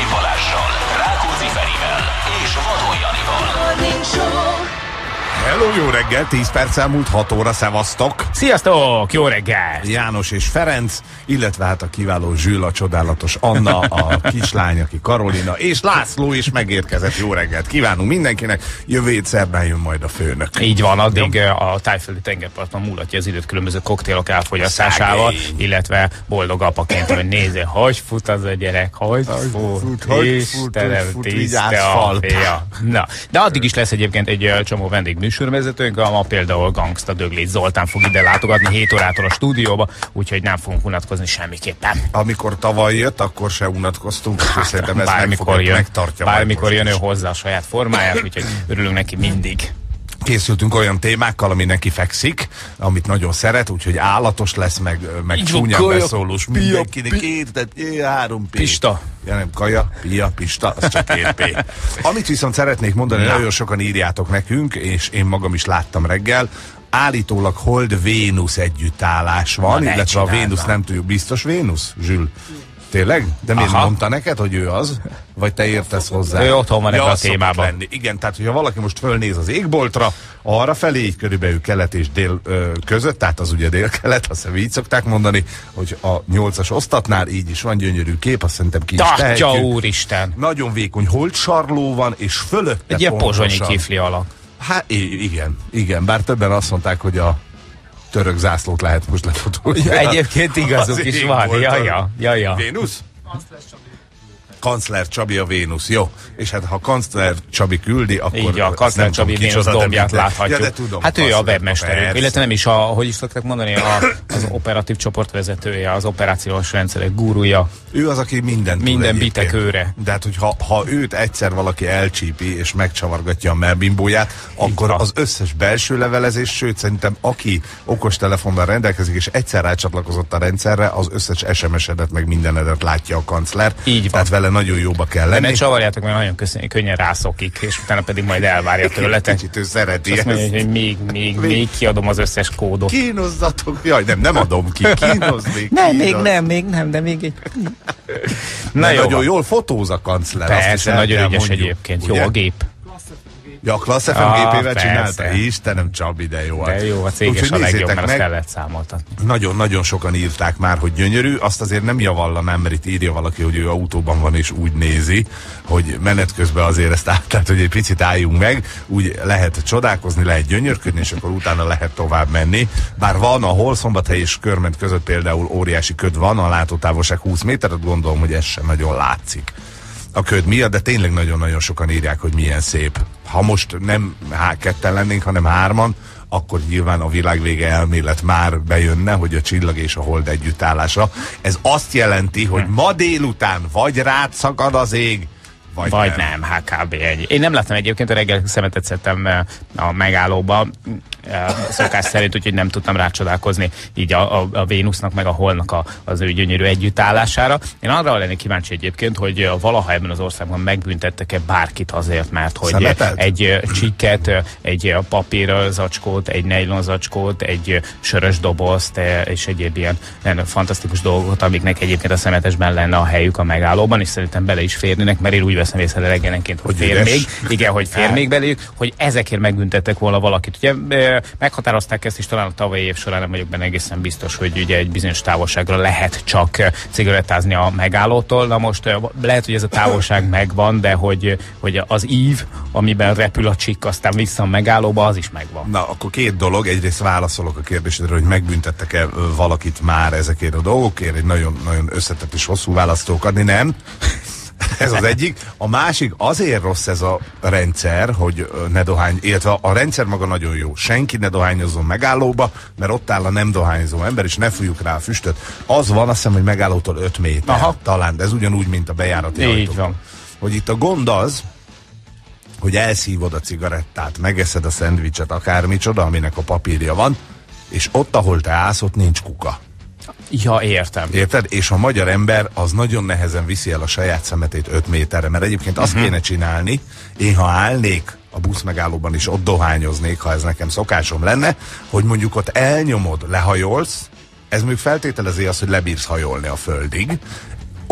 Balással, Rákóczi Ferivel és Vadon Janival. Hello, jó reggel, 10 perc elmúlt 6 óra, szevasztok! Sziasztok, jó reggel! János és Ferenc, illetve hát a kiváló Zsül, a csodálatos Anna, a kislány, aki Karolina, és László is megérkezett. Jó reggelt kívánunk mindenkinek, jövő szerdán jön majd a főnök. Így van, addig a tájföldi tengerparton múlatja az időt különböző koktélok elfogyasztásával, Szegény. illetve boldog apaként, hogy nézze, hogy fut az a gyerek, hogy Hogy fut, fut, hogy Istenem, fut, fut, tiszte vigyázz, a fal. fia. Na, de addig is lesz egyébként egy ö, csomó vendég műsorvezetőnk, a ma például Gangsta Döglét Zoltán fog ide látogatni 7 órától a stúdióba, úgyhogy nem fogunk unatkozni semmiképpen. Amikor tavaly jött, akkor se unatkoztunk, úgyhogy szerintem ez meg bármikor fogja, jön, megtartja. bármikor jön ő hozzá a saját formáját, úgyhogy örülünk neki mindig. Készültünk olyan témákkal, ami neki fekszik, amit nagyon szeret, úgyhogy állatos lesz, meg, meg csúnyán beszólós, mindenkinek két, tehát é, három P. Pista. Ja nem, kaja, pia, pista, az csak két P. Amit viszont szeretnék mondani, Na. nagyon sokan írjátok nekünk, és én magam is láttam reggel, állítólag Hold-Vénusz együttállás van, Na, illetve a Vénusz nem tudjuk, biztos Vénusz, Zsül? Tényleg? De miért Aha. mondta neked, hogy ő az? Vagy te értesz hozzá? Ő otthon van ebben a témában. lenni. Igen, tehát hogyha valaki most fölnéz az égboltra, arra felé, így körülbelül kelet és dél ö, között, tehát az ugye dél-kelet, azt hiszem így szokták mondani, hogy a nyolcas osztatnál így is van gyönyörű kép, azt szerintem ki is Tatya tehetjük. úristen! Nagyon vékony holtsarló van, és fölötte Egy ilyen pozsonyi kifli alak. Hát igen, igen, bár többen azt mondták, hogy a török zászlót lehet most lefotózni. Egyébként igazuk Az is van. Ja, ja, ja, ja. Vénusz? Kancler Csabi a Vénusz, jó. És hát ha Kancler Csabi küldi, akkor... Így a Kancler Csabi Vénusz de dombját minden- láthatjuk. Ja, de tudom, hát ő a webmesterünk, illetve nem is a, hogy is szokták mondani, a, az operatív csoportvezetője, az operációs rendszerek gurúja. Ő az, aki Minden tud bitek őre. De hát, hogyha ha őt egyszer valaki elcsípi és megcsavargatja a melbimbóját, akkor az összes belső levelezés, sőt szerintem aki okos telefonnal rendelkezik és egyszer rácsatlakozott a rendszerre, az összes SMS-edet meg mindenedet látja a kancler. Így van. Tehát vele nagyon jóba kell De lenni. ne csavarjátok, mert nagyon köszön, könnyen rászokik, és utána pedig majd elvárja tőletek. Kicsit ő szereti azt mondja, hogy még, még, még kiadom az összes kódot. Kínozzatok! Jaj, nem, nem adom ki. Kínozni. Nem, még nem, még nem, de még egy... Na jó, nagyon jól fotóz a kancler. Persze, nagyon ügyes egyébként. Jó a gép. Ja, a Klassz FM Ah, gépével persze. csinálta? Istenem, Csabi, de jó. De jó, a céges Úgyhogy a legjobb, mert azt meg, el lehet számoltatni. Nagyon-nagyon sokan írták már, hogy gyönyörű, azt azért nem javallanám, mert itt írja valaki, hogy ő autóban van és úgy nézi, hogy menet közben azért ezt át, tehát hogy egy picit álljunk meg, úgy lehet csodálkozni, lehet gyönyörködni, és akkor utána lehet tovább menni. Bár van, ahol Szombathely és Körment között például óriási köd van, a látótávolság 20 méter, gondolom, hogy ez sem nagyon látszik a köd miatt, de tényleg nagyon-nagyon sokan írják, hogy milyen szép. Ha most nem há, ketten lennénk, hanem hárman, akkor nyilván a világvége elmélet már bejönne, hogy a csillag és a hold együttállása. Ez azt jelenti, hogy ma délután vagy rád szakad az ég, vagy, Vagy nem, nem HKB ennyi. Én nem láttam egyébként, a reggel szemetet szedtem eh, a megállóba, eh, szokás szerint, úgyhogy nem tudtam rácsodálkozni így a, a, a Vénusznak meg a Holnak a, az ő gyönyörű együttállására. Én arra lennék kíváncsi egyébként, hogy eh, valaha ebben az országban megbüntettek-e bárkit azért, mert hogy Szemetet? egy csikket, eh, egy papír zacskót, egy nylon zacskót, egy sörös dobozt és egyéb ilyen, fantasztikus dolgokat, amiknek egyébként a szemetesben lenne a helyük a megállóban, és szerintem bele is férnének, mert én úgy veszem reggelenként, hogy, Hogy fér üres. még, igen, hogy fér még belőlük, hogy ezekért megbüntettek volna valakit. Ugye meghatározták ezt is talán a tavalyi év során, nem vagyok benne egészen biztos, hogy ugye egy bizonyos távolságra lehet csak cigarettázni a megállótól. Na most lehet, hogy ez a távolság megvan, de hogy, hogy az ív, amiben repül a csik, aztán vissza a megállóba, az is megvan. Na, akkor két dolog. Egyrészt válaszolok a kérdésedre, hogy megbüntettek-e valakit már ezekért a dolgokért. Egy nagyon, nagyon összetett és hosszú választ tudok adni. Nem. Ez az egyik. A másik, azért rossz ez a rendszer, hogy ne dohány, illetve a rendszer maga nagyon jó. Senki ne dohányozzon megállóba, mert ott áll a nem dohányzó ember, és ne fújjuk rá a füstöt. Az van, azt hiszem, hogy megállótól 5 méter. Aha. Talán, de ez ugyanúgy, mint a bejárati Így ajtók. van. Hogy itt a gond az, hogy elszívod a cigarettát, megeszed a szendvicset, akármicsoda, aminek a papírja van, és ott, ahol te állsz, ott nincs kuka. Ja, értem. Érted? És a magyar ember az nagyon nehezen viszi el a saját szemetét 5 méterre, mert egyébként azt Mhm. kéne csinálni, én ha állnék a busz megállóban is ott dohányoznék, ha ez nekem szokásom lenne, hogy mondjuk ott elnyomod, lehajolsz, ez még feltételezi azt, hogy lebírsz hajolni a földig,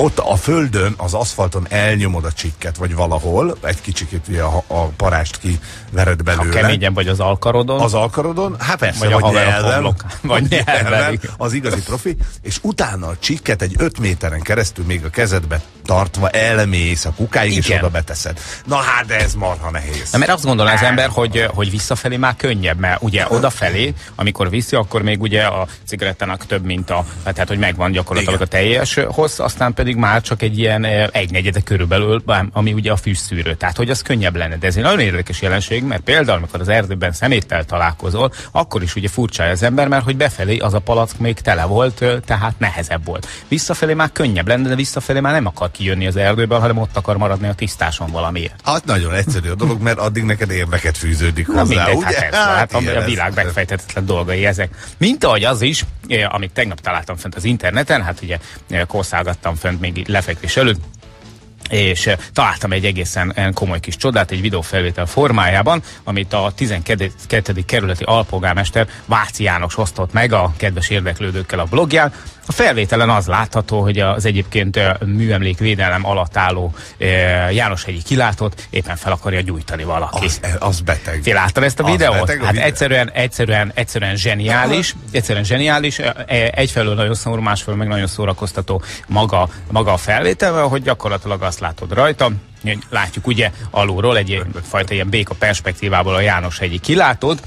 ott a földön, az aszfalton elnyomod a csikket, vagy valahol, egy kicsikét ugye a, a parást kivered belőle. Ha keményebb vagy az alkarodon. Az alkarodon, hát persze, Vagy a vagy, haverok nyelven, homlokán, vagy nyelven, igen. az igazi profi, és utána a csikket egy 5 méteren keresztül még a kezedbe tartva elmész a kukáig, és Igen. oda beteszed. Na hát, de ez marha nehéz. Na, mert azt gondolná az ember, hogy, hogy visszafelé már könnyebb, mert ugye odafelé, amikor viszi, akkor még ugye a cigarettának több, mint a, tehát hogy megvan gyakorlatilag Igen. a teljes hossz, aztán pedig már csak egy ilyen eh, egynegyede körülbelül, bám- ami ugye a fűszűrő. Tehát, hogy az könnyebb lenne. De ez egy nagyon érdekes jelenség, mert például, amikor az erdőben szeméttel találkozol, akkor is ugye furcsája az ember, mert hogy befelé az a palack még tele volt, ö, tehát nehezebb volt. Visszafelé már könnyebb lenne, de visszafelé már nem akar kijönni az erdőből, hanem ott akar maradni a tisztáson valamiért. Hát nagyon egyszerű a dolog, mert addig neked érdeket fűződik Na hozzá, mindegy, ugye? hát ez, hát, igen, a, a világ megfejtetetlen dolgai ezek. Mint ahogy az is, eh, amit tegnap találtam fent az interneten, hát ugye eh, korszálgattam fent még lefekvés előtt, és eh, találtam egy egészen eh, komoly kis csodát egy videófelvétel formájában, amit a 12. kerületi alpolgármester Váci János osztott meg a kedves érdeklődőkkel a blogján. A felvételen az látható, hogy az egyébként eh, műemlékvédelem alatt álló eh, Jánoshegyi kilátót éppen fel akarja gyújtani valaki. Az, az beteg. Ti láttad ezt a Az videót? beteg a hát videó. egyszerűen, egyszerűen, egyszerűen zseniális, egyszerűen zseniális, E- egyfelől nagyon szomorú, másfelől meg nagyon szórakoztató maga, maga a felvétel, hogy gyakorlatilag azt látod rajta, látjuk ugye alulról egy ilyen fajta ilyen béka perspektívából a János hegyi kilátót, Eh,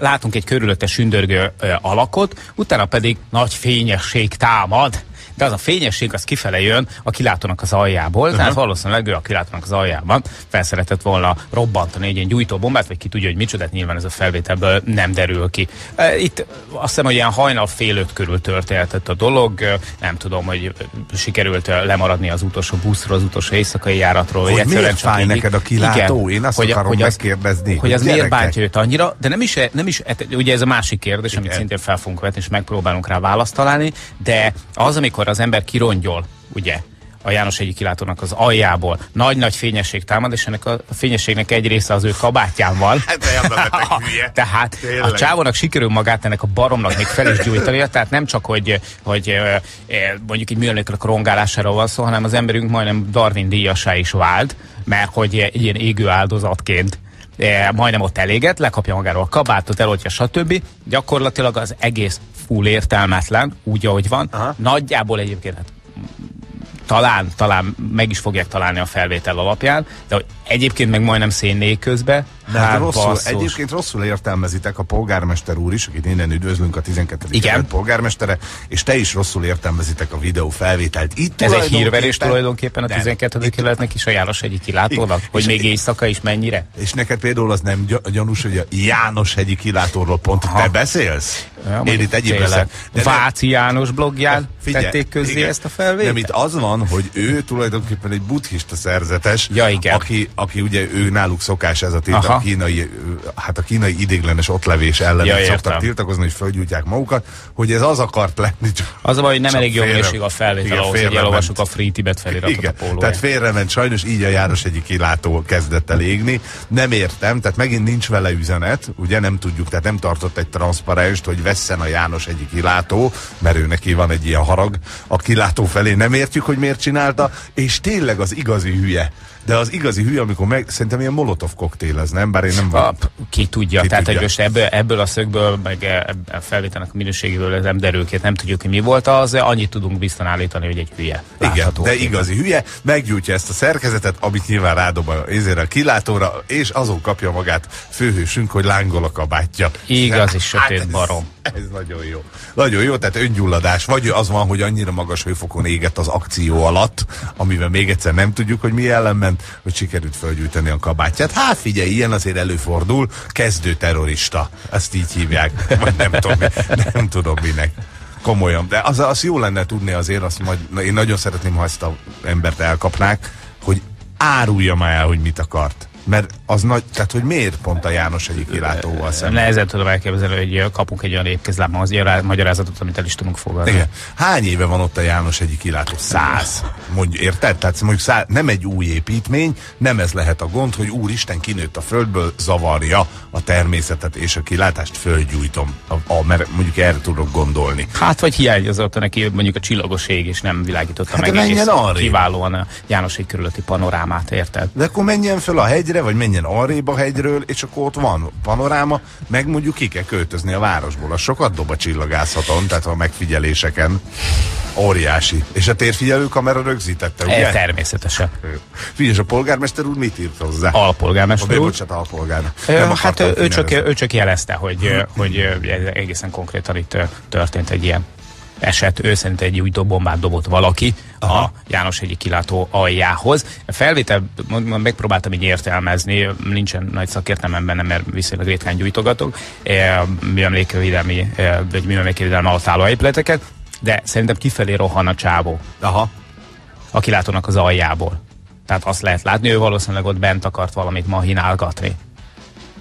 Látunk egy körülötte sündörgő alakot, utána pedig nagy fényesség támad, de az a fényesség az kifele jön a kilátónak az aljából, uh-huh. tehát valószínűleg ő a kilátónak az aljában felszeretett volna robbantani egy ilyen gyújtóbombát, vagy ki tudja, hogy micsodát, nyilván ez a felvételből nem derül ki. E, Itt azt hiszem, hogy ilyen hajnal fél öt körül történhetett a dolog, E, nem tudom, hogy sikerült ö, lemaradni az utolsó buszról, az utolsó éjszakai járatról. Hogy miért csak fáj így- neked a kilátó? Én azt akarom az- megkérdezni, Hogy hogy az miért bántja őt annyira, de nem is, nem is hát ugye ez a másik kérdés, amit Igen. szintén fel fogunk vetni, és megpróbálunk rá választ találni, de az, amikor az ember kirongyol, ugye, a János egyik kilátónak az aljából nagy-nagy fényesség támad, és ennek a fényességnek egy része az ő kabátján van. Hát hülye. Tehát a Tényleg. csávónak sikerül magát ennek a baromnak még fel is gyújtania, tehát nem csak, hogy, hogy mondjuk egy műemlékek rongálásáról van szó, hanem az emberünk majdnem Darwin díjasá is vált, mert hogy egy ilyen égő áldozatként majdnem ott eléget, lekapja magáról a kabátot, eloltja, stb. Gyakorlatilag az egész full értelmetlen, úgy, ahogy van. Aha. Nagyjából egyébként hát talán, talán meg is fogják találni a felvétel alapján, de hogy egyébként meg majdnem szénné közbe. Mert hát rosszul, basszus. egyébként rosszul értelmezitek a polgármester úr is, akit innen üdvözlünk a 12. Igen. polgármestere, és te is rosszul értelmezitek a videó felvételt. Itt Ez egy hírverés tulajdonképpen a Nem. 12. kerületnek is a János egyik kilátónak, hogy még éjszaka is mennyire? És neked például az nem gy- gyanús, hogy a János hegyi kilátóról pont Aha. te beszélsz? Ja, Én itt egyéb tényleg. beszél. De nem- Váci János blogján Figyelj, tették közzé igen. ezt a felvételt? Nem, itt az van, hogy ő tulajdonképpen egy buddhista szerzetes, Ja, igen. Aki, aki ugye ő náluk szokás ez a Aha. A kínai, hát a kínai idéglenes ottlevés ellen Ja, ja, értem. szoktak tiltakozni, hogy fölgyújtják magukat, hogy ez az akart lenni. Csak, Az a baj, hogy nem elég jó minőség a felvétel igen, ahhoz, hogy elolvassuk a Free Tibet feliratot Igen, a pólóján. tehát félrement, sajnos így a János egyik kilátó kezdett el égni. Nem értem, tehát megint nincs vele üzenet, ugye nem tudjuk, tehát nem tartott egy transzparenst, hogy vesszen a János egyik kilátó, mert ő neki van egy ilyen harag a kilátó felé, nem értjük, hogy miért csinálta, és tényleg az igazi hülye. De az igazi hülye, amikor meg, szerintem ilyen molotov koktél ez, nem? Bár én nem A, vagyok. ki tudja, Ki tehát tudja. most ebből, ebből a szögből, meg e- a felvételnek a minőségéből nem derül ki, nem tudjuk, hogy mi volt az, annyit tudunk biztosan állítani, hogy egy hülye. Igen, de képen. igazi hülye, meggyújtja ezt a szerkezetet, amit nyilván rádob a, ezért a kilátóra, és azon kapja magát főhősünk, hogy lángol a kabátja. Igazi sötét ez, barom. Ez nagyon jó. Nagyon jó, tehát öngyulladás. Vagy az van, hogy annyira magas hőfokon égett az akció alatt, amivel még egyszer nem tudjuk, hogy mi ellen ment, hogy sikerült fölgyújtani a kabátját. Hát figyelj, ilyen azért előfordul. Kezdő terrorista. Ezt így hívják. Vagy nem tudom, nem tudom minek. Komolyan. De az, az jó lenne tudni azért, azt majd, én nagyon szeretném, ha ezt a embert elkapnák, hogy árulja már el, hogy mit akart. Mert az nagy, tehát hogy miért pont a János egyik kilátóval szemben? Nehezen tudom elképzelni, hogy kapunk egy olyan épkézlábban az magyarázatot, amit el is tudunk fogadni. Igen. Hány éve van ott a János egyik kilátó? Száz. Mondj, érted? Tehát mondjuk száz, nem egy új építmény, nem ez lehet a gond, hogy úristen kinőtt a földből, zavarja a természetet és a kilátást, földgyújtom, a, a, mert mondjuk erre tudok gondolni. Hát vagy hiányozott neki mondjuk a csillagos ég, és nem világította hát meg egész kiválóan a János egy körülötti panorámát, érted? De akkor menjen föl a hegyre, vagy menjen arrébb a hegyről, és akkor ott van panoráma, meg mondjuk ki kell költözni a városból. Az sokat dob a csillagászaton, tehát a megfigyeléseken. Óriási. És a térfigyelő kamera rögzítette, ugye? E, természetesen. Figyelj, a polgármester úr mit írt hozzá? Alpolgármester úr. Bocsánat, alpolgár. hát ő csak, ő csak jelezte, hogy, hogy egészen konkrétan itt történt egy ilyen eset, ő szerint egy új bombát dobott valaki Aha. a János egyik kilátó aljához. A felvétel, megpróbáltam így értelmezni, nincsen nagy szakértelmem benne, mert viszonylag ritkán gyújtogatok, e, műemlékvédelmi, e, vagy műemlékvédelmi alatt álló épületeket, de szerintem kifelé rohan a csávó. Aha. A kilátónak az aljából. Tehát azt lehet látni, ő valószínűleg ott bent akart valamit mahinálgatni.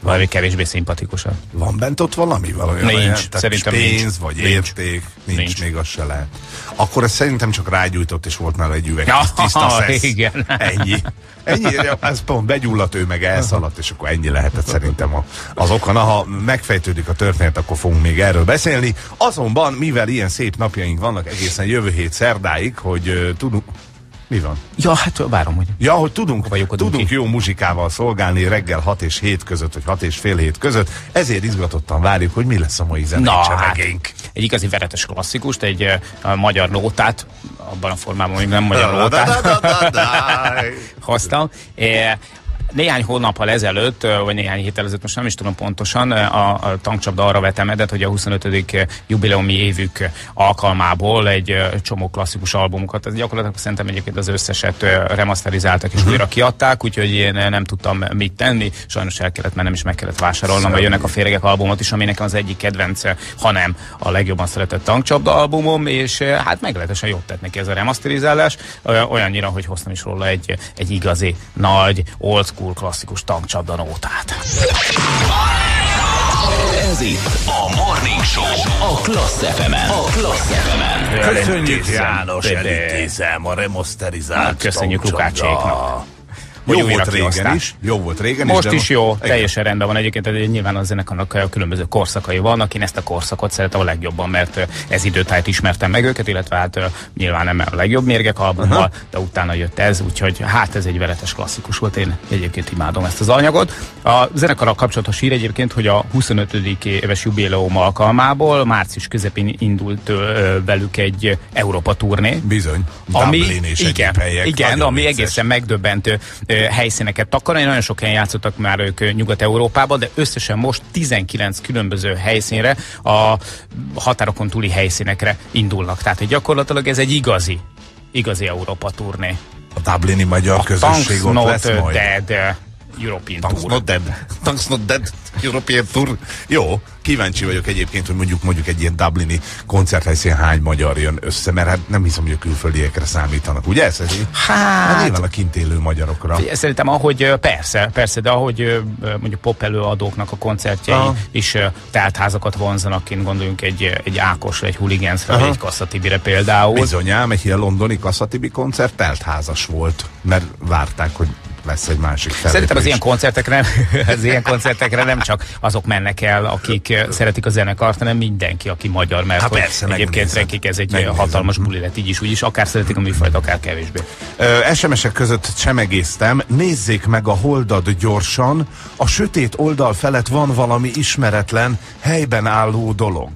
Valami kevésbé szimpatikusan. Van bent ott valami? valami nincs. Olyan? szerintem pénz, nincs. vagy nincs. érték? Nincs, nincs, még az se lehet. Akkor ez szerintem csak rágyújtott, és volt már egy üveg. Ja, tiszta szesz. Igen. Ennyi. Ennyi, ez pont begyulladt, ő meg elszaladt, és akkor ennyi lehetett szerintem az oka. Na, ha megfejtődik a történet, akkor fogunk még erről beszélni. Azonban, mivel ilyen szép napjaink vannak egészen jövő hét szerdáig, hogy uh, tudunk, mi van? Ja, hát várom, hogy... Ja, hogy tudunk, tudunk jó muzsikával szolgálni reggel 6 és 7 között, vagy 6 és fél 7 között. Ezért izgatottan várjuk, hogy mi lesz a mai zenei Na, hát, egy igazi veretes klasszikust, egy uh, magyar nótát, abban a formában még nem magyar nótát hoztam. Néhány hónappal ezelőtt, vagy néhány héttel ezelőtt, most nem is tudom pontosan, a, a tankcsapda arra vetemedet, hogy a 25. jubileumi évük alkalmából egy csomó klasszikus albumukat, ez gyakorlatilag szerintem egyébként az összeset remasterizáltak és uh-huh. újra kiadták, úgyhogy én nem tudtam mit tenni, sajnos el kellett mennem és meg kellett vásárolnom, mert jönnek a féregek albumot is, ami nekem az egyik kedvence, hanem a legjobban szeretett tankcsapda albumom, és hát meglehetősen jót tett neki ez a remasterizálás, olyannyira, hogy hoztam is róla egy, egy igazi, nagy, old school klasszikus tankcsapda nótát. Ez itt a Morning Show a Klassz fm A Klassz fm Köszönjük János, elintézem a remasterizált hát, Köszönjük Lukácséknak. Jó volt régen aztán. is. Jó volt régen Most is, is jó, igen. teljesen rendben van. Egyébként nyilván a zenekarnak különböző korszakai vannak. Én ezt a korszakot szeretem a legjobban, mert ez időtájt ismertem meg őket, illetve hát nyilván nem a legjobb mérgek albummal, uh-huh. de utána jött ez, úgyhogy hát ez egy veretes klasszikus volt. Én egyébként imádom ezt az anyagot. A zenekarral kapcsolatos hír egyébként, hogy a 25. éves jubileum alkalmából március közepén indult velük egy Európa turné. Bizony. Ami, és igen, helyek, igen ami vicces. egészen megdöbbentő helyszíneket takarni. Nagyon sok helyen játszottak már ők Nyugat-Európában, de összesen most 19 különböző helyszínre, a határokon túli helyszínekre indulnak. Tehát hogy gyakorlatilag ez egy igazi, igazi Európa turné. A Dublini magyar a közösség ott lesz majd. Dead, European Tanks Tour. Not dead. Tanks not dead. European Tour. Jó, kíváncsi vagyok egyébként, hogy mondjuk mondjuk egy ilyen Dublini koncerthelyszín hány magyar jön össze, mert hát nem hiszem, hogy a külföldiekre számítanak, ugye? Ez, hát, hát nyilván a kint élő magyarokra. Szerintem ahogy persze, persze, de ahogy mondjuk pop előadóknak a koncertjei Aha. is teltházakat vonzanak kint, gondoljunk egy, egy Ákosra, egy Huligensre, vagy egy Kasszatibire például. Bizonyám, egy ilyen londoni Kasszatibi koncert teltházas volt, mert várták, hogy lesz egy másik felépés. Szerintem az ilyen koncertekre, az ilyen koncertekre nem csak azok mennek el, akik szeretik a zenekart, hanem mindenki, aki magyar, mert Há, persze, egyébként nekik ez egy megnézem. hatalmas buli lett így is, úgy is, akár szeretik a műfajt, akár kevésbé. SMS-ek között csemegéztem, nézzék meg a holdat gyorsan, a sötét oldal felett van valami ismeretlen, helyben álló dolog.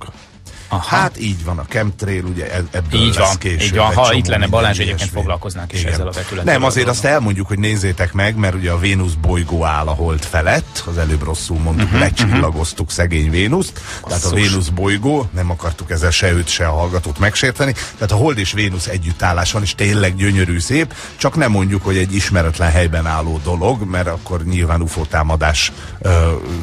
Aha. Hát így van a chemtrail, ugye e- ebből így lesz van, később. Így van, ha itt lenne Balázs, egyébként foglalkoznánk is Igen. ezzel a vetülettel. Nem, azért azt elmondjuk, hogy nézzétek meg, mert ugye a Vénusz bolygó áll a hold felett, az előbb rosszul mondtuk, uh-huh, lecsillagoztuk uh-huh. szegény Vénuszt, tehát a Vénusz bolygó, nem akartuk ezzel se őt, se a hallgatót megsérteni, tehát a hold és Vénusz együttállás van, és tényleg gyönyörű szép, csak nem mondjuk, hogy egy ismeretlen helyben álló dolog, mert akkor nyilván UFO támadás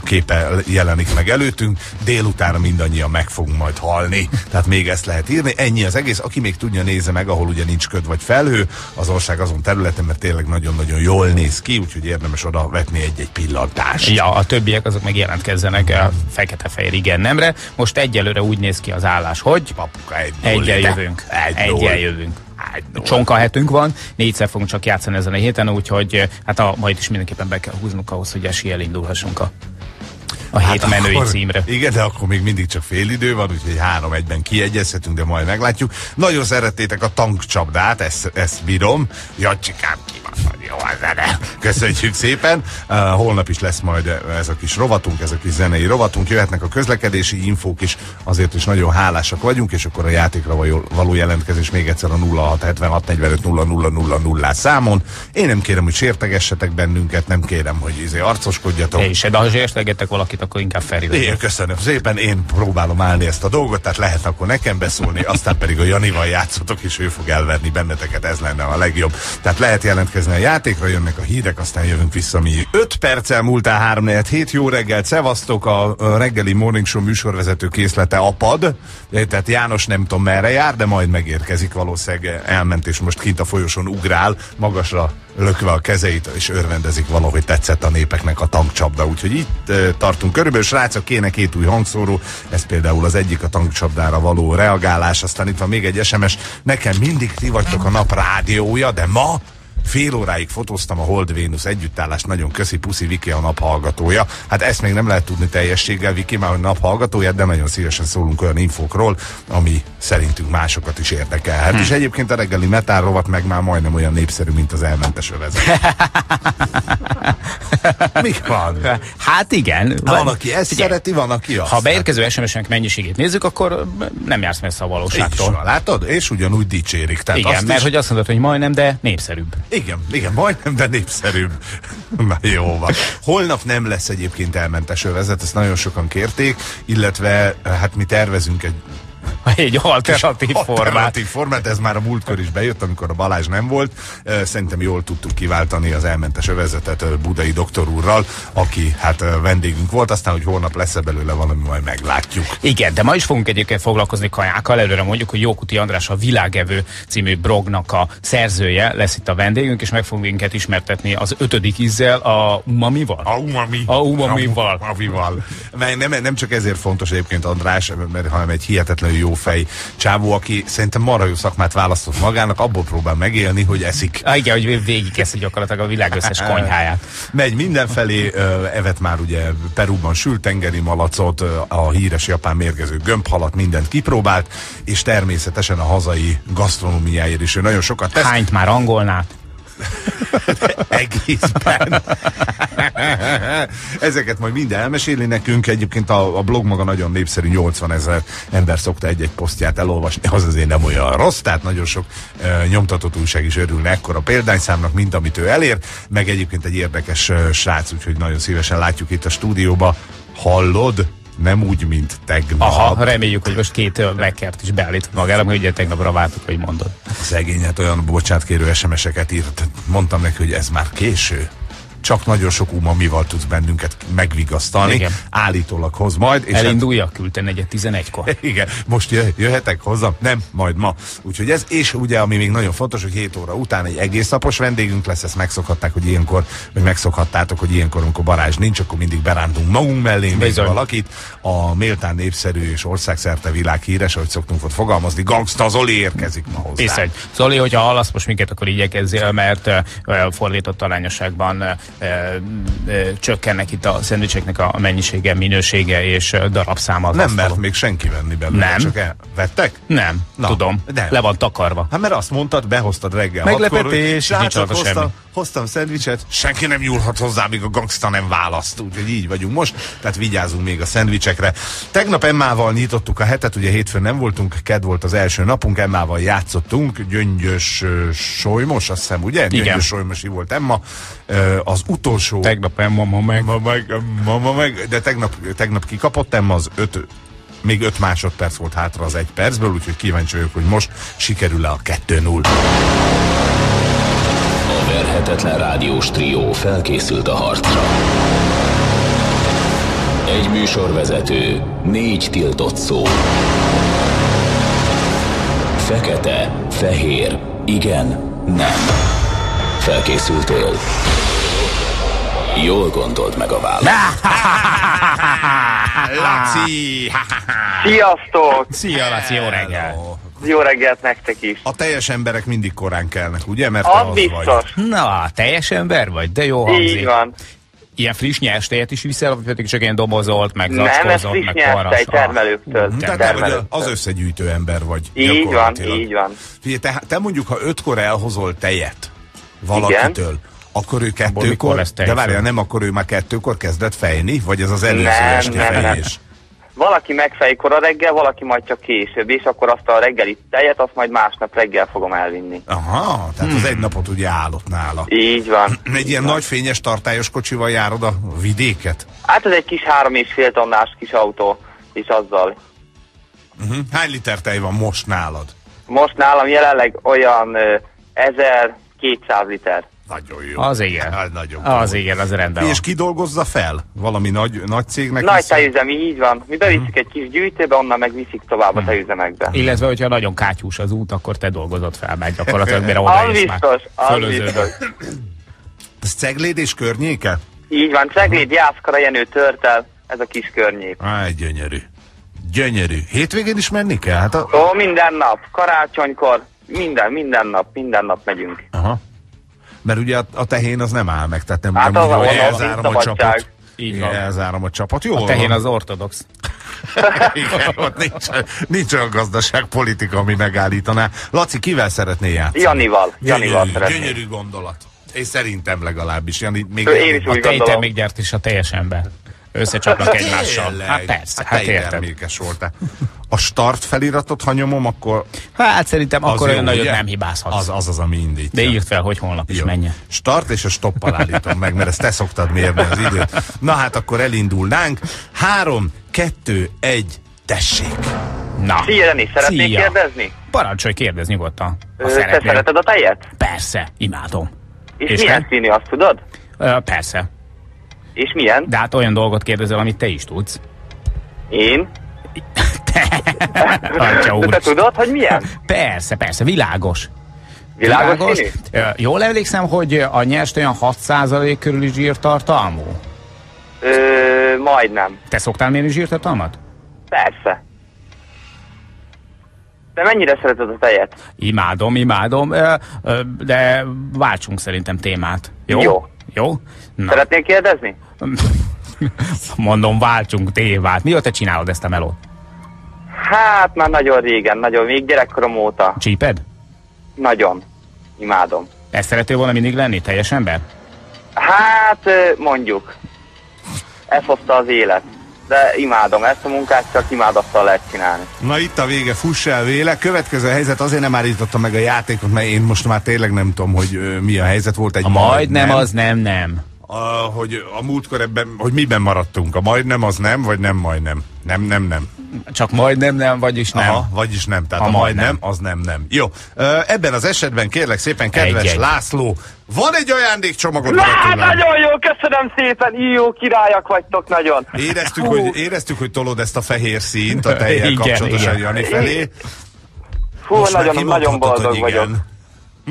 képe jelenik meg előttünk, délután mindannyian meg fogunk majd hallani halni. Tehát még ezt lehet írni. Ennyi az egész. Aki még tudja, nézze meg, ahol ugye nincs köd vagy felhő az ország azon területen, mert tényleg nagyon-nagyon jól néz ki, úgyhogy érdemes oda vetni egy-egy pillantást. Ja, a többiek azok meg jelentkezzenek a fekete-fehér igen nemre. Most egyelőre úgy néz ki az állás, hogy Papuka, egy egyel jövünk. Egyel jövünk. Egy null. Csonka hetünk van, négyszer fogunk csak játszani ezen a héten, úgyhogy hát a majd is mindenképpen be kell húznunk ahhoz, hogy eséllyel indulhassunk a, a hét Hát menői akkor- címre. Igen, de akkor még mindig csak fél idő van, úgyhogy három egyben kiegyezhetünk, de majd meglátjuk. Nagyon szerettétek a tankcsapdát, ezt, ezt bírom. Jacsikám, ki van, jó a zene. Köszönjük szépen. Uh, holnap is lesz majd ez a kis rovatunk, ez a kis zenei rovatunk. Jöhetnek a közlekedési infók is, azért is nagyon hálásak vagyunk, és akkor a játékra való- jelentkezés még egyszer a 0676 45 00 00 0 számon. Én nem kérem, hogy sértegessetek bennünket, nem kérem, hogy izé arcoskodjatok. Te is, de ha valakit, akkor inkább Feri. Én köszönöm szépen, én próbálom állni ezt a dolgot, tehát lehet akkor nekem beszólni, aztán pedig a Janival játszotok, és ő fog elverni benneteket, ez lenne a legjobb. Tehát lehet jelentkezni a játékra, jönnek a hírek, aztán jövünk vissza mi. 5 perccel múltál 3 hét jó reggelt, szevasztok, a reggeli Morning Show műsorvezető készlete apad, tehát János nem tudom merre jár, de majd megérkezik valószínűleg elment, és most kint a folyosón ugrál, magasra lökve a kezeit, és örvendezik valahogy tetszett a népeknek a tankcsapda. Úgyhogy itt tartunk körülbelül, srácok, kéne két új hangszóró, ez például az egyik a tankcsapdára való reagálás, aztán itt van még egy SMS, nekem mindig ti vagytok a nap rádiója, de ma Fél óráig fotóztam a Hold Vénusz együttállást, nagyon köszi, Puszi Viki a naphallgatója. Hát ezt még nem lehet tudni teljességgel, Viki már hogy naphallgatója, de nagyon szívesen szólunk olyan infókról, ami szerintünk másokat is érdekelhet. Hm. És egyébként a reggeli metál rovat meg már majdnem olyan népszerű, mint az elmentes övezet. Mi van? Hát igen. Van, aki ezt Figyelj, szereti, van, aki azt. Ha beérkező SMS-nek mennyiségét nézzük, akkor nem jársz messze a valóságtól. van, látod? És ugyanúgy dicsérik. Tehát Igen, azt mert is, hogy azt mondod, hogy majdnem, de népszerűbb. Igen, igen, majdnem, de népszerűbb. Na jó van. Holnap nem lesz egyébként elmentes övezet, ezt nagyon sokan kérték, illetve hát mi tervezünk egy Egy alternatív formát. Alternatív formát, ez már a múltkor is bejött, amikor a Balázs nem volt. Szerintem jól tudtuk kiváltani az elmentes övezetet Budai doktor úrral, aki hát vendégünk volt, aztán, hogy holnap lesz-e belőle valami, majd meglátjuk. Igen, de ma is fogunk egyébként foglalkozni kajákkal. Előre mondjuk, hogy Jókuti András a Világevő című blognak a szerzője lesz itt a vendégünk, és meg fogunk minket ismertetni az ötödik ízzel, a umamival. A umami. A umamival. A umamival. Mert nem, nem csak ezért fontos egyébként András, mert, hanem egy hihetetlenül jó fej csávó, aki szerintem marha jó szakmát választott magának, abból próbál megélni, hogy eszik. Ah, igen, hogy végig eszi gyakorlatilag a világ összes konyháját. Megy mindenfelé, evet már ugye Perúban sült tengeri malacot, a híres japán mérgező gömbhalat, mindent kipróbált, és természetesen a hazai gasztronómiáért is ő nagyon sokat tesz. Hányt már angolnál? egészben. Ezeket majd mind elmeséli nekünk. Egyébként a, a blog maga nagyon népszerű, 80 ezer ember szokta egy-egy posztját elolvasni, az azért nem olyan rossz, tehát nagyon sok uh, nyomtatott újság is örülne ekkora példányszámnak, mint amit ő elér, meg egyébként egy érdekes uh, srác, úgyhogy nagyon szívesen látjuk itt a stúdióba. Hallod? Nem úgy, mint tegnap. Aha, reméljük, hogy most két ö, vekkert is beállít magára, mert ugye tegnapra váltuk, hogy mondod. Szegény, hát olyan bocsánatkérő SMS-eket írt. Mondtam neki, hogy ez már késő. Csak nagyon sok umamival tudsz bennünket megvigasztalni. Igen. Állítólag hoz majd. És Elinduljak, küldte negyed 11-kor. igen, most jö, jöhetek hozzá? Nem, majd ma. Úgyhogy ez, és ugye, ami még nagyon fontos, hogy 7 óra után egy egész napos vendégünk lesz, ezt megszokhatták, hogy ilyenkor, vagy megszokhattátok, hogy ilyenkor, amikor Balázs nincs, akkor mindig berántunk magunk mellé még Bizony. valakit. A méltán népszerű és országszerte világhíres, ahogy szoktunk ott fogalmazni, Gangsta Zoli érkezik ma hozzá. Viszont. Zoli, hogyha hallasz most minket, akkor igyekezzél, mert ö, fordított arányosságban ö, csökkennek itt a szendvicseknek a mennyisége, minősége és darabszáma Nem asztalon. mert még senki venni belőle. Nem. Csak el... Vettek? Nem, Na, tudom. nem. Le van takarva. Hát mert azt mondtad, behoztad reggel. Meglepetés, hatkor, nincs rajta hoztam, semmi. hoztam szendvicset, senki nem nyúlhat hozzá, míg a gangsta nem választ. Úgyhogy így vagyunk most, tehát vigyázunk még a szendvicsekre. Tegnap Emmával nyitottuk a hetet, ugye hétfőn nem voltunk, ked volt az első napunk, Emmával játszottunk, Gyöngyös ö, Solymos, azt hiszem, ugye? Gyöngyös Solymosi volt Emma. Ö, Az utolsó... Tegnap nem mama meg. Ma meg, mama meg, de tegnap, tegnap kikapott Emma az öt, még öt másodperc volt hátra az egy percből, úgyhogy kíváncsi vagyok, hogy most sikerül-e a 2-0. A verhetetlen rádiós trió felkészült a harcra. Egy műsorvezető, négy tiltott szó. Fekete, fehér, igen, nem. Felkészültél? Jól gondolt meg a választ. Laci! Sziasztok! Szia, Laci, jó reggel! Jó reggelt nektek is. A teljes emberek mindig korán kelnek, ugye? Mert Az az vagy. biztos. Na, teljes ember vagy? De jó hangzik. Így van. Ilyen friss nyers tejet is viszel, vagy pedig csak ilyen dobozolt, meg Nem, friss meg nyers forras? tej termelőktől. Tehát te vagy Termelőktől. az összegyűjtő ember vagy. Így van, így van. Figyelj, te, te mondjuk, ha ötkor elhozol tejet valakitől, akkor ő kettőkor, de várjál, nem, akkor ő már kettőkor kezdett fejni, vagy ez az előző Nem, esti nem, nem. Valaki megfej kora reggel, valaki majd csak később, és akkor azt a reggeli tejet, azt majd másnap reggel fogom elvinni. Aha, tehát Hmm. az egy napot ugye állott nála. Így van. Egy ilyen nagy fényes tartályos kocsival járod a vidéket? Hát ez egy kis három és fél tonnás kis autó, és azzal. Uh-huh. Hány liter tej van most nálad? Most nálam jelenleg olyan ö, 1200 liter. Nagyon jó. Az igen. Hát, nagyon Az komoly. igen, az rendben. És ki dolgozza fel? Valami nagy, nagy cégnek? Nagy viszont? tejüzem, így van. Mi beviszik egy kis gyűjtőbe, onnan meg viszik tovább a tejüzemekbe. Illetve, hogyha nagyon kátyús az út, akkor te dolgozod fel, mert gyakorlatilag mire Az odaérsz már. biztos, az biztos. Ez Cegléd és környéke? Így van, Cegléd, Jászkara, Jenő, Törtel, ez a kis környék. Á, gyönyörű. Gyönyörű. Hétvégén is menni kell? Hát a... Ó, minden nap, karácsonykor, minden, minden nap, minden nap megyünk. Aha. Mert ugye a, a tehén az nem áll meg, tehát nem, Hát nem az úgy, hogy a- elzárom a szabadság. csapat. Így van. Elzárom a csapat. Jó A tehén van. az ortodox. Igen, ott nincs, nincs olyan gazdaságpolitika, ami megállítaná. Laci, kivel szeretné játszani? Janival, Janival Gyönyörű, gyönyörű gondolat. És szerintem legalábbis. Jani, még én is A úgy gondolom. tejtermékgyárt és a teljes ember. Összecsapnak egymással. Tényleg? Hát persze, hát hát termékes voltál. A start feliratot, ha nyomom, akkor Hát szerintem az akkor olyan nagyot ugye? nem hibázhatsz. Az az, az ami indítja. De írd fel, hogy holnap is menjen. Start és a stoppal állítom meg, mert ezt te szoktad mérni az időt. Na hát akkor elindulnánk. Három, kettő, egy, tessék. Na. Szia, Jani, szeretnék Szia. kérdezni? Parancsolj, kérdezz nyugodtan. Ö, Te szeretnél. szereted a tejet? Persze, imádom. És, És milyen te? színű, azt tudod? Ö, persze. És milyen? De hát olyan dolgot kérdezel, amit te is tudsz. Én? Atya De te úr. tudod, hogy milyen? Persze, persze, világos. Világos színű? Ö, Jól emlékszem, hogy a nyerst olyan 6% körüli zsírtartalmú? Ö, majdnem. Te szoktál mérni zsírtartalmat? Persze. De mennyire szereted a tejet? Imádom, imádom, de váltsunk szerintem témát. Jó? Jó. Jó? Na, Szeretnél kérdezni? mondom, váltsunk tévát. Mióta csinálod ezt a melót? Hát már nagyon régen, nagyon, még gyerekkorom óta. Csíped? Nagyon. Imádom. Ezt szeretnél volna mindig lenni, teljes ember? Hát mondjuk. Ez hozta az élet. De imádom ezt a munkát, csak imádattal lehet csinálni. Na itt a vége, fuss el véle. Következő helyzet, azért nem állítottam meg a játékot, mert én most már tényleg nem tudom, hogy ö, mi a helyzet. Volt egy A majdnem az nem, nem. A, hogy a múltkor ebben, hogy miben maradtunk. A majdnem az nem, vagy nem majdnem? Nem, nem, nem. Csak majdnem nem, vagyis nem. Aha, vagyis nem. Tehát A a, majdnem, majdnem. az nem, nem. Jó. Ebben az esetben kérlek szépen, kedves Egy-egy. László, van egy ajándékcsomagod. Na, gratulálok. nagyon jó, köszönöm szépen, íjó királyak vagytok nagyon. Éreztük hogy, éreztük, hogy tolod ezt a fehér színt a teljel kapcsolatosan igen. Jani felé. Fú, Most nagyon, nagyon boldog hogy igen. vagyok.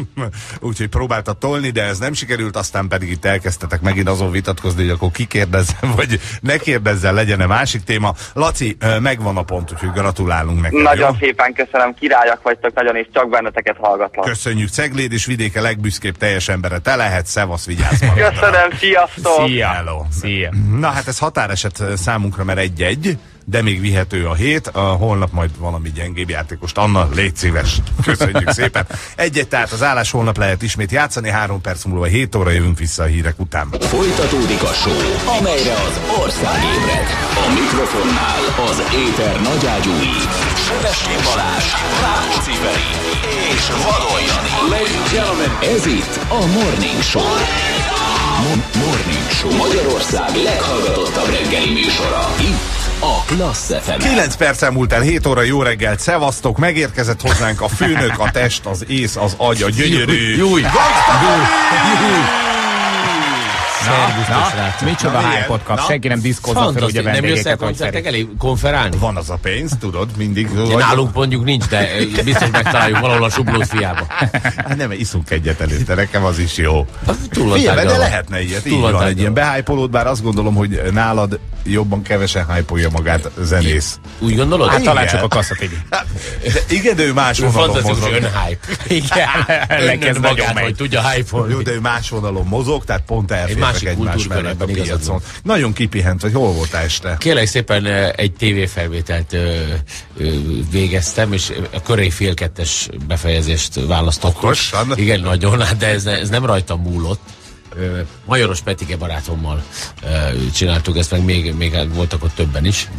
Úgyhogy próbáltad tolni, de ez nem sikerült, aztán pedig itt elkezdtetek megint azon vitatkozni, hogy akkor kikérdezzen, vagy ne kérdezzen, legyen-e másik téma. Laci, megvan a pont, úgyhogy gratulálunk neked. Nagyon jó? szépen köszönöm, királyak vagytok nagyon, és csak benneteket hallgatlak. Köszönjük, Cegléd és vidéke legbüszkébb teljes embere. Te lehet, szevasz, vigyázz magadra. Köszönöm, sziasztok! Szia. Hello. Szia. Na hát ez határeset számunkra, mert egy-egy, de még vihető a hét. A holnap majd valami gyengébb játékost. Anna, légy szíves. Köszönjük szépen. Egy-egy, tehát az állás holnap lehet ismét játszani. Három perc múlva 7 óra jövünk vissza a hírek után. Folytatódik a show, amelyre az ország ébred. A mikrofonnál az éter nagyágyúi, Sebesség Balázs, Rákóczi Feri és. Ladies gentlemen, ez itt a Morning Show. Mo- Morning Show. Magyarország leghallgatottabb reggeli műsora. Itt a Klassz FM. 9 perc elmúlt el, 7 óra, jó reggelt, szevasztok, megérkezett hozzánk a főnök, a test, az ész, az agy, a gyönyörű. Júj. Gazdag Júj. Szervusztok, srácok. Micsoda Na, hype-ot kap, na. senki nem diszkózza fel ugye vendégeket, hogy koncertek Feri. elé konferálni? Van az a pénz, tudod, mindig. Ja, Nálunk mondjuk nincs, de ö, biztos megtaláljuk valahol a sublót fiába. Hát nem, iszunk egyet előtte, nekem az is jó. Túl Figyelj, de lehetne ilyet, Túl így van egy ilyen behájpolód, bár azt gondolom, hogy nálad jobban kevesen hype magát zenész. Úgy gondolod? Hát talán csak a kasszatigi. De igen, de ő más vonalon mozog. önhype. Igen, Önnön nagyon hogy tudja hype Jó, de ő más vonalon mozog, tehát pont elfértek másik egymás mellett a piacon. Nagyon kipihent, vagy hol voltál este? Kérlek szépen egy tévéfelvételt végeztem, és a köré fél kettes befejezést választottuk. Okosan. Igen, nagyon, hát de ez, ez nem rajtam múlott. Majoros Petike barátommal csináltuk ezt, meg még, még voltak ott többen is.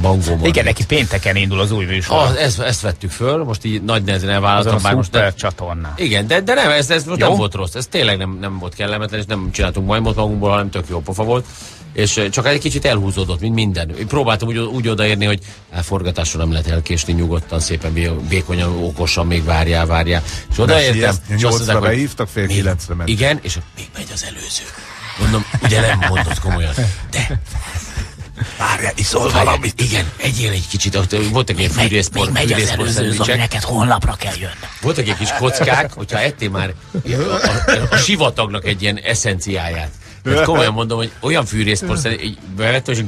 Bangó Igen, neki pénteken indul az új műsor. Ah, ezt, ezt vettük föl, most így nagy nehezen Azon elvállaltam, a bár most nem, csatornán. igen, de, de nem, ez, ez most nem volt rossz, ez tényleg nem, nem volt kellemetlen, és nem csináltunk majmot magunkból, hanem tök jó pofa volt. És csak egy kicsit elhúzódott, mint minden. Én próbáltam úgy, úgy odaérni, hogy elforgatásra nem lehet elkésni nyugodtan, szépen vékonyan, okosan még várjál, várjál. És odaértem, nyolcra behívtak, fél még- kilencre ment. Igen, és még megy az előző. Mondom, ugye nem mondod komolyan. De Várjál, iszol valamit. Igen, egyél egy kicsit, ott voltak ilyen fűrészpor, fűrészpor szendvicsek. honlapra kell jönni. Voltak egy kis kockák, hogyha ettél már a, a, a sivatagnak egy ilyen eszenciáját. Tehát komolyan mondom, hogy olyan fűrészpor szerint, így bevettem, és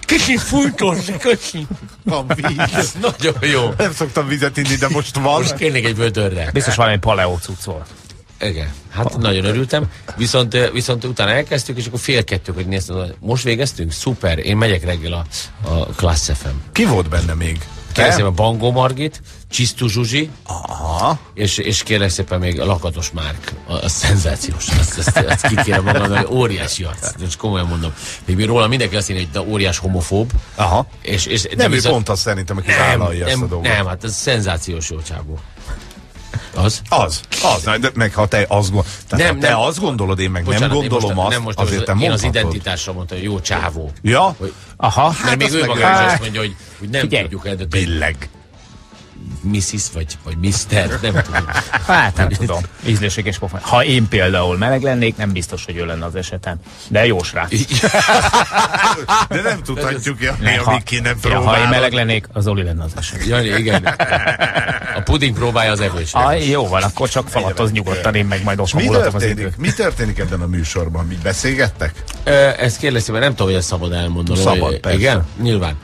kicsit fújtos, kicsit. Van víz. Nagyon jó. Nem szoktam vizet inni, de most van. Most kérnék egy vödörre. Biztos valami paleó cucc volt. Igen, hát nagyon örültem. Viszont, viszont utána elkezdtük, és akkor fél kettő, hogy néztem, hogy most végeztünk? Szuper, én megyek reggel a, a Class FM. Ki volt benne még? Te? szépen Bangó Margit, Csisztu Zsuzsi, Aha. és, és kérlek szépen még a Lakatos Márk. A, a szenzációs. Ezt, ezt, ezt ki kéne magam, hogy óriási arc. És komolyan mondom. Még még róla mindenki azt hogy de óriás homofób. Aha. És, és, Nem, ő pont az szerintem, aki vállalja ezt a dolgot. nem, hát ez szenzációs jó. Az? Az, az, na, de meg ha te azt, gond, tehát Nem, ha te nem. azt gondolod, én meg Bocsánat, nem én gondolom most, azt, nem most azért te én az mondhatod. identitásra mondtam, hogy jó csávó. Ja? Hogy, Aha. mert még azt ő maga is azt mondja, hogy, hogy nem Figyelj. tudjuk eldönteni, Billeg. Mrs. vagy, vagy Mr. Nem tudom. Hát nem tudom. Ízléséges pofon. Ha én például meleg lennék, nem biztos, hogy ő lenne az esetem. De jó srác. De nem tudhatjuk, ja, mi, ha, ki nem ja, ha én meleg lennék, az Oli lenne az esetem. Jani, igen. A puding próbálja az evőség. Ah, jó van, akkor csak falatoz nyugodtan, én meg majd otthon Mi mulatom az időt. történik? Mi történik ebben a műsorban? Mi beszélgettek? Ö, Ezt kérlek szépen, nem tudom, hogy ezt szabad elmondanom. Szabad, persze. Igen? Nyilván.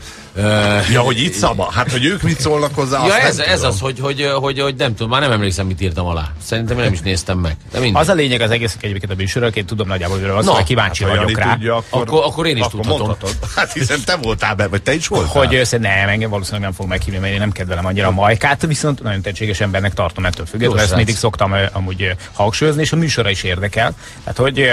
Ja, hogy itt szaba? Hát, hogy ők mit szólnak hozzá, Ja, ez, ez az, hogy, hogy, hogy, hogy, nem tudom, már nem emlékszem, mit írtam alá. Szerintem nem is néztem meg. De. Az a lényeg az egész egyébként a műsorok, én tudom nagyjából, hogy az, Na, hogy kíváncsi Hát, vagyok rá. Tudja, akkor, Akkor- akkor én is akkor tudhatom. mondhatod. Hát hiszen te voltál be, vagy te is voltál. Hogy össze, nem, engem valószínűleg nem fog meghívni, mert én nem kedvelem annyira a majkát, viszont nagyon tehetséges embernek tartom ettől függetlenül. Ezt mindig szoktam amúgy hangsúlyozni, és a műsora is érdekel. Tehát, hogy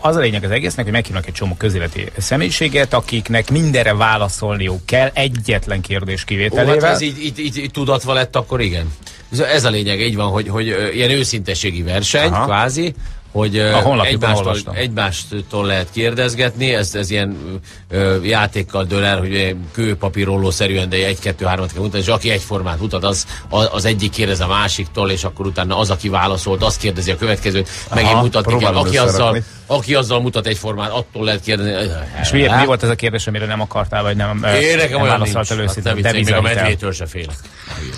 az a lényeg az egésznek, hogy meghívnak egy csomó közéleti személyiséget, akiknek mindenre válaszolniuk kell, egyetlen kérdés Ó, hát, kivételével. ez így, így, így, így tudatva lett, akkor igen. Ez- a lényeg, így van, hogy, hogy ilyen őszintességi verseny, Aha. kvázi, hogy A egymástól, egymástól lehet kérdezgetni, ez, ez ilyen ö, játékkal dől el, hogy kőpapírollószerűen, de egy, kettő, hármat kell mutatni, és aki egyformát mutat, az, az, az egyik kérdez a másiktól, és akkor utána az, aki válaszolt, azt kérdezi a következőt, megint Aha, mutatni kell. Aki azzal. Aki azzal mutat egyformát, attól lehet kérdezni. És mi, mi volt ez a kérdés, amire nem akartál, vagy nem, Én nekem nem olyan válaszolt. Hát először? nem viccelj, még a medvétől se félek.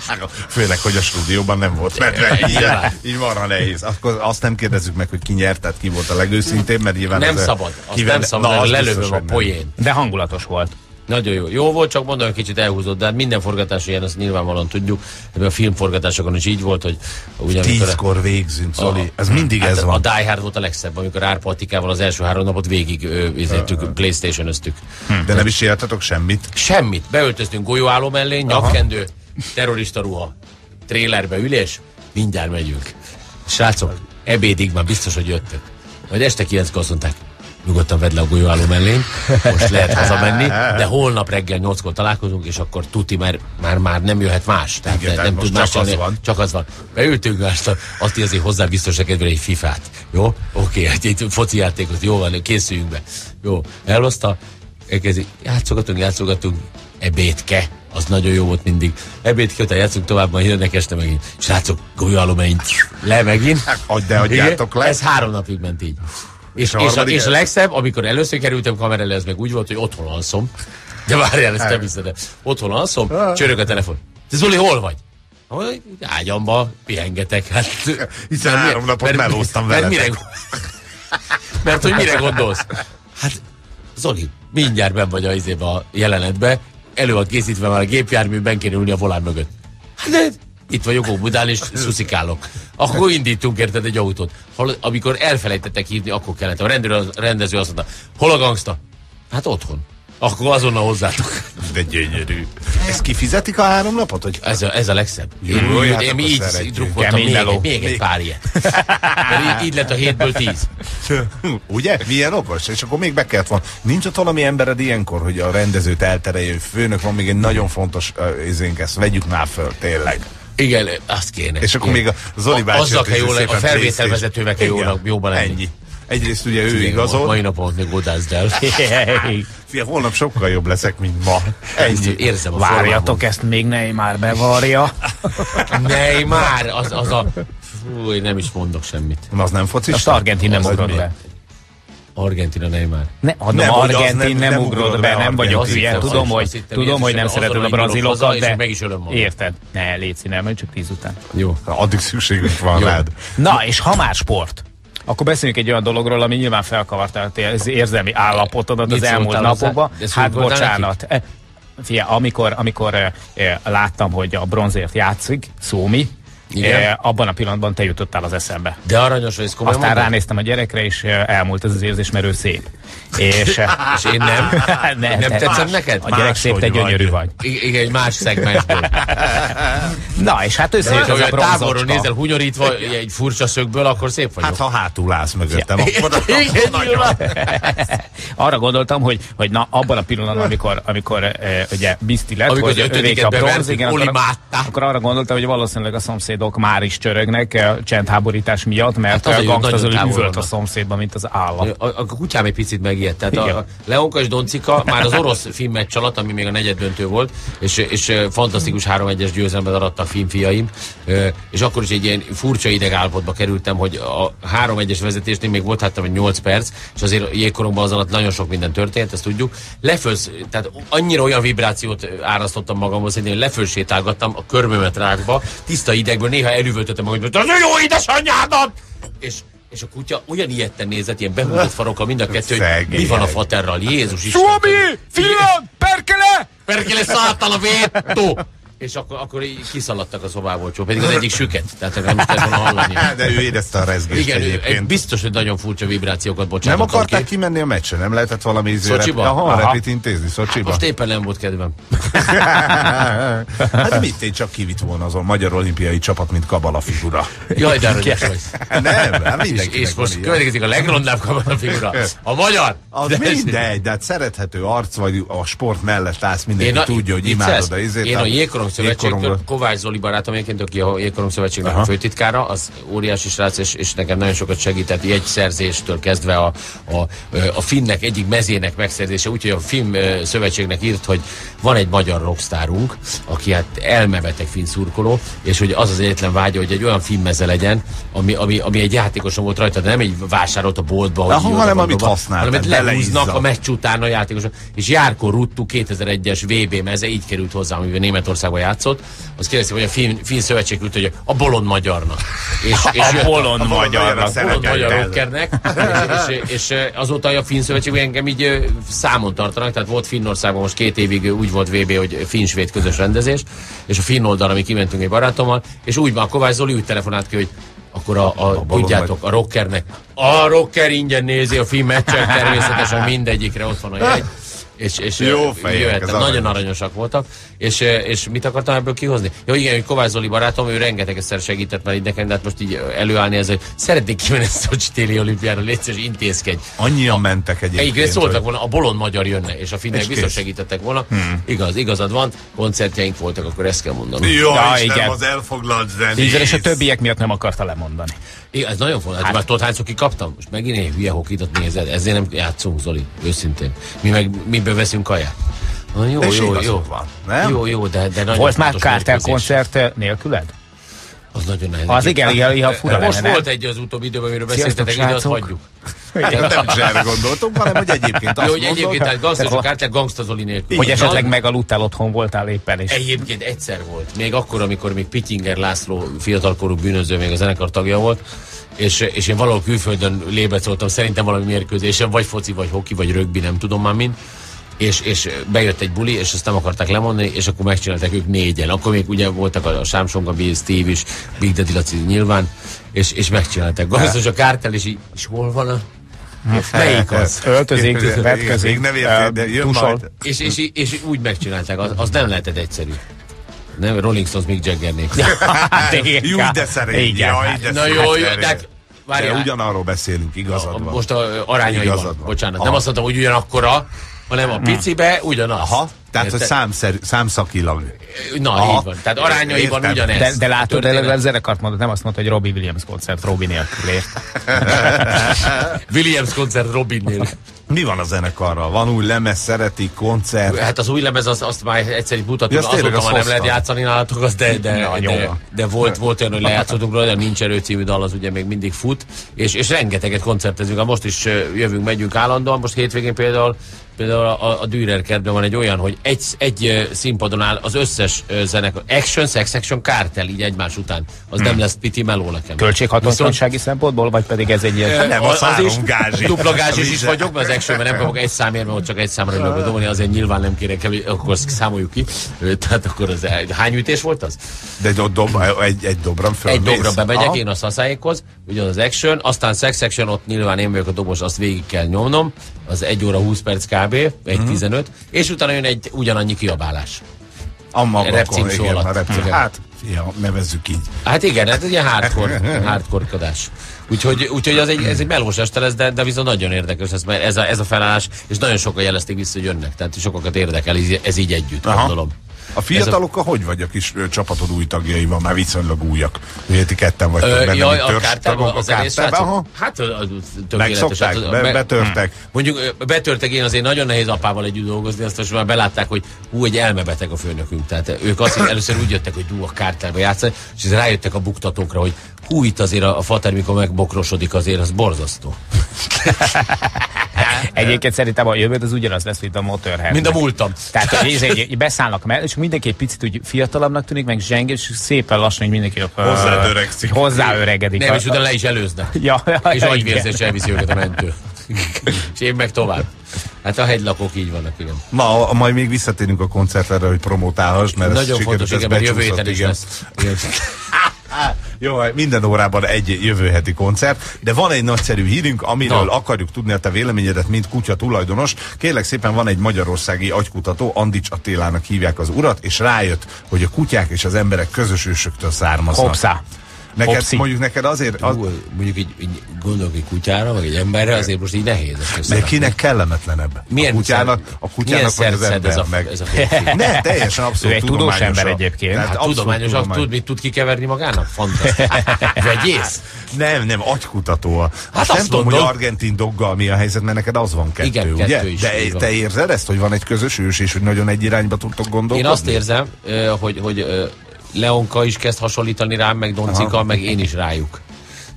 Hát, Főleg, hogy a stúdióban nem volt medve. Így, így marha nehéz. Akkor azt nem kérdezzük meg, hogy ki nyert, tehát ki volt a legőszintébb, mert nyilván... Nem szabad, azt kivel- nem szabad, lelövöm a poén. De hangulatos volt. Nagyon jó. Jó volt, csak mondom, hogy kicsit elhúzott, de hát minden forgatás ilyen, ezt nyilvánvalóan tudjuk. Ebben a filmforgatásokon is így volt, hogy ugye Tízkor végzünk, Zoli. a- Ez mindig hát ez A van. Die Hard volt a legszebb, amikor Árpa Attikával az első három napot végig izéltük, Playstation-öztük. De nem is éltetek semmit. Semmit. Beöltöztünk golyóálló mellé, nyakkendő, terrorista ruha, trélerbe ülés, mindjárt megyünk. Srácok, ebédig már biztos, hogy jöttök. Majd este kilenckor azt mondták, nyugodtan vedd le a golyóálló mellény, most lehet hazamenni, de holnap reggel nyolckor találkozunk, és akkor tuti, mert már, már nem jöhet más. Tehát Igen, nem tud más csak az van. Csak az van. Beültünk, azt, azt azért hozzá biztos kedvel egy fifát. Jó? Oké, egy, egy foci játékot, jó van, készüljünk be. Jó, elhozta, elkezdi, játszogatunk, játszogatunk, ebédke, az nagyon jó volt mindig. Ebédke, utána játszunk tovább, majd jönnek este megint. Srácok, golyóálló megint, le megint. Hát, Hagyd, de Igen, le. Ez három napig ment így. És, És a és, a, és a legszebb, amikor először kerültem kamera elé, ez meg úgy volt, hogy otthon alszom. De várjál, ezt nem hiszed, de otthon alszom, csörög a telefon. Te Zoli, hol vagy? Ágyamba pihengetek. Hát, Hiszen mert három napot mert- melóztam mert mire, mert hogy mire gondolsz? Hát, Zoli, mindjárt ben vagy a, izébe a jelenetbe, elő van készítve már a gépjárműben kéne ülni a volán mögött. Hát de itt vagyok Óbudán, és szuszikálok. Akkor indítunk érted egy autót. Hol, amikor elfelejtettek hívni, akkor kellett. A rendőr, a rendező azt mondta, hol a gangsta? Hát otthon. Akkor azonnal hozzátok. De gyönyörű. Ez kifizetik a három napot? Hogy Ez a, ez a legszebb. Én, Jó, én, hát én így szeretjük. drukkoltam még, egy- még egy pár ilyet. Mert így, így lett a hétből tíz. Ugye? Milyen okos? És akkor még be kellett volna. Nincs ott valami embered ilyenkor, hogy a rendezőt elterelje, főnök van még egy nagyon fontos uh, izénk, ezt vegyük már föl, tényleg. Igen, azt kéne. És akkor Igen. még a Zoli A- bácsi Azzal kell is jól, a felvételvezetővel kell jól, jobban lenni. Ennyi. Egyrészt ugye ő Igen, igazolt. Mai napon még odázd el. Fia, holnap sokkal jobb leszek, mint ma. Ennyi. Érzem a Várjatok, ezt még Neymar bevarja. formában. Neymar, az, az a... Fú, én nem is mondok semmit. Az nem focista? Azt Argentin nem ugrott be. Argentina Neymar. Ne, adom, Nem, az Argentin nem- nem, nem ugrott ugrott be, nem hülye. Azt Tudom, hogy, tudom, hogy nem szereted a brazilokat, de meg is ölöm magam. érted? Ne, Léci, nem, csak tíz után. Jó. Addig szükségünk van rád. Na, és ha már sport, akkor beszéljünk egy olyan dologról, ami nyilván felkavarta az érzelmi állapotodat az elmúlt napokban. Hát bocsánat. Eh, Fia, amikor, amikor eh, láttam, hogy a bronzért játszik, Szómi, Igen. eh, abban a pillanatban te jutottál az eszembe. De aranyos, hogy ez komolyan Aztán mondod? ránéztem a gyerekre, és eh, elmúlt ez az érzés, mert ő szép. És, eh, És én nem? ne, Nem te- tetszem neked? A gyerek szép, te gyönyörű vagy. vagy. I- Igen, egy más szegmensből. Na, és hát összejött ez a Ha távolról nézel hunyorítva egy furcsa szögből, akkor szép vagyok. Hát ha hátul állsz mögöttem, akkor. Arra gondoltam, hogy, hogy na, abban a pillanatban, amikor, amikor e, ugye bizti lett, Amikor hogy az ötödiket a bronz, igen, akkor, akkor arra gondoltam, hogy valószínűleg a szomszédok már is csörögnek csendháborítás miatt, mert Hát azért, hogy gangsta nagyon Zoli távol üvölt a szomszédban, mint az állat. A, a kutyám egy picit megijedt. Tehát a Igen. Leonka és Doncika már az orosz filmmeccs alatt, ami még a negyed döntő volt, és, és fantasztikus 3-1-es győzelemben arattak filmfiaim, és akkor is egy ilyen furcsa idegállapotba kerültem, hogy a 3-1-es vezetésnél még volt hát 8 perc, és azért jégkoromban az alatt nagyon sok minden történt, ezt tudjuk. Lefölsz, tehát annyira olyan vibrációt árasztottam magamhoz, hogy én lefölsétálgattam a körmömet rákba, tiszta idegből, néha elüvöltöttem magam, hogy az a jó édesanyádat! És és a kutya olyan ilyetten nézett, ilyen behúzott farokkal mind a kettő, hogy mi van a faterral, Jézus Isten. Suomi! Finland! Perkele! Perkele száltal a vétó! És akkor, akkor így kiszaladtak a szobából, csó, pedig az egyik süket, tehát nem kellett volna hallani. De ő érezte a rezgést Igen, ő, egyébként. biztos, hogy nagyon furcsa vibrációkat Nem bocsánattam akarták ki. kimenni a meccsen? Nem lehetett valami izére? Szocsiba? Aha, Aha. repit intézni Szocsiba? Most éppen nem volt kedvem. hát mit én csak kivitt volna azon magyar olimpiai csapat, mint kabala figura. Jaj, de aranyos vagy. Nem, hát És, és most következik a legrondább kamera figura. A magyar! Az De- mindegy, de hát szerethető arc vagy a sport mellett állsz, mindenki tudja, hogy imádod a izét. Én a Jégkorong Szövetségtől. Kovács Zoli barátom egyébként, aki a Jégkorong Szövetségnek a főtitkára, az óriási srác, és, és nekem nagyon sokat segített jegyszerzéstől kezdve a, a, a finnek egyik mezének megszerzése, úgyhogy a film szövetségnek írt, hogy van egy magyar rockstárunk, aki hát elmebeteg finn szurkoló, és hogy az az egyetlen vágya, hogy egy olyan filmmeze legyen, ami, ami, ami egy játékoson volt rajta, de nem egy vásárolt a boltba, oda hanem van amit használtad, hanem lehúznak a meccs után a játékosok. És Járko Ruttu 2001-es VB meze így került hozzá, amivel Németországban játszott. Az kérdezi, hogy a Finn, Finn szövetség küldte, hogy a bolond magyarnak. És, és A jött bolond a bolond magyarnak. magyarnak bolond magyar rockernek, és, és, és, azóta a Finn szövetség engem így számon tartanak, tehát volt Finnországban most két évig úgy volt VB, hogy finn-svéd közös rendezés, és a finn oldalra mi kimentünk egy barátommal, és úgy már Kovács Zoli úgy telefonált ki, hogy akkor a, a, a tudjátok, a rockernek, a rocker ingyen nézi a film meccset, természetesen mindegyikre ott van a jegy. És, és Jó fejek, nagyon aranyos. aranyosak voltak, és, és mit akartam ebből kihozni? Jó, igen, hogy Kovács Zoli barátom, ő rengetegszer segített már így nekem, de hát most így előállni ez, hogy szeretnék kimenni a Szocsi téli olimpiára, légy szíves, intézkedj. Annyian mentek egyébként. Egyébként szóltak hogy- volna, a bolond magyar jönne, és a finnek És biztos kész. segítettek volna. Hmm. Igaz, igazad van, koncertjeink voltak, akkor ezt kell mondanom. Jó, Ja, Istenem, igen. az elfoglalt zenész. És a többiek miatt nem akarta lemondani. Igen, ez nagyon fontos. Hát, már tudod, hányszor kikaptam? Most megint egy hülye hokidat nézed. Ezért nem játszunk, Zoli, őszintén. Mi meg miből veszünk kaját? Na, jó, És jó, jó. van, nem? Jó, jó, de, de nagyon Volt már Carter koncert nélküled? Az nagyon nehéz. Az igen, igen, igen, fura Most lenne, volt egy az utóbbi időben, amiről beszéltetek, ide azt hagyjuk. Nem is erre gondoltunk, hanem hogy egyébként azt Jó, hogy egyébként tehát kártyák gangsta Zoli nélkül. Hogy esetleg megaludtál otthon voltál éppen, és Egyébként egyszer volt. Még akkor, amikor még Pittinger László fiatalkorú bűnöző még a zenekar tagja volt, és, és én valahol külföldön lébecoltam, szerintem valami mérkőzésen, vagy foci, vagy hoki, vagy rögbi, nem tudom már mind. És, és bejött egy buli, és ezt nem akarták lemondani, és akkor megcsinálták ők négyen. Akkor még ugye voltak a, a Sámson Gabi, Steve is, Big Daddy Laci nyilván, és, és megcsinálták. Gazdos a kártel, és így, és hol van a... Melyik az? öltözik, Még nem érted, de jön majd. És, és, és, úgy megcsinálták, az, az nem lehetett egyszerű. Nem, Rolling Stones Mick Jagger nélkül. Igen. Jó, de szerény. Igen, Jaj, hát. de Na jó, jó, de hát, De várjál, ugyanarról beszélünk, igazad van. most a arányaiban, Igazad van. bocsánat, Aha. nem azt mondtam, hogy ugyanakkora, hanem a picibe ugyanaz. Aha, tehát hogy Érted? számszerű, számszakilag. Na, Aha. így van. Tehát arányaiban Értem. ugyanez. De, de látod, de a zenekart mondott, nem azt mondta, hogy Robbie Williams koncert Robbie nélkül ért. Williams koncert Robinnél. Mi van a zenekarral? Van új lemez, szereti, koncert? Hát az új lemez, az, azt már egyszer itt mutattuk, Ja, azt azóta azt már nem lehet játszani nálatok, az de, de, de, van. de volt, volt olyan, hogy lejátszottunk róla, de nincs erő című dal, az ugye még mindig fut, és, és rengeteget koncertezünk, most is jövünk, megyünk állandóan, most hétvégén például Például a, a Dürer kertben van egy olyan, hogy egy, egy színpadon áll az összes zenekar. Action, sex, action, kártel, így egymás után. Az nem lesz piti meló nekem. Költséghatósági szempontból, vagy pedig ez egy ilyen... Nem, az három gázsi. Dupla gázsis is vagyok, mert az actionben nem kapok egy számért, mert ott csak egy számra ülök dobni, azért nyilván nem kérek el, akkor számoljuk ki. Tehát akkor az, hány ütés volt az? De egy, dob, egy, egy dobram föl. Egy dobra bemegyek, én a szaszáékhoz, ugyan az action, aztán sex action, ott nyilván én vagyok a dobos, azt végig kell nyomnom, az 1 óra 20 perc kb, 1.15, és utána jön egy ugyanannyi kiabálás. A maga, Rap címszó igen, alatt. a rap cím. Igen. Hát, fia, nevezzük így. Hát igen, hát ez ilyen hardcore, hardcore-kodás. Úgyhogy, úgyhogy az egy, ez egy melós este lesz, de, de viszont nagyon érdekes ez, mert ez a, ez a felállás, és nagyon sokan jelezték vissza, hogy jönnek, tehát sokakat érdekel ez, ez így együtt, Aha. gondolom. A fiatalokkal hogy vagy a kis csapatod új tagjaival? Már viszonylag újak. Ugye ti ketten vagytok Ö, benne, jaj, a kártában, egész kártában? Hát tökéletes. Hát, be, be- betörtek. Mondjuk ö, betörtek, én azért nagyon nehéz apával együtt dolgozni, azt most már belátták, hogy hú, egy elmebeteg a főnökünk. Tehát ők azt először úgy jöttek, hogy dú, a kártárba játszani, és rájöttek a buktatókra, hogy hú, itt azért a, a fater, mikor megbokrosodik, azért az borzasztó. Egyébként szerintem a jövőd az ugyanaz lesz, mint a Motorhead. Mind a múltam. Tehát, hogy egy, beszállnak mellé, és mindenki egy picit úgy fiatalabbnak tűnik, meg zseng, és szépen lassan, hogy mindenki ö, Hozzád öregszik. Hozzáöregedik. Nem, és utána le is előznek. Ja, ja, És agyvérzés elviszi őket a mentő. és én meg tovább. Hát a hegylakók így vannak, igen. Ma, a- majd még visszatérünk a koncertre, hogy promotálhass, mert ez Nagyon sikerült, fontos, ez igen, mert jövő héten is igen. lesz. Igen. Jó, minden órában egy jövő heti koncert, de van egy nagyszerű hírünk, amiről Na. akarjuk tudni a te véleményedet, mint kutya tulajdonos. Kérlek szépen van egy magyarországi agykutató, Andics Attilának hívják az urat, és rájött, hogy a kutyák és az emberek közös ősöktől származnak. Hopszá. Neked, Hopszi. mondjuk neked azért, az, Ú, mondjuk így, így gondolok egy kutyára, vagy egy emberre, azért most így nehéz. ezt összerakni. kinek kellemetlenebb? Milyen a kutyának, a kutyának vagy az szerszed ez a, embernek? ez a férfi? Ne, teljesen abszolút Ő egy tudós ember egyébként. Hát tudományos, azt tudomány- tud, mit tud kikeverni magának? Fantasztikus. Vegyész? Nem, nem, agykutató. Hát Hát nem tudom, hogy argentin doggal mi a helyzet, mert neked az van kettő, Igen, ugye? kettő is, De te érzed ezt, hogy van egy közös ős, és hogy nagyon egy irányba tudtok gondolkodni? Én azt érzem, hogy, hogy Leonka is kezd hasonlítani rám, meg Doncika, meg én is rájuk.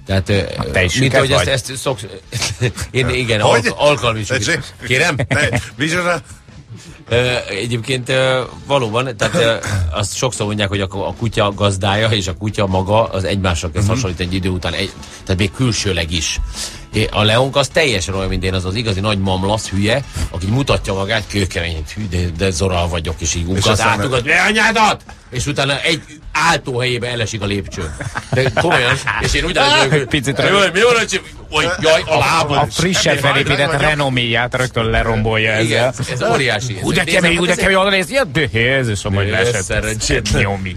Tehát, ö, te is mint hogy ezt, vagy? ezt szoksz... Én igen, Hogy? alk- alkalmi? Kérem? Ne, Bizsora, Ö, Egyébként valóban, tehát azt sokszor mondják, hogy a, a kutya gazdája és a kutya maga az egymásra kezd hasonlítani egy idő után, egy, tehát még külsőleg is. A Leonk az teljesen olyan, mint én, az az igazi nagy mamlasz hülye, aki mutatja magát, kőkemény, hű, de, de zoral vagyok, és így ugat, aztán- átugat, mi anyádat! És utána egy áltó helyébe elesik a lépcsőn. De komolyan, és én úgy állom, hogy Picit mi van, mi van, hogy jaj, a lábad. A frissen felépített renoméját rögtön lerombolja Igen, ezzel. ez óriási. Úgy de Nézem, kemény, úgy de ez- kemény, oda néz, ja, de Jézusom, hogy De leesett. szerencsétlen. Nyomi.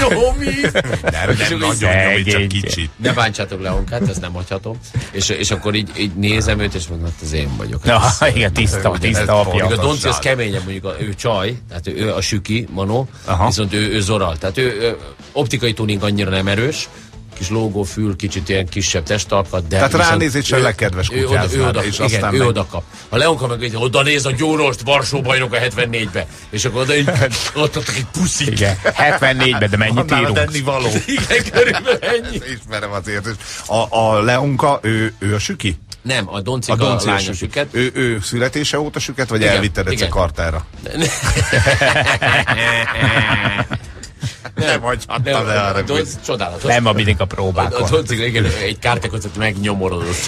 Nyomi! nem, nem nagyon nyomj, csak kicsit. Ne bántsátok Leonkát, ezt nem hagyhatom. És, és akkor így, így nézem őt, és mondom, hát ez én vagyok. Na, Ez- igen, tiszta, ez tiszta apja. Mondjuk a Donci az keményebb, mondjuk a, ő csaj, tehát ő a süki, Manó, Aha. viszont ő, ő zoral. Tehát ő, ő optikai tuning annyira nem erős, kis lógó fül, kicsit ilyen kisebb testalkat, de... Tehát ránéz, és a ő- legkedves ő oda, ő kutyáznál, oda, és igen, aztán ő meg- oda kap. A Leonka meg így oda néz a gyórost, Varsó bajnok a 74-be, és akkor oda így, ott adtak egy puszik. Igen, 74-ben, de mennyit Annál írunk? tenni való. Igen, körülbelül ennyi. Ismerem azért. A, a Leonka, ő, ő a süki? Nem, a Doncika a, Donci lánya süket. Ő, ő születése óta süket, vagy Igen, elvitted egyszer kartára? Nem hagyhatta le arra. a csodálatos. Nem ma mindig a A próbákon. Doncika, igen, egy kártyakocot megnyomorodott.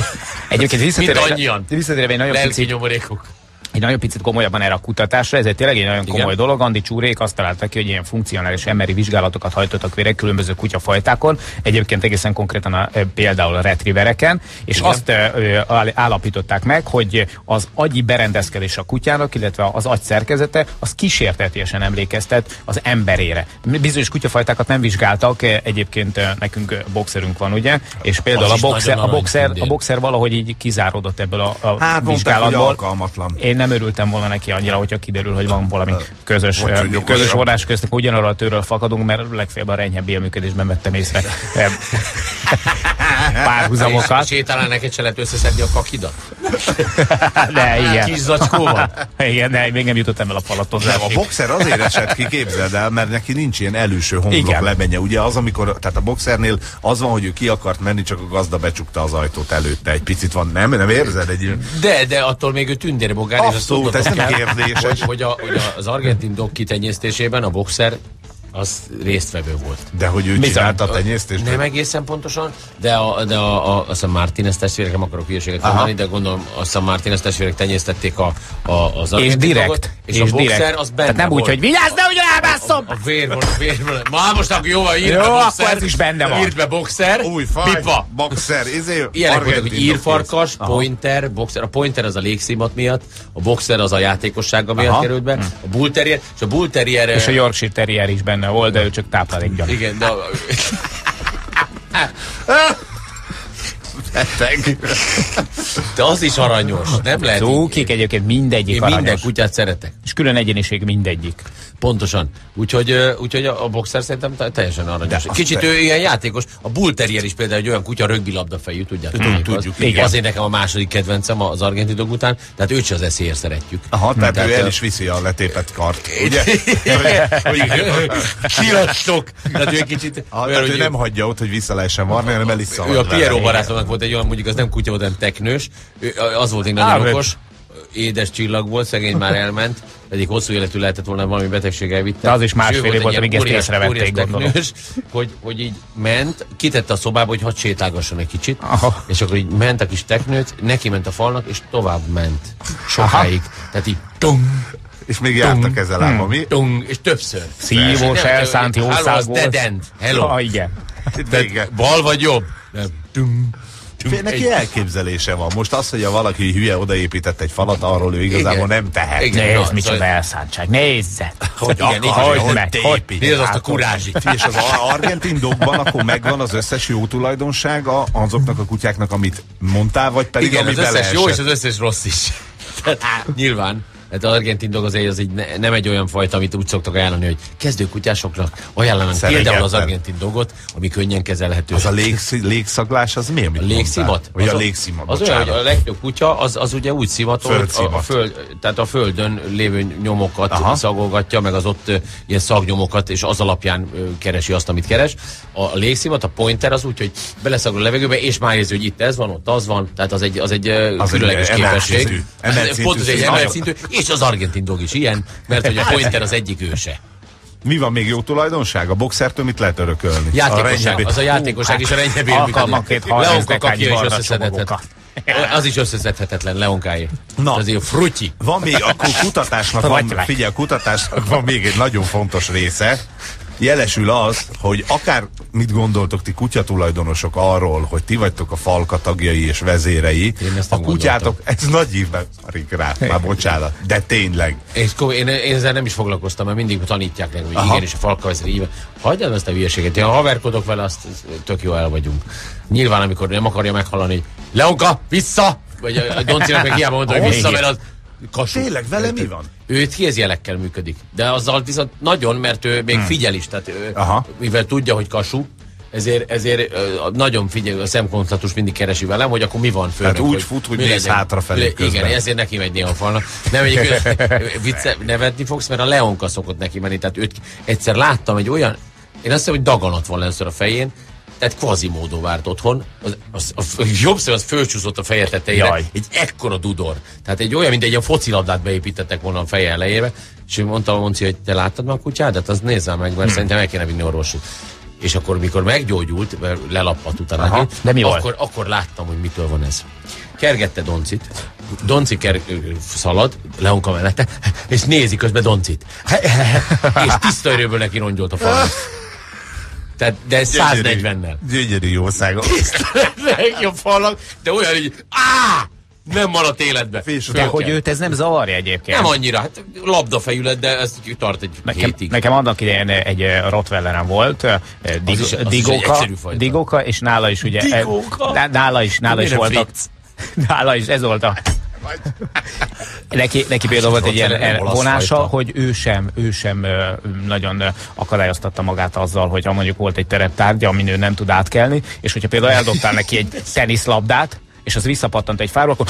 Egyébként Mint visszatérve, annyian. visszatérve egy nagyon Lelki nyomorékok. Egy nagyon picit komolyabban erre a kutatásra, ez egy tényleg egy nagyon Igen. komoly dolog. Andi Csúrék azt találták ki, hogy ilyen funkcionális emberi vizsgálatokat hajtottak végre különböző kutyafajtákon, egyébként egészen konkrétan a, e, például a retrievereken, és Igen. azt e, ö, áll- állapították meg, hogy az agyi berendezkedés a kutyának, illetve az agy szerkezete, az kísértetiesen emlékeztet az emberére. Bizonyos kutyafajtákat nem vizsgáltak, e, egyébként e, nekünk e, boxerünk van, ugye, és például a boxer, a, boxer, a boxer valahogy így kizáródott ebből a, a Hát mondták, hogy vizsgálatból. alkalmatlan. Én nem örültem volna neki annyira, hogyha kiderül, hogy van valami közös, hogy közös vonás köztünk, ugyanarról a tőről fakadunk, mert legfeljebb a renyhebb bélműködésben vettem észre párhuzamokat. Sétálnál neked se lehet összeszedni a kakidat? De igen, Kis zacskóval? igen, de még nem jutottam el a falatozásig. Nem, a boxer azért esett ki, képzeld el, mert neki nincs ilyen előső homlok lemenye. Ugye az, amikor, tehát a boxernél az van, hogy ő ki akart menni, csak a gazda becsukta az ajtót előtte. Egy picit van, nem? Nem érzed? Egy, De, de attól még ő tündérbogár, és azt Abszolút, ez nem kell, kérdéses. Hogy, hogy, a, hogy a- az argentin dog kitenyésztésében a boxer az résztvevő volt. de hogy ő Bizony. csinálta a tenyésztést? Nem egészen pontosan, de a, de a, a, azt a Martínez testvérek, nem akarok hülyeséget mondani, de gondolom azt a Martínez testvérek tenyésztették a, a, az És direkt. dogot, és, és a boxer direkt. az benne Tehát nem úgy, volt. hogy vigyázz, ne ugye elbásszom! A vérből, a vérből. Ma most akkor jó írt Jó, be akkor boxer. ez is benne van. Írt be boxer, Új faj, pipa. boxer, izé, Ilyenek voltak, hogy írfarkas, Aha. pointer, boxer. A pointer az a légszímat miatt, a boxer az a játékossága miatt Aha. került be, a bull terrier, és a bull terrier... És a Yorkshire Terrier is benne volt, de ő csak táplálékgyan. Igen, de... Beteg. De az is aranyos, nem lehet. Csókik egyébként mindegyik Én aranyos. minden kutyát szeretek. És külön egyéniség mindegyik. Pontosan. Úgyhogy, úgyhogy a, a boxer szerintem te- teljesen aranyos. Kicsit ő ilyen játékos. A bull terrier is például egy olyan kutya rögbi labda fejű, tudjátok. Tudjuk, melyik az? tudjuk, igen. Azért nekem a második kedvencem az argentin dog után, tehát őt se az eszéért szeretjük. Aha, tehát, Tehát, ő el is viszi a letépet kart. Ugye? Kirattok! Tehát ő egy kicsit... Ah, olyan, tehát ő nem hagyja ott, hogy vissza lehessen varni, hanem el is ő szalad a. Piero barátomnak volt egy olyan, mondjuk az nem kutya volt, hanem teknős. Az volt egy nagyon okos. Édes csillag volt, szegény már elment. Pedig hosszú életű lehetett volna, valami betegség elvitte. De az is másfél év egy volt, amíg ezt észrevették, gondolom. hogy, hogy így ment, kitette a szobába, hogy hadd sétálgasson egy kicsit, Aha. és akkor így ment a kis teknőt, neki ment a falnak, és tovább ment. Sokáig. Tehát így tung, És még jártak ezzel lába, mi? tung, és többször. Szívós, elszánt, Hello, az jószágos. dead end. Hello. Ah, igen. Vége. Bal vagy jobb? Nem. Tung, Fél neki elképzelése van. Most az, hogy a valaki hülye odaépített egy falat, arról ő igazából Igen. nem tehet. Igen. Nézd, Na, micsoda szóval- elszántság. Nézze! Hogy Igen, igen, hogy hogy meg, hogy- tépít. Nézd azt a kurázsit. És az ar- argentin dogban akkor megvan az összes jó tulajdonsága azoknak a kutyáknak, amit mondtál, vagy pedig Igen, ami az összes jó és beleesett? az összes rossz is. Tehát, nyilván. Hát az argentin dog az egy, egy ne, nem egy olyan fajta, amit úgy szoktak ajánlani, hogy kezdőkutyásoknak ajánlanak például az argentin dogot, ami könnyen kezelhető. Az a légsz, légszaglás, az mi, A légszimat? Vagy Az a légszimat, Az olyan, hogy a legtöbb kutya, az, az ugye úgy szimatol, hogy a, a Földszimat. föld, tehát a földön lévő nyomokat Aha. Szagolgatja, meg az ott ilyen szagnyomokat, és az alapján keresi azt, amit keres. A légszimat, a pointer az úgy, hogy beleszagol a levegőbe, és már érzi, hogy itt ez van, ott az van, tehát az egy, az egy Az egy különleges emelt képesség. szintű. Emelt szintű Pont az egy emelt szintű, és az argentin dog is ilyen, mert hogy a pointer az egyik őse. Mi van még jó tulajdonság? A boxertől mit lehet örökölni? Játékosság, renyhebé- az a játékosság és a renyhebél Alkalmanként 30 Leonka is barna összeszedhetetlen. csomagokat. Az is összeszedhetetlen, Leonkáé. Na. Azért frutyi. Van még, akkor kutatásnak van, figyelj, a kutatásnak van még egy nagyon fontos része. Jelesül az, hogy akár mit gondoltok ti kutyatulajdonosok arról, hogy ti vagytok a falka tagjai és vezérei, a kutyátok, ez nagy ívben, szarik rá, már bocsánat, de tényleg. És ko- én, én ezzel nem is foglalkoztam, mert mindig tanítják nekem, hogy Aha. igen, és a falka vezér így. Hagyjad ezt a hülyeséget, én ha haverkodok vele, azt az tök jó el vagyunk. Nyilván, amikor nem akarja meghallani, Leonka, vissza! Vagy a, a Doncinak meg hiába mondta, hogy vissza, mert az kasú. Tényleg, vele mi van? Ő kézjelekkel működik. De azzal viszont nagyon, mert ő még figyel is. Tehát ő, Aha. mivel tudja, hogy kasú, Ezért, ezért nagyon figyelj, a szemkontaktus mindig keresi velem, hogy akkor mi van főnök. Tehát úgy fut, hogy mi néz hátrafelé Igen, ezért neki megy néha falnak. Nem egyébként vicce, nevetni fogsz, mert a Leonka szokott neki menni. Tehát őt egyszer láttam egy olyan, én azt hiszem, hogy daganat van először a fején, tehát Quasimodo várt otthon, az, az, az, a jobb szem az fölcsúszott a feje tetejére, Jaj. egy ekkora dudor. Tehát egy olyan, mint egy ilyen focilabdát beépítettek volna a feje elejére, és mondta a Monci, hogy te láttad már a kutyádat? Az nézzel meg, mert szerintem el kéne vinni orvosra. És akkor, mikor meggyógyult, mert lelappadt utána, Aha. De mi volt? akkor, akkor láttam, hogy mitől van ez. Kergette Doncit, Donci ker, szalad, Leonka mellette, és nézi közben Doncit. és tiszta erőből neki rongyolt a falat. Tehát, de ez 140-nel. Gyönyörű jószága. Legjobb falak, de olyan, hogy á! Nem maradt életbe. De hogy őt ez nem zavarja egyébként. Nem annyira, hát labdafejület, de ez tart egy Nekem, hétig. nekem annak idején egy eh, Rottweilerem volt, eh, dig, is- fajta. digóka, és nála is ugye... Digóka? ná- Nála is, nála is voltak... Nála is, ez volt a... Neki, neki például volt egy ilyen vonása, fajta. hogy ő sem, ő sem ö, nagyon ö, akadályoztatta magát azzal, hogy ha mondjuk volt egy tereptárgya, amin ő nem tud átkelni, és hogyha például eldobtál neki egy teniszlabdát, és az visszapattant egy fáról, akkor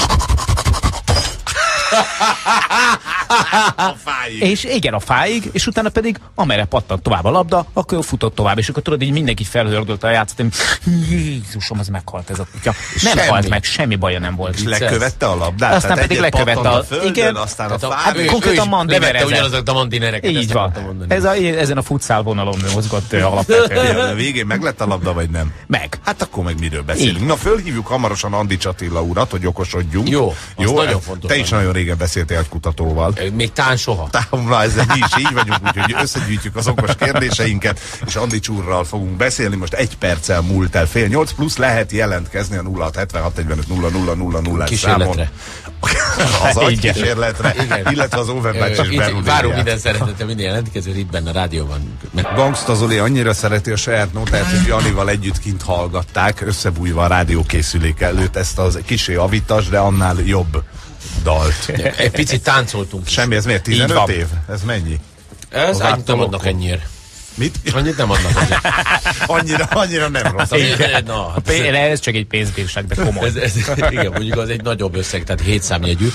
A fáig. És igen, a fáig, és utána pedig amerre pattant tovább a labda, akkor ő futott tovább, és akkor tudod, így mindenki felhördült a játszat, hogy Jézusom, az meghalt ez a kutya. Nem Semmi. halt meg, semmi baja nem volt. És lekövette a labdát? Aztán Tehát pedig lekövette a- a földön, igen. aztán a a- Hát fáig. konkrétan ő mandinerezett. ugyanazokat a mandinereket. Így van. Ez a, ezen a futszál vonalon mozgott alapvetően. A végén meg lett a labda, vagy nem? Meg. Hát akkor meg miről beszélünk? Így. Na, fölhívjuk hamarosan Andi Csatilla urat, hogy okosodjunk. Jó, az Jó nagyon fontos Te is nagyon régen beszéltél egy kutatóval. Még tán soha. Na, ezzel mi is így vagyunk, úgyhogy összegyűjtjük az okos kérdéseinket, és Andi Csúrral fogunk beszélni. Most egy perccel múlt el fél nyolc, plusz lehet jelentkezni a 0676 Kísérletre. Az agy Igen. kísérletre, illetve az overmatches itt Várunk berúdéját. minden szeretettel, minden jelentkező itt benne a rádióban. Gangsta Zoli annyira szereti a saját nótáját, hogy Janival együtt kint hallgatták, összebújva a rádiókészülék előtt ezt az kisé avitas, de annál jobb dalt. Egy picit táncoltunk. Semmi, ez miért? Így 15 van. év? Ez mennyi? Ez annyit nem adnak ennyire. Mit? Annyit nem adnak ennyire. Annyira, annyira nem rossz. Ez- Na, hát Pé- Ez csak egy pénzbírság, de komoly. ez, ez, igen, mondjuk az egy nagyobb összeg, tehát 7 számjegyű.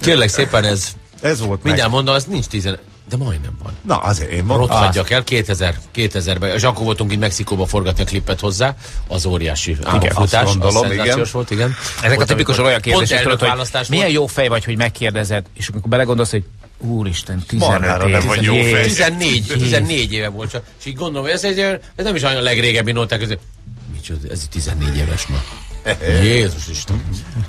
Kérlek szépen, ez Ez volt meg. mindjárt mondom, az nincs 10, de majdnem van. Na, azért én mondom. Rothadjak el, 2000, 2000-ben, és akkor voltunk itt Mexikóba forgatni a klipet hozzá, az óriási álmafutás, gondolom, az igen. volt, igen. Ezek a Volt, tipikus amikor olyan kérdések, tudod, hogy elnökválasztás milyen volt. jó fej vagy, hogy megkérdezed, és amikor belegondolsz, hogy úristen, 15 Marhára év. nem vagy jó Jézus. fej. 14, 14 éve volt csak. És így gondolom, hogy ez, egy, ez nem is olyan a legrégebbi nóták között. Micsoda, ez 14 éves ma. Jézus Isten.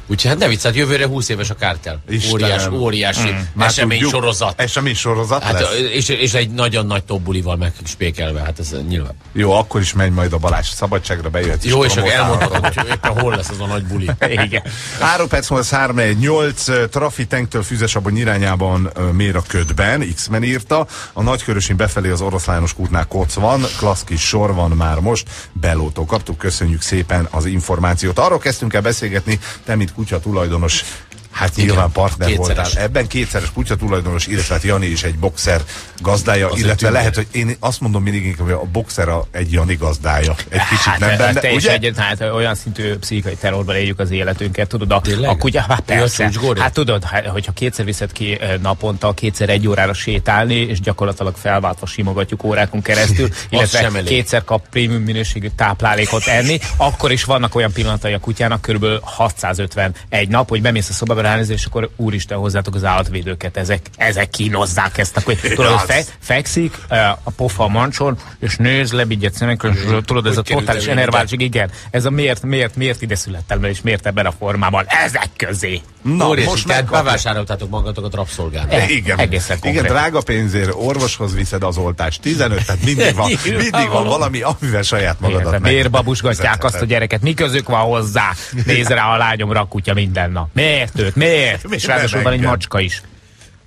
Úgyhogy hát ne vicc, hát jövőre 20 éves a kártel. Istenem. Óriás, óriási Már esemény tudjuk. sorozat. Esemény sorozat Hát, lesz? és, és egy nagyon nagy topbulival megspékelve, hát ez nyilván. Jó, akkor is megy majd a Balázs szabadságra, bejöhetsz. Jó, és akkor elmondhatom, hogy éppen hol lesz az a nagy buli. Igen. 3 perc múlva 3 8 Trafi tanktől Füzesabony irányában mér a ködben, X-Men írta. A nagykörösén befelé az oroszlános kútnál koc van, klassz kis sor van már most. Belótól kaptuk, köszönjük szépen az információt. Arról kezdtünk el beszélgetni, te mint kutya tulajdonos Hát Igen, nyilván partner kétszeres. voltál. Ebben kétszeres kutya tulajdonos, illetve hát Jani is egy boxer gazdája, Az egy illetve lehet, hogy én azt mondom mindig inkább, hogy a boxer a, egy Jani gazdája. Egy kicsit Hát, nem benne, te ugye? egyet, hát olyan szintű pszichikai terrorban éljük az életünket, tudod, a, Tényleg? a kutya, hát persze. Hát tudod, hát, hogyha kétszer viszed ki eh, naponta, kétszer egy órára sétálni, és gyakorlatilag felváltva simogatjuk órákon keresztül, illetve kétszer kap prémium minőségű táplálékot enni, akkor is vannak olyan pillanatai a kutyának, körülbelül 650 egy nap, hogy bemész a szobába ránézni, és akkor úristen hozzátok az állatvédőket, ezek, ezek kínozzák ezt, akkor tudod, hogy fe, fekszik eh, a pofa a mancson, és néz, lebigyed szemekkel, és tudod, ez a totális enerváltság, igen, ez a miért, miért, miért ide születtem és miért ebben a formában, ezek közé. Na, Óriási, most tehát bevásároltátok magatokat rabszolgálni. E, igen, egészen igen, drága pénzért orvoshoz viszed az oltást. 15, tehát mindig van, mindig van valami, amivel saját magadat Igen, meg- miért babusgatják azt a gyereket? Mi közük van hozzá? Nézd rá a lányom rakkutya minden nap. Miért őt? Miért? Miért És ráadásul van egy macska is.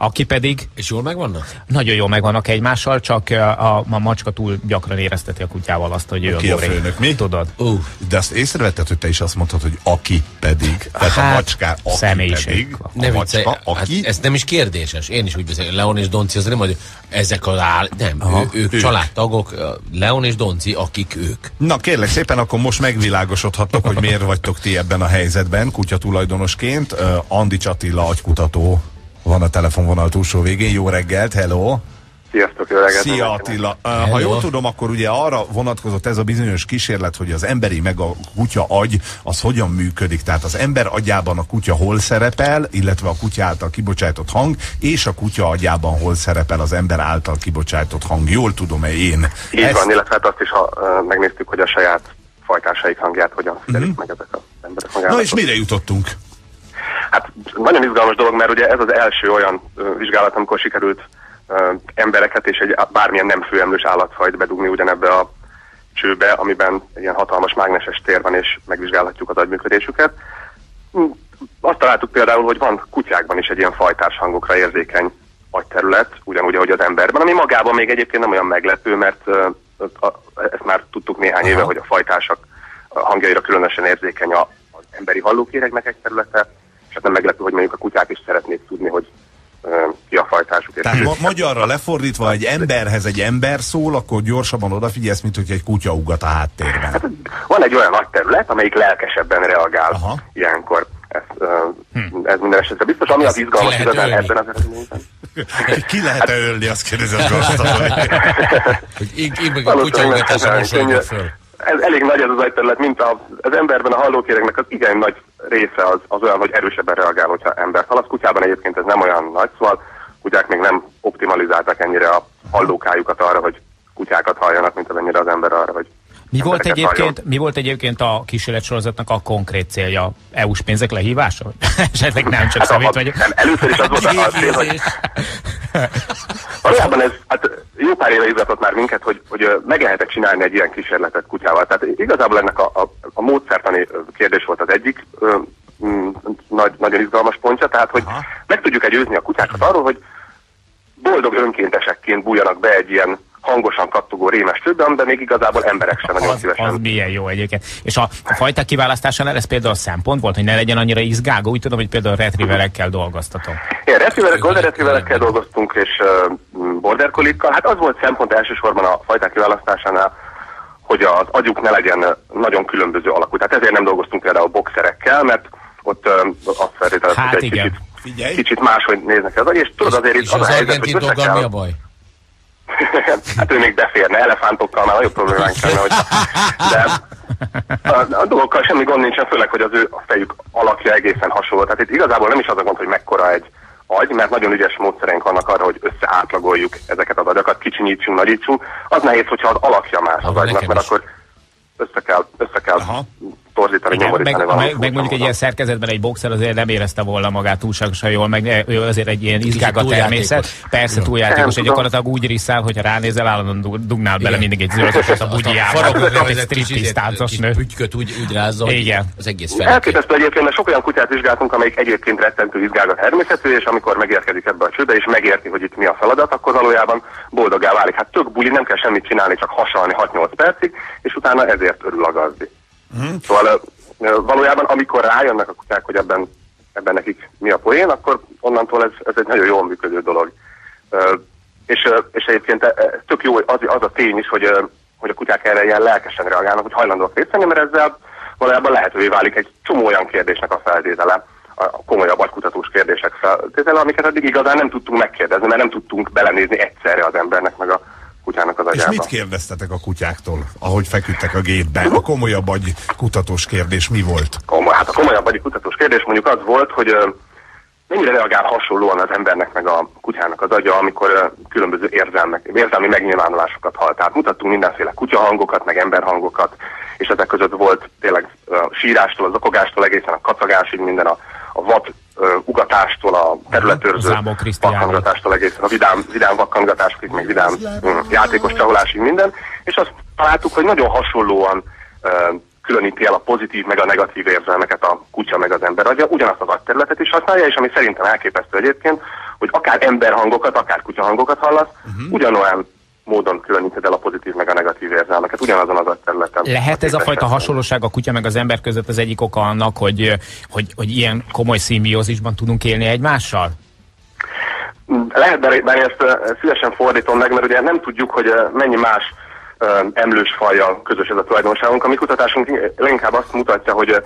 Aki pedig És jól megvannak? nagyon jól megvannak egymással, csak a, a macska túl gyakran érezteti a kutyával azt, hogy ő Ki a Bori. főnök, mi? Tudod? Ó, De azt észrevetted, hogy te is azt mondtad, hogy aki pedig. Tehát a Hát, macská, aki személyiség. pedig. ne A viccelj, macska, aki. hát ez nem is kérdéses. Én is úgy beszélek. Leon és Donci az nem, hogy ezek az áll... Nem, Aha, ő, ők, ők. családtagok, Leon és Donci, akik ők. Na kérlek szépen, akkor most megvilágosodhattok, hogy miért vagytok ti ebben a helyzetben, kutya tulajdonosként. Uh, Andi Csatilla, agykutató van a telefonvonal túlsó végén. Jó reggelt, hello! Sziasztok, jó reggelt! Szia. Attila! Uh, ha Hello. jól tudom, akkor ugye arra vonatkozott ez a bizonyos kísérlet, hogy az emberi meg a kutya agy, az hogyan működik. Tehát az ember agyában a kutya hol szerepel, illetve a kutya által kibocsátott hang, és a kutya agyában hol szerepel az ember által kibocsátott hang. Jól tudom-e én? Így van, illetve hát azt is ha, uh, megnéztük, hogy a saját fajtásaik hangját hogyan figyelik uh-huh. meg ezek az emberek. Mhm. Na és mire jutottunk? Hát nagyon izgalmas dolog, mert ugye ez az első olyan vizsgálat, amikor sikerült embereket és egy bármilyen nem főemlős állatfajt bedugni ugyanebbe a csőbe, amiben ilyen hatalmas mágneses tér van, és megvizsgálhatjuk az agyműködésüket. Hm, Azt találtuk például, hogy van kutyákban is egy ilyen fajtárs hangokra érzékeny agyterület, ugyanúgy, ahogy az emberben, ami magában még egyébként nem olyan meglepő, mert ezt már tudtuk néhány éve, hogy a fajtársak hangjaira különösen érzékeny a, az emberi hallókéregnek egy területe, és hát nem meglepő, hogy mondjuk a kutyák is szeretnék tudni, hogy ki a fajtásuk. és Tehát ma- magyarra lefordítva, egy emberhez egy ember szól, akkor gyorsabban odafigyelsz, mint hogy egy kutya ugat a háttérben. Van egy olyan nagy terület, amelyik lelkesebben reagál Aha. ilyenkor. Ez, uh, ez minden esetre biztos, ami az ki izgalmas lehet igazán ölni? ebben az eredményben. Ki lehet-e ölni, azt az gazdagon. Hogy én, én meg a nem mosolyogok könnyű. föl. Ez elég nagy ez az agyterület, mint a, az emberben a hallókéregnek az igen nagy része az, az olyan, hogy erősebben reagál, hogyha ember hallasz. Kutyában egyébként ez nem olyan nagy, szóval kutyák még nem optimalizálták ennyire a hallókájukat arra, hogy kutyákat halljanak, mint amennyire az ember arra, hogy Mi volt, egyébként, mi volt egyébként a kísérletsorozatnak a konkrét célja? EU-s pénzek lehívása? Esetleg nem, csak Hát szemét a, vagy. nem, először is az volt a, cél, hogy Valójában ez hát jó pár éve izgatott már minket, hogy, hogy meg lehetett csinálni egy ilyen kísérletet kutyával. Tehát igazából ennek a, a, a módszertani kérdés volt az egyik ö, mm, nagy, nagyon izgalmas pontja, tehát hogy Aha. meg tudjuk-e győzni a kutyákat arról, hogy boldog önkéntesekként bújjanak be egy ilyen hangosan kattogó rémes csőben, de még igazából emberek sem nagyon Az, szívesen. az milyen jó egyébként. És a, a fajták kiválasztásánál ez például szempont volt, hogy ne legyen annyira izgágó. Úgy tudom, hogy például retrieverekkel dolgoztatom. Igen, retrieverek, golden retrieverekkel dolgoztunk, és uh, border collie-kkal. Hát az volt szempont elsősorban a fajták kiválasztásánál, hogy az agyuk ne legyen nagyon különböző alakú. Tehát ezért nem dolgoztunk például boxerekkel, mert ott uh, azt feltételeztük, Hát hogy egy igen. kicsit, Figyelj. kicsit máshogy néznek az agy, és tudod azért itt És az, az a helyzet, hogy mi a baj? hát ő még beférne, elefántokkal már nagyobb problémánk lenne, hogy... De a, a dolgokkal semmi gond nincsen, főleg, hogy az ő a fejük alakja egészen hasonló. Tehát itt igazából nem is az a gond, hogy mekkora egy agy, mert nagyon ügyes módszereink vannak arra, hogy összeátlagoljuk ezeket az agyakat, kicsinyítsünk, nagyítsunk. Az nehéz, hogyha az alakja más az agynak, mert is. akkor össze kell, össze kell Aha. Torzítani, Igen, meg, nyomorítani meg, meg mondjuk egy ilyen szerkezetben egy boxer azért nem érezte volna magát túlságosan jól, meg ő azért egy ilyen izgága túljátékos. természet. Persze túljátékos, Nem hogy tudom. gyakorlatilag úgy riszál, hogyha ránézel, állandóan dug- dugnál bele mindig egy zöldsöset a bugyjába. egy izét, táncos nő. Ügyköt úgy, úgy rázza, hogy Igen. az egész fel. Elképesztő egyébként, mert sok olyan kutyát vizsgáltunk, amelyik egyébként rettentő izgága természetű, és amikor megérkezik ebbe a csőbe, és megérti, hogy itt mi a feladat, akkor valójában boldogá válik. Hát tök buli, nem kell semmit csinálni, csak hasalni 6-8 percig, és utána ezért örül a gazdi. Mm. Szóval valójában, amikor rájönnek a kutyák, hogy ebben, ebben nekik mi a poén, akkor onnantól ez, ez egy nagyon jól működő dolog. És, és egyébként tök jó az, az a tény is, hogy, hogy a kutyák erre ilyen lelkesen reagálnak, hogy hajlandóak részt venni, mert ezzel valójában lehetővé válik egy csomó olyan kérdésnek a feltétele, a komolyabb agykutatós kérdések feltétele, amiket eddig igazán nem tudtunk megkérdezni, mert nem tudtunk belenézni egyszerre az embernek meg a kutyának az És agyába. mit kérdeztetek a kutyáktól, ahogy feküdtek a gépben? A komolyabb agy kutatós kérdés mi volt? Komoly, hát a komolyabb agyi kutatós kérdés mondjuk az volt, hogy mennyire reagál hasonlóan az embernek meg a kutyának az agya, amikor különböző érzelmek, érzelmi megnyilvánulásokat hall. Tehát mutattunk mindenféle kutyahangokat, meg emberhangokat, és ezek között volt tényleg sírástól, az okogástól egészen a kacagásig, minden a, a vad ugatástól, a területőrző vakkangatástól egészen a vidám, vidám vakkangatásig, meg vidám mm, játékos csaholásig minden, és azt találtuk, hogy nagyon hasonlóan különíti el a pozitív meg a negatív érzelmeket a kutya meg az ember agya, ugyanazt az agyterületet is használja, és ami szerintem elképesztő egyébként, hogy akár emberhangokat, akár kutyahangokat hallasz, uh-huh. ugyanolyan módon különíted el a pozitív meg a negatív érzelmeket, ugyanazon az területen. Lehet ez a fajta hasonlóság a kutya meg az ember között az egyik oka annak, hogy, hogy, hogy ilyen komoly szimbiózisban tudunk élni egymással? Lehet, bár ezt szívesen fordítom meg, mert ugye nem tudjuk, hogy mennyi más emlős fajjal közös ez a tulajdonságunk. A mi kutatásunk leginkább azt mutatja, hogy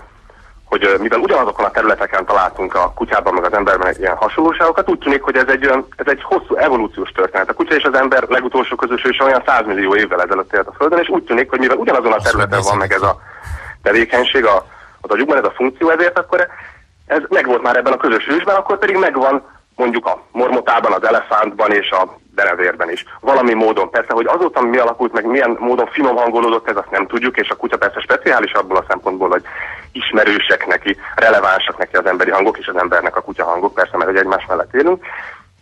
hogy mivel ugyanazokon a területeken találtunk a kutyában meg az emberben ilyen hasonlóságokat, úgy tűnik, hogy ez egy, ez egy hosszú evolúciós történet. A kutya és az ember legutolsó közösülése olyan 100 millió évvel ezelőtt élt a Földön, és úgy tűnik, hogy mivel ugyanazon a területen van meg ez a tevékenység, a, az agyukban ez a funkció, ezért akkor ez megvolt már ebben a közösülésben, akkor pedig megvan mondjuk a mormotában, az elefántban és a denevérben is. Valami módon. Persze, hogy azóta mi alakult, meg milyen módon finom hangolódott, ez azt nem tudjuk, és a kutya persze speciális abból a szempontból, hogy ismerősek neki, relevánsak neki az emberi hangok, és az embernek a kutya hangok, persze, mert hogy egymás mellett élünk.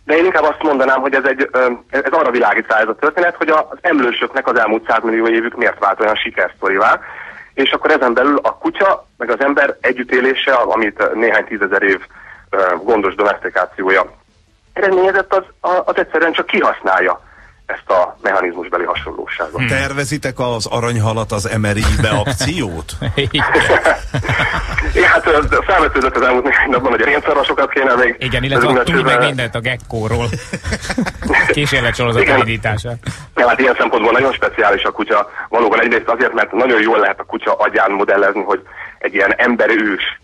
De én inkább azt mondanám, hogy ez, egy, ez arra világít rá ez a történet, hogy az emlősöknek az elmúlt százmillió évük miért vált olyan sikersztorivá, és akkor ezen belül a kutya, meg az ember együttélése, amit néhány tízezer év gondos domestikációja eredményezett, az, az egyszerűen csak kihasználja ezt a mechanizmusbeli hasonlóságot. Hmm. Tervezitek az aranyhalat az MRI-be akciót? Igen, hát felvetődött az elmúlt néhány napban, hogy a rénszarvasokat kéne még... Igen, illetve tudj meg mindent a gekkóról. Kísérletsorozat elindítása. Ja, hát ilyen szempontból nagyon speciális a kutya. Valóban egyrészt azért, mert nagyon jól lehet a kutya agyán modellezni, hogy egy ilyen emberős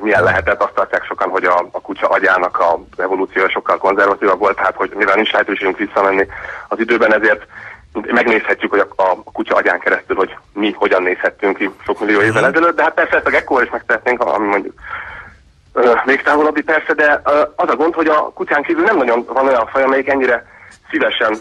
milyen lehetett. Azt tartják sokan, hogy a, a kutya agyának a evolúciója sokkal konzervatívabb volt, tehát hogy mivel nincs lehetőségünk visszamenni az időben, ezért megnézhetjük, hogy a, a kutya agyán keresztül, hogy mi hogyan nézhettünk ki sok millió évvel mhm. ezelőtt, de hát persze ezt a gekkóval is megtehetnénk, ami mondjuk még távolabbi persze, de az a gond, hogy a kutyán kívül nem nagyon van olyan faj, amelyik ennyire szívesen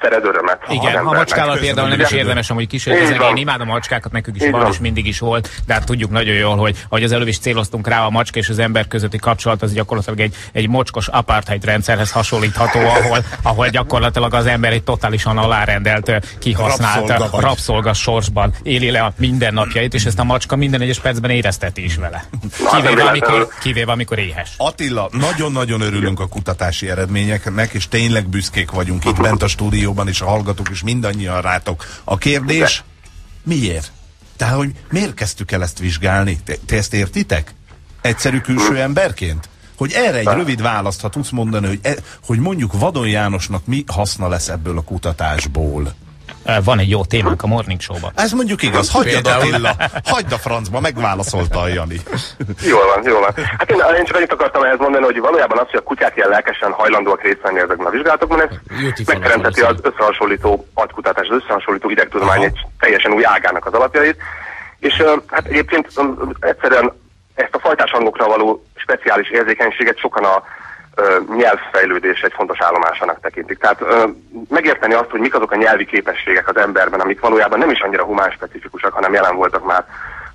szered örömet. Igen, a macskával például nem is érdemes amúgy kísérletezni. Én imádom a macskákat, nekünk is van, és mindig is volt, de hát tudjuk nagyon jól, hogy ahogy az előbb is céloztunk rá, a macska és az ember közötti kapcsolat az gyakorlatilag egy, egy mocskos apartheid rendszerhez hasonlítható, ahol, ahol gyakorlatilag az ember egy totálisan alárendelt, kihasznált rabszolga, rabszolga sorsban éli le a mindennapjait, és ezt a macska minden egyes percben érezteti is vele. Kivéve amikor, kivéve amikor éhes. Attila, nagyon-nagyon örülünk a kutatási eredményeknek, és tényleg büszkék vagyunk itt bent a stúdió stúdióban, és a hallgatók is mindannyian rátok. A kérdés, miért? Tehát, hogy miért kezdtük el ezt vizsgálni? Te, te ezt értitek? Egyszerű külső emberként? Hogy erre egy rövid választ, ha tudsz mondani, hogy, e, hogy mondjuk Vadon Jánosnak mi haszna lesz ebből a kutatásból? Van egy jó témánk a Morning Show-ban. Ez mondjuk igaz, hagyd Attila, hagyd a francba, megválaszolta a Jani. Jól van, jól van. Hát én, én csak annyit akartam ehhez mondani, hogy valójában az, hogy a kutyák ilyen lelkesen hajlandóak részt venni ezekben a vizsgálatokban, ez megteremteti az összehasonlító agykutatás, az összehasonlító idegtudomány egy teljesen új ágának az alapjait. És hát egyébként egyszerűen ezt a fajtás hangokra való speciális érzékenységet sokan a nyelvfejlődés egy fontos állomásának tekintik. Tehát ö, megérteni azt, hogy mik azok a nyelvi képességek az emberben, amik valójában nem is annyira humán specifikusak, hanem jelen voltak már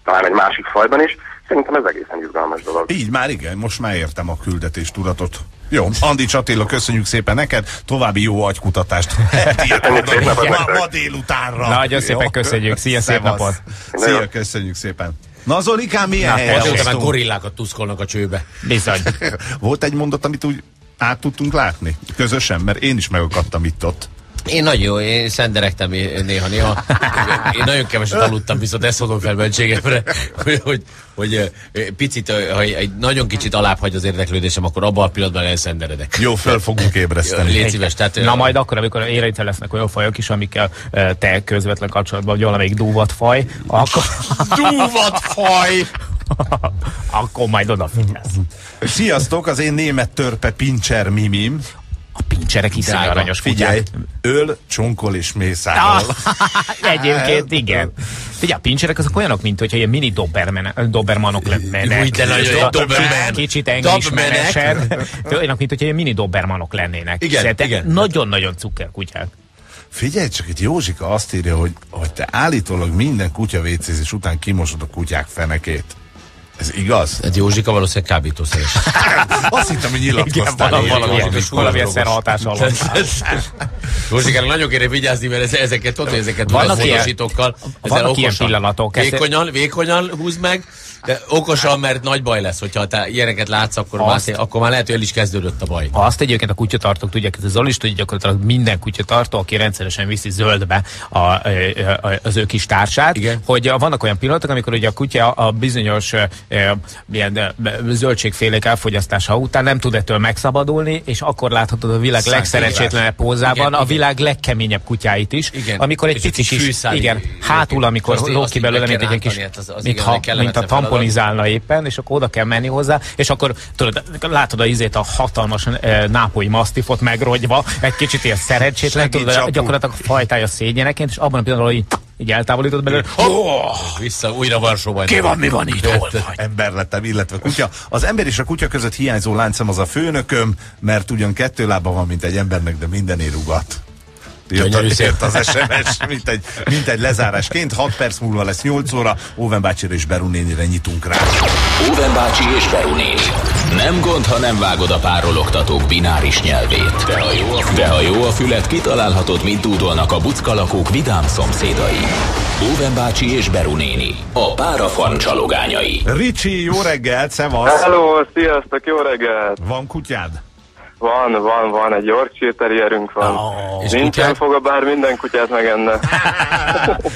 talán egy másik fajban is, szerintem ez egészen izgalmas dolog. Így már igen, most már értem a küldetés tudatot. Jó, Andi Csatilla, köszönjük szépen neked, további jó agykutatást. ma, ma délutánra. Nagyon szépen köszönjük, szia, szép napot. Szia, köszönjük szépen. Na Zolikám, milyen helyre hoztunk? gorillákat tuszkolnak a csőbe. Bizony. Volt egy mondat, amit úgy át tudtunk látni? Közösen, mert én is megakadtam itt-ott. Én nagyon jó, én szenderektem néha-néha. Én nagyon keveset aludtam, viszont ezt hozom fel mentségemre, hogy, hogy, hogy picit, ha egy nagyon kicsit alább hagy az érdeklődésem, akkor abban a pillanatban elszenderedek. Jó, fel fogunk ébreszteni. Légy szíves. Tehát, Na majd akkor, amikor érinte lesznek olyan fajok is, amikkel te közvetlen kapcsolatban vagy valamelyik dúvat faj, akkor... dúvat faj! akkor majd odafigyelsz. Sziasztok, az én német törpe Pincser Mimim. A pincserek is aranyos Figyelj, öl, csonkol és mészárol. Ah, egyébként igen. Figyelj, a pincserek azok olyanok, mint hogyha ilyen mini dobermanok lennének. Úgy, de nagyon doberman. Kicsit englismeresen. Olyanok, mint hogyha ilyen mini dobermanok lennének. Igen, igen. Nagyon-nagyon cukker kutyák. Figyelj csak, itt Józsika azt írja, hogy, hogy te állítólag minden kutya vécézés után kimosod a kutyák fenekét. Ez igaz? Ez Józsika valószínűleg kábítószeres. Azt hittem, hogy nyilatkoztál. Valami, valami, valami szer hatás alatt. Józsikának nagyon kéne vigyázni, mert ezeket ott, ezeket vannak ilyen, vannak ilyen pillanatok. Vékonyan, vékonyan húz meg, De okosan, mert nagy baj lesz, hogyha te ilyeneket látsz, akkor, Azt- már, akkor már lehet, hogy el is kezdődött a baj. Azt egyébként a kutyatartók tudják, ez Zoli is tudja, gyakorlatilag minden kutyatartó, aki rendszeresen viszi zöldbe a, a, a, az ő kis társát, Igen. hogy vannak olyan pillanatok, amikor ugye a kutya a bizonyos e, ilyen e, zöldségfélék elfogyasztása után nem tud ettől megszabadulni, és akkor láthatod a világ Szánk legszerencsétlenebb pózában Igen, a igen. világ legkeményebb kutyáit is, Igen. amikor egy pici kis fűszál igen, hátul, amikor azt ki belőle, mint egy kis, hát az- az mint, igen, ha, mint a kellemetlen tamponizálna éppen, és akkor oda kell menni hozzá, és akkor tudod, látod a izét a hatalmas e, nápolyi masztifot megrogyva, egy kicsit ilyen szerencsétlen, tudod, gyakorlatilag fajtája szégyeneként, és abban a pillanatban, hogy így eltávolítod belőle, Vissza, újra Varsóban. ki van, mi van itt, hol vagy? Ember lettem, illetve kutya. Az ember és a kutya között hiányzó láncem az a főnököm, mert ugyan kettő lába van, mint egy embernek, de mindenért ugat. Szép. jött az SMS, mint egy, mint egy lezárásként. 6 perc múlva lesz 8 óra. Óven bácsira és Beru nénire nyitunk rá. Óven bácsi és Beru néni. Nem gond, ha nem vágod a párologtatók bináris nyelvét. De ha jó a, de ha jó a fület, kitalálhatod, mit dúdolnak a buckalakók vidám szomszédai. Óven bácsi és Beru néni. A párafarm csalogányai. Ricsi, jó reggelt, szevasz! Hello, sziasztok, jó reggelt! Van kutyád? Van, van, van, egy Yorkshire terrierünk van. Oh, és Nincsen kutyák? foga, bár minden kutyát megenne.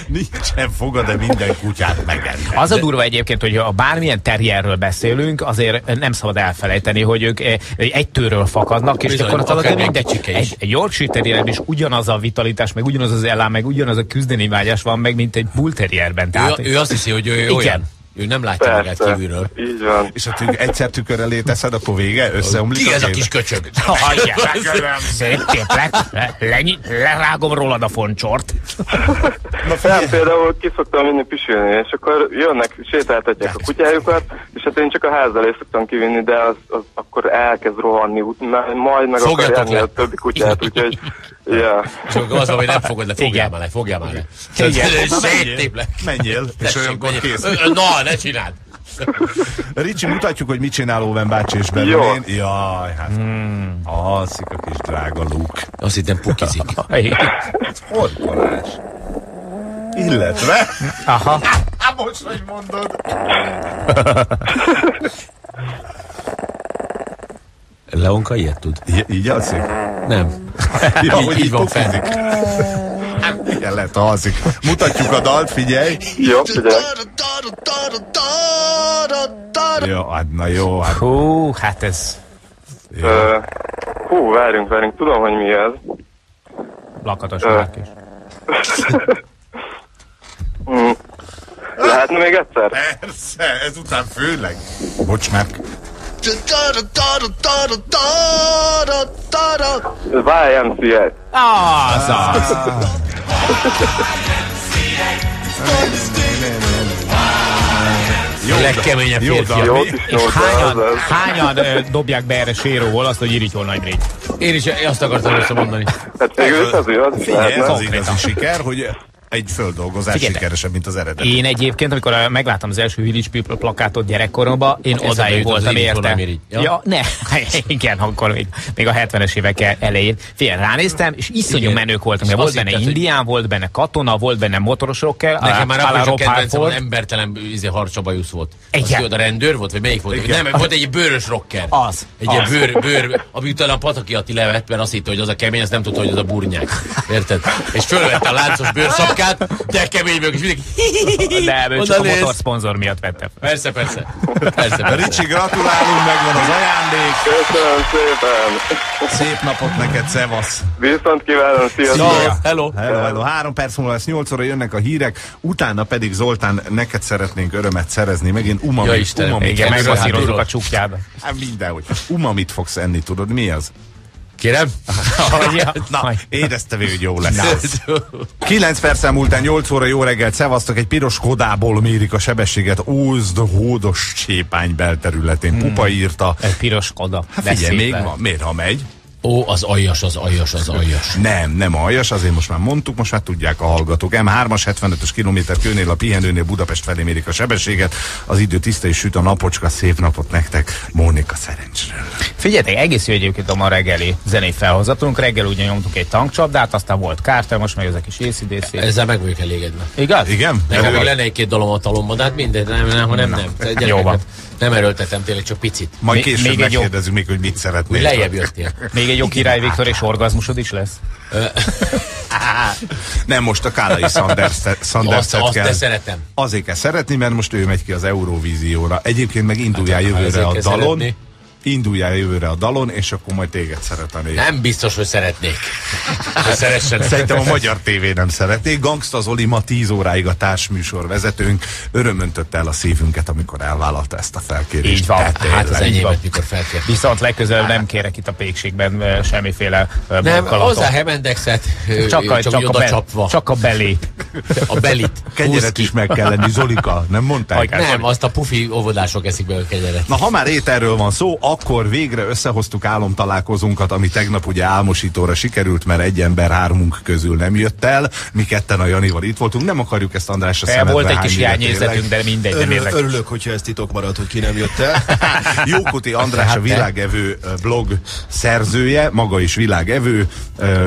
Nincsen foga, de minden kutyát megenne. Az a durva egyébként, hogy ha bármilyen terrierről beszélünk, azért nem szabad elfelejteni, hogy ők eh, egy tőről fakadnak, és Bizony, gyakorlatilag mindegy, egy, egy Yorkshire terrierben is ugyanaz a vitalitás, meg ugyanaz az elám, meg ugyanaz a küzdeni vágyás van meg, mint egy bull terrierben. Tehát, Ő, ő azt hiszi, hogy ő Igen. olyan. Ő nem látja magát Persze, kívülről. így van. És ha tük, egyszer tükör elé teszed, akkor vége, összeomlik Ki ez a kis köcsög? Hagyjál, szép kép, le, le, le, lerágom rólad a foncsort. Na Nem, például ki szoktam vinni pisilni, és akkor jönnek, sétáltatják a kutyájukat, és hát én csak a ház elé szoktam kivinni, de az, az akkor elkezd rohanni, majd meg akar Fogjatok járni le. a többi kutyát, úgyhogy, ja. És akkor az, van, hogy nem fogod le, fogjál már le, fogjál már le. Igen. Széttéplek. menjél, és olyankor kész. Na, ne csináld! Ricsi, mutatjuk, hogy mit csinál Óven bácsi és Jó. Berlin. Jaj, hát. Hmm. Alszik a kis drága luk. Azt hittem pukizik. Hol Balázs? Illetve... Aha. Hát most, hogy mondod. Leonka ilyet tud? I- így alszik? Nem. Ja, Így- így van pufizik. Hát igen, lehet, alszik. Mutatjuk a dalt, figyelj. Jó, figyelj. Jó, hát na jó, hát Hú, hát ez jó. Ö, Hú, várjunk, várjunk, tudom, hogy mi ez. lakatos Ö. márk is. Lehetne még egyszer? Persze, ezután főleg. Bocs, mert YMCA. Az az. Legkeményebb jó férfi. dal. Jó És hányan, az az. hányan dobják be erre séróból azt, hogy irigyhol nagy régy? Én is azt akartam összemondani. Hát végül is az, az is Figyelj, ez lehetne. az igazi siker, hogy egy földolgozás Figyeljetek. sikeresebb, mint az eredeti. Én egyébként, amikor megláttam az első Village People plakátot gyerekkoromban, én Eszembe odáig az voltam érte. Ja? Ja, ne, igen, akkor még, még a 70-es évek elején. Figyelj, ránéztem, és iszonyú Igen. menők Mert volt benne hogy- indián, volt benne katona, volt benne motoros rocker, Nekem már a kedvencem az embertelen izé, harcsabajusz volt. Az Igen. jó, a rendőr volt, vagy melyik volt? Igen. Nem, volt egy bőrös rocker. Az, Egy az. bőr, bőr, ami utána a Pataki Ati levett, mert azt hitte, hogy az a kemény, azt nem tudta, hogy az a burnyák. Érted? És fölvette a láncos bőrszapkát, de kemény vagyok, és mindenki De ő csak a motorszponzor miatt vette. Persze, persze. Persze, persze. Ricsi, gratulálunk, megvan az ajándék. Köszönöm szépen. Szép napot neked, szevasz. Viszont kívánom, sziasztok. Hello, hello. Hello. Három perc múlva lesz, nyolc óra jönnek a hírek, utána pedig Zoltán, neked szeretnénk örömet szerezni, megint umami. Ja, Istenem. umami Igen, hátulról. a csukjába. Hát mindenhogy. Umamit fogsz enni, tudod mi az? Kérem? Ja, Na, majd. érezte, hogy jó lesz. 9 perccel múltán 8 óra jó reggelt, szevasztok, egy piros kodából mérik a sebességet Ózd hódos csépány belterületén. Pupa írta. Egy piros koda. Hát figyelj, még van. Miért, ha megy? Ó, az aljas, az aljas, az aljas. Nem, nem aljas, azért most már mondtuk, most már tudják a hallgatók. M3-as 75-ös kilométer kőnél a pihenőnél Budapest felé mérik a sebességet. Az idő tiszta és süt a napocska, szép napot nektek, Mónika szerencsről. Figyeljetek, egész jó egyébként a ma reggeli zenei felhozatunk. Reggel ugye nyomtuk egy tankcsapdát, aztán volt Carter, most meg ezek is ACDC. Ezzel meg vagyok elégedve. Igaz? Igen? Nekem még lenne egy-két dalom a talomban, de hát mindegy, nem, nem, nem, nem. Te Jó van. Nem erőltetem tényleg, csak picit. Majd Még- később még egy jó- megkérdezzük még, hogy mit szeretnél. lejjebb jöttél. Még egy jó király Viktor és orgazmusod is lesz? Nem, most a Kálai Sanders, Sanders Azt- azt kell. szeretem. Azért kell szeretni, mert most ő megy ki az Euróvízióra. Egyébként meg induljál Hát, jövőre a dalon. szeretni. Induljál jövőre a dalon, és akkor majd téged szeretni. Nem biztos, hogy szeretnék. Hogy szeressenek. Szerintem a magyar tévé nem szeretné. Gangsta Zoli ma 10 óráig a társműsor vezetőnk. Örömöntötte el a szívünket, amikor elvállalta ezt a felkérést. Így van. Tehát Hát az enyémet mikor felkért. Viszont legközelebb nem kérek itt a pékségben semmiféle Nem, hozzá Hemendexet, csak a, csak, csak, a be, csapva. csak a belé. A belit. Kenyeret is meg kell lenni, Zolika, nem mondták? Nem, azt a pufi óvodások eszik be a kenyeret. Na, ha már ételről van szó, akkor végre összehoztuk álomtalálkozunkat, ami tegnap ugye álmosítóra sikerült, mert egy ember hármunk közül nem jött el. Mi ketten a Janival itt voltunk. Nem akarjuk ezt Andrásra El szemedbe volt egy kis hiányérzetünk, de mindegy, nem Örül, örülök, hogyha ez titok marad, hogy ki nem jött el. Jókuti András Hát a világevő blog szerzője, maga is világevő,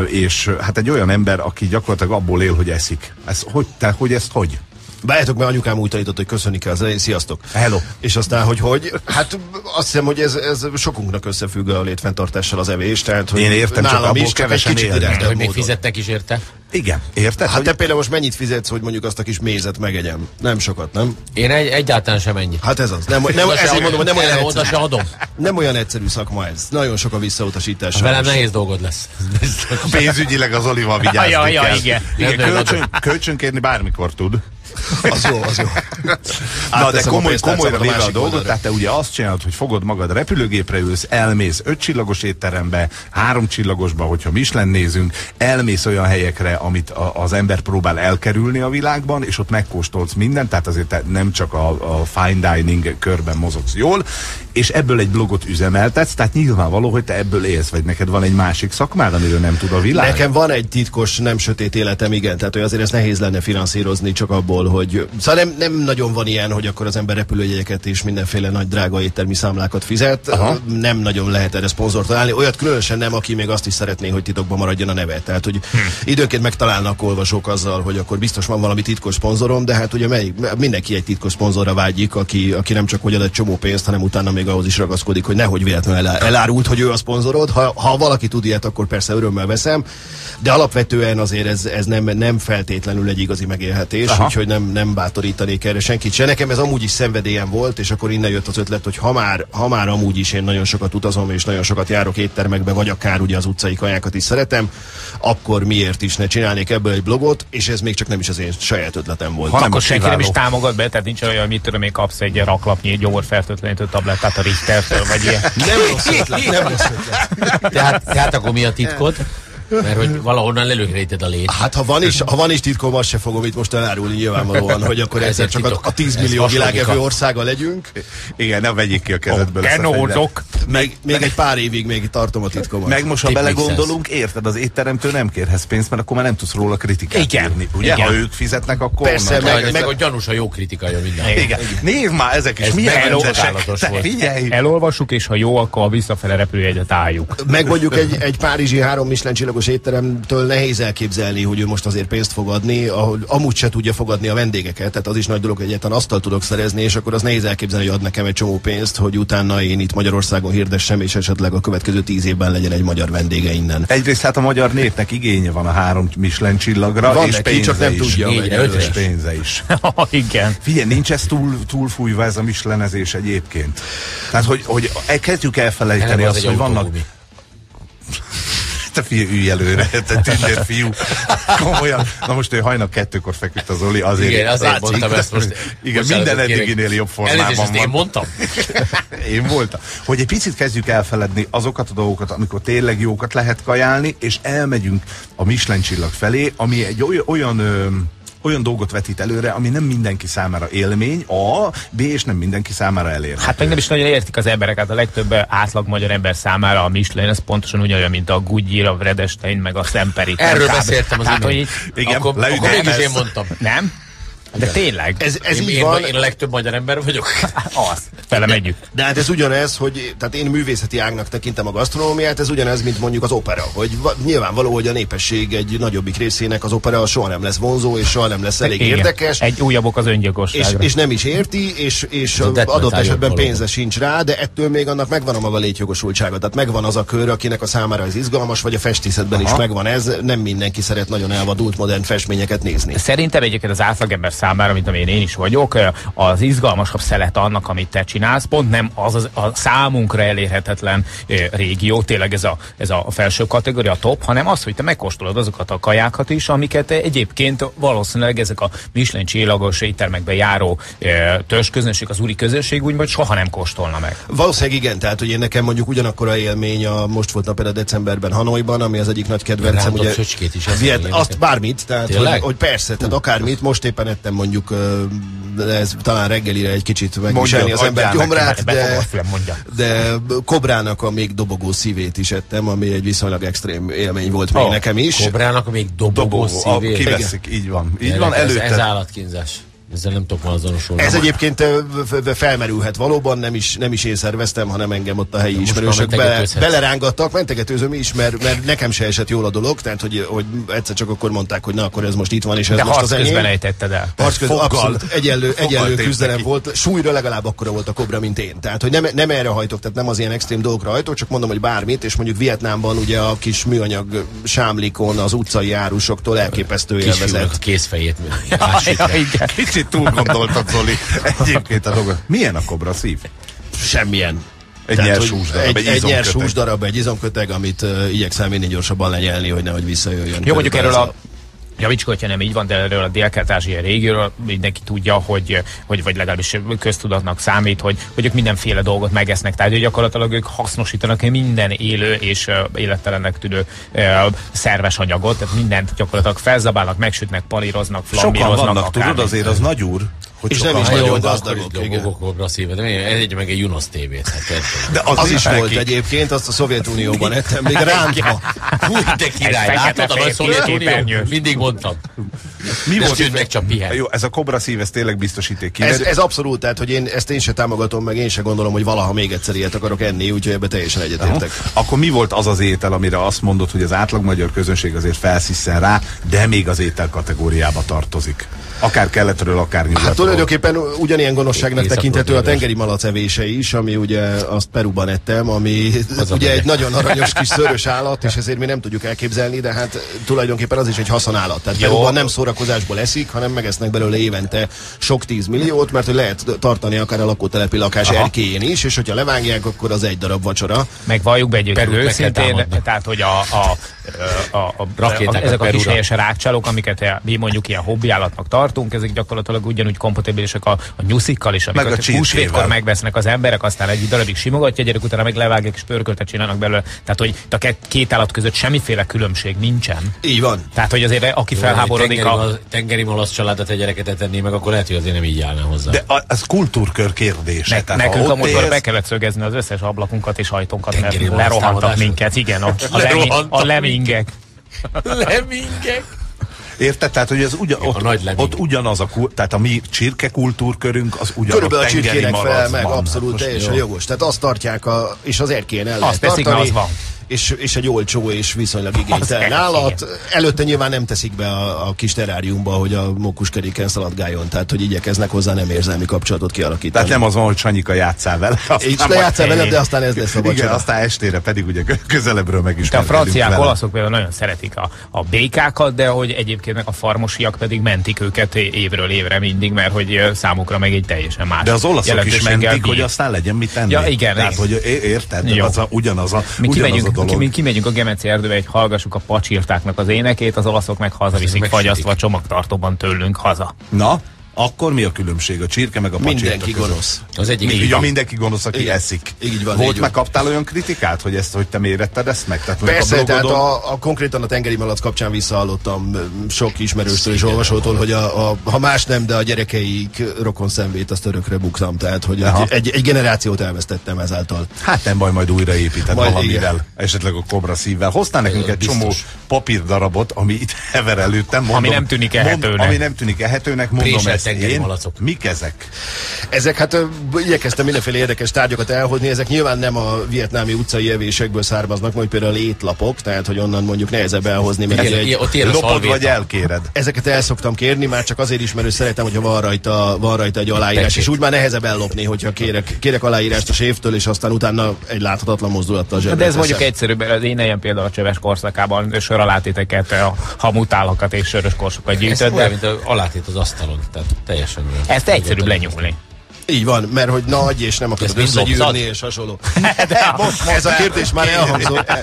és hát egy olyan ember, aki gyakorlatilag abból él, hogy eszik. Ez, hogy, te, hogy ezt hogy? Bájátok, mert anyukám úgy tanított, hogy köszönni kell az elején. Sziasztok! Hello. És aztán, hogy hogy? Hát azt hiszem, hogy ez, ez sokunknak összefügg a létfenntartással az evés. Tehát, hogy Én értem, csak nálam abból is, csak egy kevesen kicsit élnek. Hogy még fizettek is érte? Igen, érted? Hát hogy te például most mennyit fizetsz, hogy mondjuk azt a kis mézet megegyem? Nem sokat, nem? Én egy, egyáltalán sem ennyit. Hát ez az. Nem, nem, ezért mondom, hogy nem olyan, egyszerű, se adom. nem olyan egyszerű szakma ez. Nagyon sok a visszautasítás. Velem nehéz dolgod lesz. pénzügyileg az Olival vigyázni Ja, ja, igen. igen nem, kölcsön, kölcsönkérni bármikor tud. Az jó, az jó. Na, de a komoly, pénztárcámat komolyra a véve a dolgot, tehát te ugye azt csinálod, hogy fogod magad repülőgépre ülsz, elmész öt csillagos étterembe, három csillagosba, hogyha Michelin nézünk, elmész olyan helyekre, amit a, az ember próbál elkerülni a világban, és ott megkóstolsz mindent, tehát azért te nem csak a, a fine dining körben mozogsz jól, és ebből egy blogot üzemeltetsz, tehát nyilvánvaló, hogy te ebből élsz, vagy neked van egy másik szakmád, amiről nem tud a világ. Nekem van egy titkos, nem sötét életem, igen, tehát hogy azért ezt nehéz lenne finanszírozni csak abból, hogy... Szóval nem, nem nagyon van ilyen, hogy akkor az ember repülőjegyeket és mindenféle nagy drága éttermi számlákat fizet. Aha. Nem nagyon lehet erre szponzort találni. Olyat különösen nem, aki még azt is szeretné, hogy titokban maradjon a neve. Tehát, hogy hm. időnként megtalálnak olvasók azzal, hogy akkor biztos van valami titkos szponzorom, de hát ugye melyik, mindenki egy titkos szponzorra vágyik, aki, aki nem csak hogy ad egy csomó pénzt, hanem utána még ahhoz is ragaszkodik, hogy nehogy véletlenül elá- elárult, hogy ő a szponzorod. Ha, ha valaki tud ilyet, akkor persze örömmel veszem, de alapvetően azért ez, ez nem, nem feltétlenül egy igazi megélhetés, Aha. úgyhogy nem, nem bátorítanék erre senkit se. Nekem ez amúgy is szenvedélyem volt, és akkor innen jött az ötlet, hogy ha már, ha már amúgy is én nagyon sokat utazom, és nagyon sokat járok éttermekbe, vagy akár ugye az utcai kajákat is szeretem, akkor miért is ne csinálnék ebből egy blogot, és ez még csak nem is az én saját ötletem volt. Hanem Akkor senki nem is támogat be, tehát nincs olyan, mit tudom, még kapsz egy raklapnyi gyomorfertőtlenítő tablettát a Richtertől, vagy ilyen. Nem rossz ötlet, nem rossz ötlet. Tehát, tehát akkor mi a titkod? Mert hogy valahonnan lelőgréted a lét. Hát ha van is, ha van is titkom, azt se fogom itt most elárulni nyilvánvalóan, hogy akkor egyszer Ezért csak a, titok. a 10 Ez millió világevő országa legyünk. Igen, ne vegyék ki a kezedből a fegyvert. Kenózok. Még, egy pár évig még tartom a titkomat. Meg most, ha belegondolunk, érted, az étteremtől nem kérhetsz pénzt, mert akkor már nem tudsz róla kritikát Igen, írni. Ugye? igen. Ha ők fizetnek, akkor Persze, meg- Meg, meg meg- a gyanús a jó kritikája minden. Igen. Nézd már, ezek is Ez milyen volt. Figyelj! Elolvassuk, és ha jó, akkor a visszafele repülőjegyet álljuk. Meg mondjuk egy, egy párizsi három Michelin csillagos étteremtől nehéz elképzelni, hogy ő most azért pénzt fog adni, ahol amúgy se tudja fogadni a vendégeket, tehát az is nagy dolog, hogy egyáltalán asztalt tudok szerezni, és akkor az nehéz elképzelni, hogy ad nekem egy csomó pénzt, hogy utána én itt Magyarországon hirdessem, és esetleg a következő tíz évben legyen egy magyar vendége innen. Egyrészt hát a magyar népnek igénye van a három Michelin csillagra, Van és neki, pénze csak nem is. tudja. És pénze is. Igen. Figyelj, nincs ez túl, túlfújva ez a mislenezés egyébként. Tehát, hogy, hogy e- kezdjük elfelejteni azt, hogy vannak... Te fiú, ülj előre, te tündér fiú. Komolyan. Na most ő hajnal kettőkor feküdt az Oli, azért... Igen, azért látszik. mondtam ezt most. Igen, Bocsánatot minden kérek. eddiginél jobb Elnézést, formában én van. mondtam? Én voltam. Hogy egy picit kezdjük elfeledni azokat a dolgokat, amikor tényleg jókat lehet kajálni, és elmegyünk a Michelin csillag felé, ami egy oly- olyan ö, olyan dolgot vetít előre, ami nem mindenki számára élmény, A, B, és nem mindenki számára elérhető. Hát meg nem is nagyon értik az emberek, hát a legtöbb átlag magyar ember számára a Michelin, ez pontosan ugyanolyan, mint a Goodyear, a Vredestein, meg a Szemperi. Erről beszéltem az Tehát, hogy így, Igen, akkor, akkor mégis én mondtam. nem? De tényleg, Ez, ez én, így én, van. én a legtöbb magyar ember vagyok. az, velem együtt. De hát ez ugyanez, hogy tehát én művészeti ágnak tekintem a gasztronómiát, ez ugyanez, mint mondjuk az opera, hogy va, nyilvánvaló, hogy a népesség egy nagyobbik részének az opera soha nem lesz vonzó, és soha nem lesz elég Igen. érdekes. Egy újabb ok az és, öngyilkosságra. és nem is érti, és, és adott esetben valóban. pénze sincs rá, de ettől még annak megvan a maga létjogosultsága. Tehát megvan az a kör, akinek a számára ez izgalmas, vagy a festészetben is megvan ez. Nem mindenki szeret nagyon elvadult modern festményeket nézni. Szerintem egyébként az átlagember számára, mint amilyen én is vagyok, az izgalmasabb szelet annak, amit te csinálsz, pont nem az, az a számunkra elérhetetlen régió, tényleg ez a, ez a felső kategória, a top, hanem az, hogy te megkóstolod azokat a kajákat is, amiket egyébként valószínűleg ezek a Michelin csillagos éttermekbe járó törzsközönség, az úri közönség úgymond soha nem kóstolna meg. Valószínűleg igen, tehát hogy én nekem mondjuk ugyanakkor a élmény, a, most volt például decemberben Hanoiban, ami az egyik nagy kedvencem. Ugye, is eszel Viet, ilyeneket? azt bármit, tehát hogy, hogy, persze, tehát akármit, most éppen ettem mondjuk, ö, ez talán reggelire egy kicsit megviselni az ember gyomrát, a de, de kobrának a még dobogó szívét is ettem, ami egy viszonylag extrém élmény volt még Ó, nekem is. Kobrának még dobogó, Dobogó, a, szívét. kiveszik, így van. Így van, ez, előtte. ez állatkínzás. Ezzel nem tudok azonosulni. Ez egyébként felmerülhet valóban, nem is, nem is én szerveztem, hanem engem ott a helyi most ismerősök már be, mentegetőzhetsz. belerángattak, mentegetőzöm is, mert, mert nekem se esett jól a dolog, tehát hogy, hogy egyszer csak akkor mondták, hogy na akkor ez most itt van, és ez De most az enyém. ejtetted el. Harc közben abszolút egyenlő, egyenlő küzdelem volt. Súlyra legalább akkora volt a kobra, mint én. Tehát, hogy nem, nem erre hajtok, tehát nem az ilyen extrém dolgokra hajtok, csak mondom, hogy bármit, és mondjuk Vietnámban ugye a kis műanyag sámlikon az utcai árusoktól elképesztő élvezet. a kézfejét. Ja, igen. Kicsit túl gondoltad, Zoli. Egyébként a dolgot. Milyen a kobra szív? Semmilyen. Egy Tehát, nyers húsdarab, egy, egy egy nyers húsdarab, egy izomköteg, amit uh, igyekszem minél gyorsabban lenyelni, hogy nehogy visszajöjjön. Jó, mondjuk erről a Javíts, hogyha nem így van, de erről a dél-kelet-ázsiai régióról mindenki tudja, hogy, hogy vagy legalábbis köztudatnak számít, hogy, hogy ők mindenféle dolgot megesznek. Tehát hogy gyakorlatilag ők hasznosítanak minden élő és élettelennek tűnő szerves anyagot, tehát mindent gyakorlatilag felzabálnak, megsütnek, palíroznak, Sokan flambíroznak. vannak, akármi. tudod, azért az nagy úr. Hogy És nem is nagyon dobogok kobra szívet. De egy meg egy Junos tévét. Hát? De az, Az is is volt egyébként, azt a Szovjetunióban ettem, még rántva. Fú, de király, látod a Szovjetunió? Mindig mondtam. Mi De volt sőt, meg csak pihen. Jó, ez a kobra szív, ez tényleg biztosíték. Ez, ez abszolút, tehát hogy én ezt én se támogatom, meg én se gondolom, hogy valaha még egyszer ilyet akarok enni, úgyhogy ebbe teljesen egyetértek. Akkor mi volt az az étel, amire azt mondod, hogy az átlag magyar közönség azért felsziszen rá, de még az étel kategóriába tartozik? Akár keletről, akár nyugatról. Hát tulajdonképpen ugyanilyen gonoszságnak tekinthető a tengeri malac evése is, ami ugye azt Peruban ettem, ami Az a ugye egy nagyon aranyos kis szörös állat, és ezért mi nem tudjuk elképzelni, de hát tulajdonképpen az is egy haszonállat. Tehát Jó. Peruban nem szórakozásból eszik, hanem megesznek belőle évente sok tízmilliót, mert hogy lehet tartani akár a lakótelepi lakás Aha. erkélyén is, és hogyha levágják, akkor az egy darab vacsora. Meg valljuk be egyébként őszintén, tehát hogy a, a, a, a, a, Rakétákat a ezek a kis Perúra. helyes rákcsálók, amiket mi mondjuk ilyen hobbiállatnak tartunk, ezek gyakorlatilag ugyanúgy kompatibilisek a, a nyuszikkal is, Meg a amiket húsvétkor megvesznek az emberek, aztán egy darabig simogatja, gyerek utána meg levágják és pörköltet csinálnak belőle. Tehát, hogy a két, két állat között semmiféle különbség nincsen. Így van. Tehát, hogy azért aki felháborodik tengeri, a... malac, tengeri malac családot egy gyereket etenné meg, akkor lehet, hogy azért nem így állna hozzá. De a, ez kultúrkör kérdése. Ne, Tehát, nekünk amúgy élsz- be kellett szögezni az összes ablakunkat és ajtónkat, mert Tengeri malac lerohantak minket, igen, a, a, lemi, Lerohantak a lemingek. Lemingek. Érted? Tehát, hogy ez ugyan, a ott, nagy leming. ott ugyanaz a, tehát a mi csirke kultúrkörünk, az ugyanaz Körülbelül a tengeri csirkének fel, meg abszolút Most teljesen jó. jogos. Tehát azt tartják, a, és az erkélyen el lehet teszik, mert tartani. az van. És, és egy olcsó és viszonylag igénytelen állat. Előtte nyilván nem teszik be a, a kis teráriumba, hogy a mókuskeréken szaladgáljon, tehát hogy igyekeznek hozzá nem érzelmi kapcsolatot kialakítani. Tehát nem az van, hogy Sanyika játszál vele. aztán Így lejátszál ennyi. de aztán ez lesz a Igen, vacsora. aztán estére pedig ugye kö- közelebbről meg is De a franciák, olaszok például nagyon szeretik a, a békákat, de hogy egyébként meg a farmosiak pedig mentik őket évről évre mindig, mert hogy számukra meg egy teljesen más De az olaszok is mentik, bír. hogy aztán legyen mit tenni. Ja, igen, Tehát, igen. hogy érted? Az a, ugyanaz a, Mi ugyanaz a dolog. ki, mi kimegyünk a Gemeci erdőbe, egy hallgassuk a pacsirtáknak az énekét, az olaszok meg hazaviszik fagyasztva csomagtartóban tőlünk haza. Na, Akkor mi a különbség a csirke meg a pacsirta Mindenki között? gonosz. Az egyik Mi, van. mindenki gonosz, aki Igen. eszik. Így van, Volt így meg van. kaptál olyan kritikát, hogy ezt, hogy te méretted ezt meg? Tehát Persze, tehát blogodon- a, a, konkrétan a tengeri malac kapcsán visszahallottam sok ismerőstől és olvasótól, hogy a, a, ha más nem, de a gyerekeik rokon szemvét azt örökre buktam. Tehát, hogy Aha. egy, egy, egy generációt elvesztettem ezáltal. Hát nem baj, majd újraépíted Majd valamivel, igen. esetleg a kobra szívvel. Hoztál nekünk egy biztos. csomó papírdarabot, ami itt hever előttem. Mondom, Ami nem tűnik ehetőnek. ami nem tűnik ehetőnek, mondom Préselt ezt tengeri én. malacok. Mik ezek? Ezek hát igyekeztem mindenféle érdekes tárgyakat elhozni, ezek nyilván nem a vietnámi utcai evésekből származnak, majd például étlapok, tehát hogy onnan mondjuk nehezebb elhozni, mert Igen, ez egy, ott Lopod szalvéta. vagy elkéred? Ezeket el szoktam kérni, már csak azért is, mert szeretem, hogyha van rajta, van rajta egy aláírás, Tessék. és úgy már nehezebb ellopni, hogyha kérek, kérek aláírást a séftől, és aztán utána egy láthatatlan mozdulattal zsebre De ez mondjuk egyszerűbb, az én ilyen például a csöves korszakában söralátéteket, a hamutálakat és sörös korsokat Ez gyűjtött, olyan, de mint a alátét az asztalon. Tehát teljesen ezt egyszerűbb lenyúlni. Így van, mert hogy nagy, és nem akarod összegyűrni, és hasonló. ez a kérdés már elhangzott.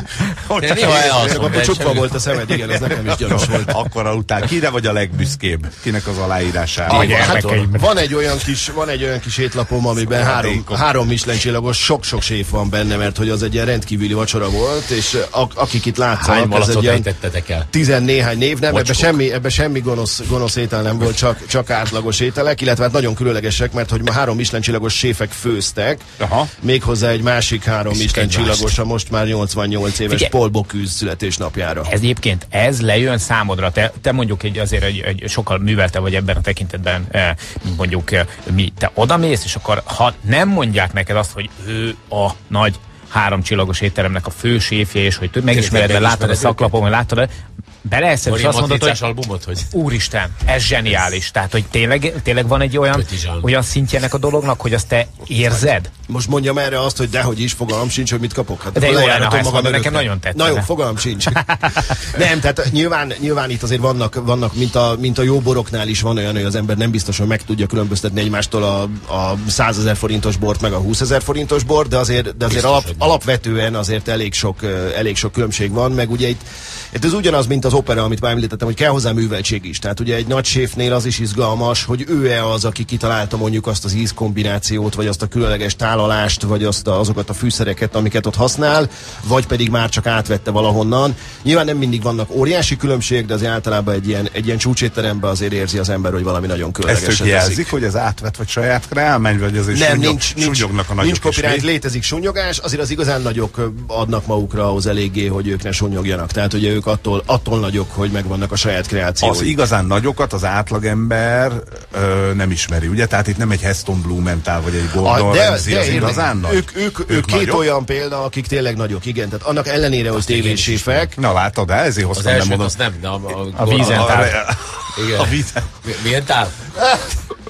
De néha Csak akkor de csukva volt a szemed, igen, ez nekem is gyanús volt. Akkor után kire vagy a legbüszkébb? Kinek az aláírására? Hát. Van egy olyan kis, van egy olyan kis étlapom, amiben három, Maradékok. három Michelin csillagos, sok-sok séf van benne, mert hogy az egy ilyen rendkívüli vacsora volt, és akik itt látszanak, ez egy ilyen tizennéhány név, nem, ebbe semmi, ebbe semmi gonosz, gonosz étel nem volt, csak, csak átlagos ételek, illetve hát nagyon különlegesek, mert hogy ma három Michelin csillagos séfek főztek, Aha. méghozzá egy másik három Michelin csillagos, a most már 88 éves Figyelj. Paul Bocuse születésnapjára. Ez egyébként, ez lejön számodra, te, te mondjuk egy, azért egy, egy sokkal művelte vagy ebben a tekintetben, eh, mint mondjuk eh, mi, te odamész, és akkor ha nem mondják neked azt, hogy ő a nagy három csillagos étteremnek a fő séfje, és hogy több megismered, láttad a szaklapon, vagy láttad, beleeszed, és azt mondod, hogy albumot, hogy Úristen, ez zseniális. Tehát, hogy tényleg, tényleg van egy olyan, Petizsán. olyan szintjenek a dolognak, hogy azt te érzed? Most mondjam erre azt, hogy dehogy is, fogalmam sincs, hogy mit kapok. Hát De jó lenne, ha magam nekem nagyon tetszene. Na jó, fogalmam sincs. nem, tehát nyilván, nyilván itt azért vannak, vannak mint, a, mint a jó boroknál is van olyan, hogy az ember nem biztos, hogy meg tudja különböztetni egymástól a, a 100 ezer forintos bort, meg a 20 ezer forintos bort, de azért, de azért Biztos, alap, alapvetően azért elég sok, elég sok különbség van, meg ugye itt, itt ez ugyanaz, mint az opera, amit már említettem, hogy kell hozzá műveltség is. Tehát ugye egy nagy séfnél az is izgalmas, hogy ő-e az, aki kitalálta mondjuk azt az ízkombinációt, vagy azt a különleges tálalást, vagy azt a, azokat a fűszereket, amiket ott használ, vagy pedig már csak átvette valahonnan. Nyilván nem mindig vannak óriási különbség, de azért általában egy ilyen, egy ilyen csúcsétteremben azért érzi az ember, hogy valami nagyon Ezt különleges. ők jelzik, hogy ez átvett vagy saját kreálmány, vagy ez egy nem, sunyog, nincs, nincs, sunyognak a nincs nagyok és copyright, létezik sunyogás, azért az igazán nagyok adnak magukra ahhoz eléggé, hogy ők ne sunyogjanak. Tehát ugye ők attól, attól nagyok, hogy megvannak a saját kreációik. Az igazán nagyokat az átlagember ö, nem ismeri, ugye? Tehát itt nem egy Heston Blumenthal vagy egy Gordon A- Ramsay az érde- igazán nagy. Ők, ők, ők, ők két nagyok? olyan példa, akik tényleg nagyok, igen. Tehát annak ellenére, hogy tévéséfek, Na látod, de ezért az hoztam, nem első mondom. az nem, de a, a, A vízen A, tál. Igen. a vízen. Mi- Milyen tál?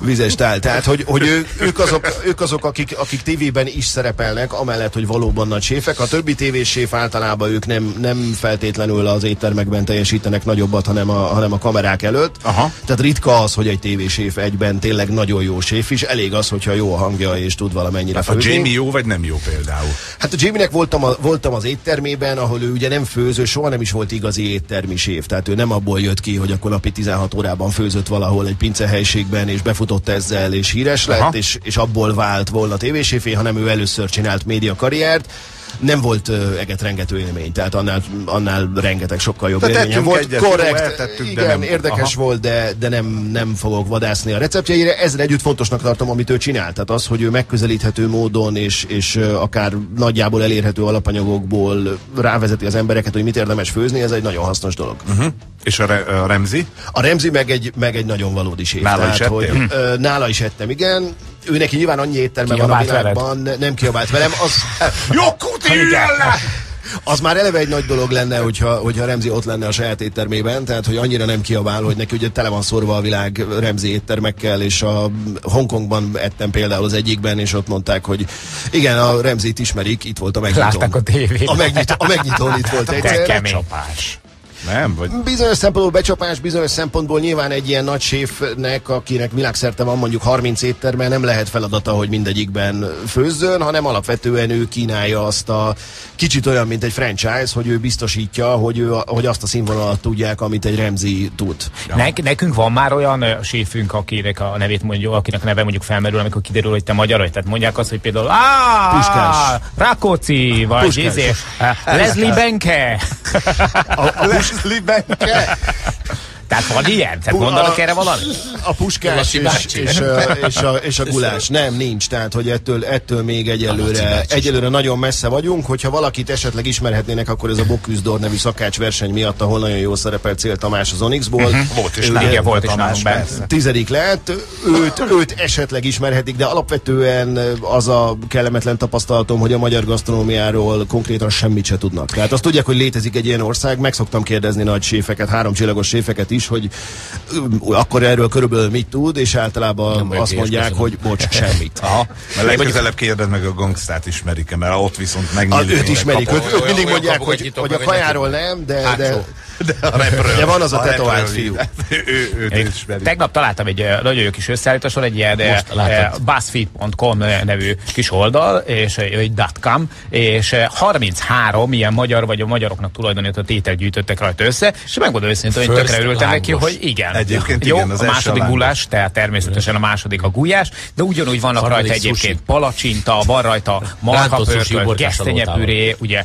vizes tál. Tehát, hogy, hogy ők, ők, azok, ők azok, akik, akik tévében is szerepelnek, amellett, hogy valóban nagy séfek. A többi tévéséf általában ők nem, nem feltétlenül az éttermekben teljesítenek nagyobbat, hanem a, hanem a kamerák előtt. Aha. Tehát ritka az, hogy egy tévéséf egyben tényleg nagyon jó séf is. Elég az, hogyha jó a hangja és tud valamennyire A főzni. Jamie jó vagy nem jó például? Hát a Jamie-nek voltam, a, voltam az éttermében, ahol ő ugye nem főző, soha nem is volt igazi éttermi séf. Tehát ő nem abból jött ki, hogy akkor napi 16 órában főzött valahol egy pincehelyiségben, és befutott ezzel, és híres lett, Aha. és, és abból vált volna tévéséfé, hanem ő először csinált média karriert. Nem volt uh, eget-rengető élmény, tehát annál, annál rengeteg sokkal jobb De élményem volt. egyet, jó, Korrekt, eltettük, de igen, nem- érdekes aha. volt, de, de nem, nem fogok vadászni a receptjeire. Ezzel együtt fontosnak tartom, amit ő csinál. Tehát az, hogy ő megközelíthető módon és, és akár nagyjából elérhető alapanyagokból rávezeti az embereket, hogy mit érdemes főzni, ez egy nagyon hasznos dolog. Uh-huh. És a, Re- a Remzi? A Remzi meg egy, meg egy nagyon valódi séf. Nála is hogy, ettél? ö, nála is ettem, igen. Ő neki nyilván annyi étterme van a Kiabált veled? világban, nem kiabált velem. Az, Jokkuti az már eleve egy nagy dolog lenne, hogyha, hogyha Remzi ott lenne a saját éttermében, tehát hogy annyira nem kiabál, hogy neki ugye tele van szorva a világ Remzi éttermekkel, és a Hongkongban ettem például az egyikben, és ott mondták, hogy igen, a Remzit ismerik, itt volt a megnyitón. Látták a tévében. A, megnyitó, a megnyitón itt volt De egyszer. kemény. Csapás. Nem? Vagy... Bizonyos szempontból becsapás, bizonyos szempontból nyilván egy ilyen nagy séfnek, akinek világszerte van mondjuk 30 étterme, nem lehet feladata, hogy mindegyikben főzzön, hanem alapvetően ő kínálja azt a kicsit olyan, mint egy franchise, hogy ő biztosítja, hogy, ő, hogy azt a színvonalat tudják, amit egy Remzi tud. Ne, nekünk van már olyan séfünk, akinek a nevét mondjuk, akinek a neve mondjuk felmerül, amikor kiderül, hogy te magyar vagy. Tehát mondják azt, hogy például Puskás. Rákóczi, vagy Puskás. izé, Leslie Benke. Leslie Benke? Tehát van ilyen? Tehát a- erre valami? A puskás és, bácsi. és, a, és, a, és a gulás. Nem, nincs. Tehát, hogy ettől, ettől még egyelőre, egyelőre nagyon messze vagyunk. Hogyha valakit esetleg ismerhetnének, akkor ez a Boküzdor nevű szakács verseny miatt, ahol nagyon jó szerepelt Cél Tamás az Onyxból. Volt és Ő nálunk Igen, volt is Tamás, tizedik lett, őt, őt esetleg ismerhetik, de alapvetően az a kellemetlen tapasztalatom, hogy a magyar gasztronómiáról konkrétan semmit se tudnak. Tehát azt tudják, hogy létezik egy ilyen ország, meg szoktam kérdezni nagy séfeket, három csillagos séfeket is, hogy akkor erről körülbelül mit tud, és általában Nem azt mondják, köszönöm. hogy bocs, semmit. Aha. Mert legközelebb kérdezd meg a gangstát ismerik-e, mert ott viszont A, megnyílik. őt ismerik, kapu. őt, mindig mondják, hogy, hogy a kajáról nem, de, de, Hátsó. De, a repről, De van az a tetovált repről fiú. ő, őt Én ismerik. Tegnap találtam egy nagyon jó kis összeállításon, egy ilyen BuzzFeed.com nevű kis oldal, és egy .com, és eh, 33 ilyen magyar vagy a magyaroknak tulajdonított ételt gyűjtöttek rajta össze, és megmondom őszintén, hogy tökre örültem neki, lángos. hogy igen. Egyébként jó, igen, az a második lángos. gulás, tehát természetesen a második a gulyás, de ugyanúgy vannak Harmadik rajta sushi. egyébként palacsinta, van rajta sushi marhapörkölt, gesztenyepüré, ugye,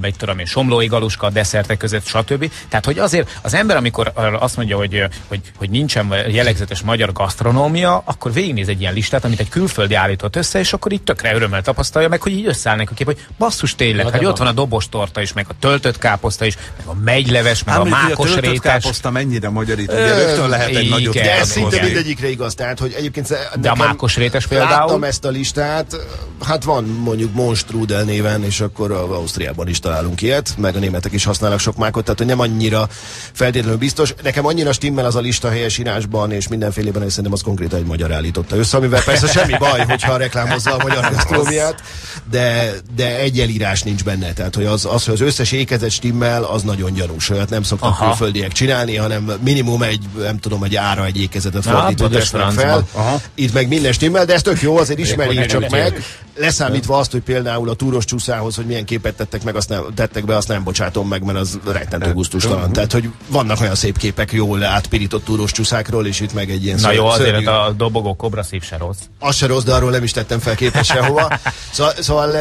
egy tudom én, somlói galuska a desszertek között, stb. Tehát, hogy azért az ember, amikor azt mondja, hogy, hogy, hogy nincsen jellegzetes magyar gasztronómia, akkor végignéz egy ilyen listát, amit egy külföldi állított össze, és akkor így tökre örömmel tapasztalja meg, hogy így összeállnak a kép, hogy basszus tényleg, de hogy ott van. a dobostorta is, meg a töltött káposzta is, meg a megyleves, meg Ám a mákos rétes. Mennyire magyarít, ugye rögtön lehet egy igen. nagyot De ez szinte mindegyikre igaz, tehát, hogy egyébként De a mákos rétes például? Láttam ezt a listát, hát van mondjuk Monstrudel néven, és akkor Ausztriában is találunk ilyet, meg a németek is használnak sok mákot, tehát hogy nem annyira feltétlenül biztos. Nekem annyira stimmel az a lista helyes írásban, és mindenfélében, és szerintem az konkrétan egy magyar állította össze, amivel persze semmi baj, hogyha reklámozza a magyar gasztronómiát, de, de egy elírás nincs benne. Tehát, hogy az, az, hogy az összes ékezet stimmel, az nagyon gyanús. Olyat nem szoktak Aha. külföldiek csinálni, hanem minimum egy, nem tudom, egy ára egy ékezetet Na, fordítva tesznek fel. Aha. Itt meg minden stimmel, de ez tök jó, azért ismerjük csak meg. Leszámítva azt, hogy például a túros csúszához, hogy milyen képet tettek, meg, azt nem, tettek be, azt nem bocsátom meg, mert az rettentő gusztustalan. Tehát, hogy vannak olyan szép képek jól átpirított túros csúszákról, és itt meg egy ilyen Na jó, azért szörnyű- a dobogó kobra szív se rossz. az se rossz, de arról nem is tettem fel képet sehova. Szóval, szóval,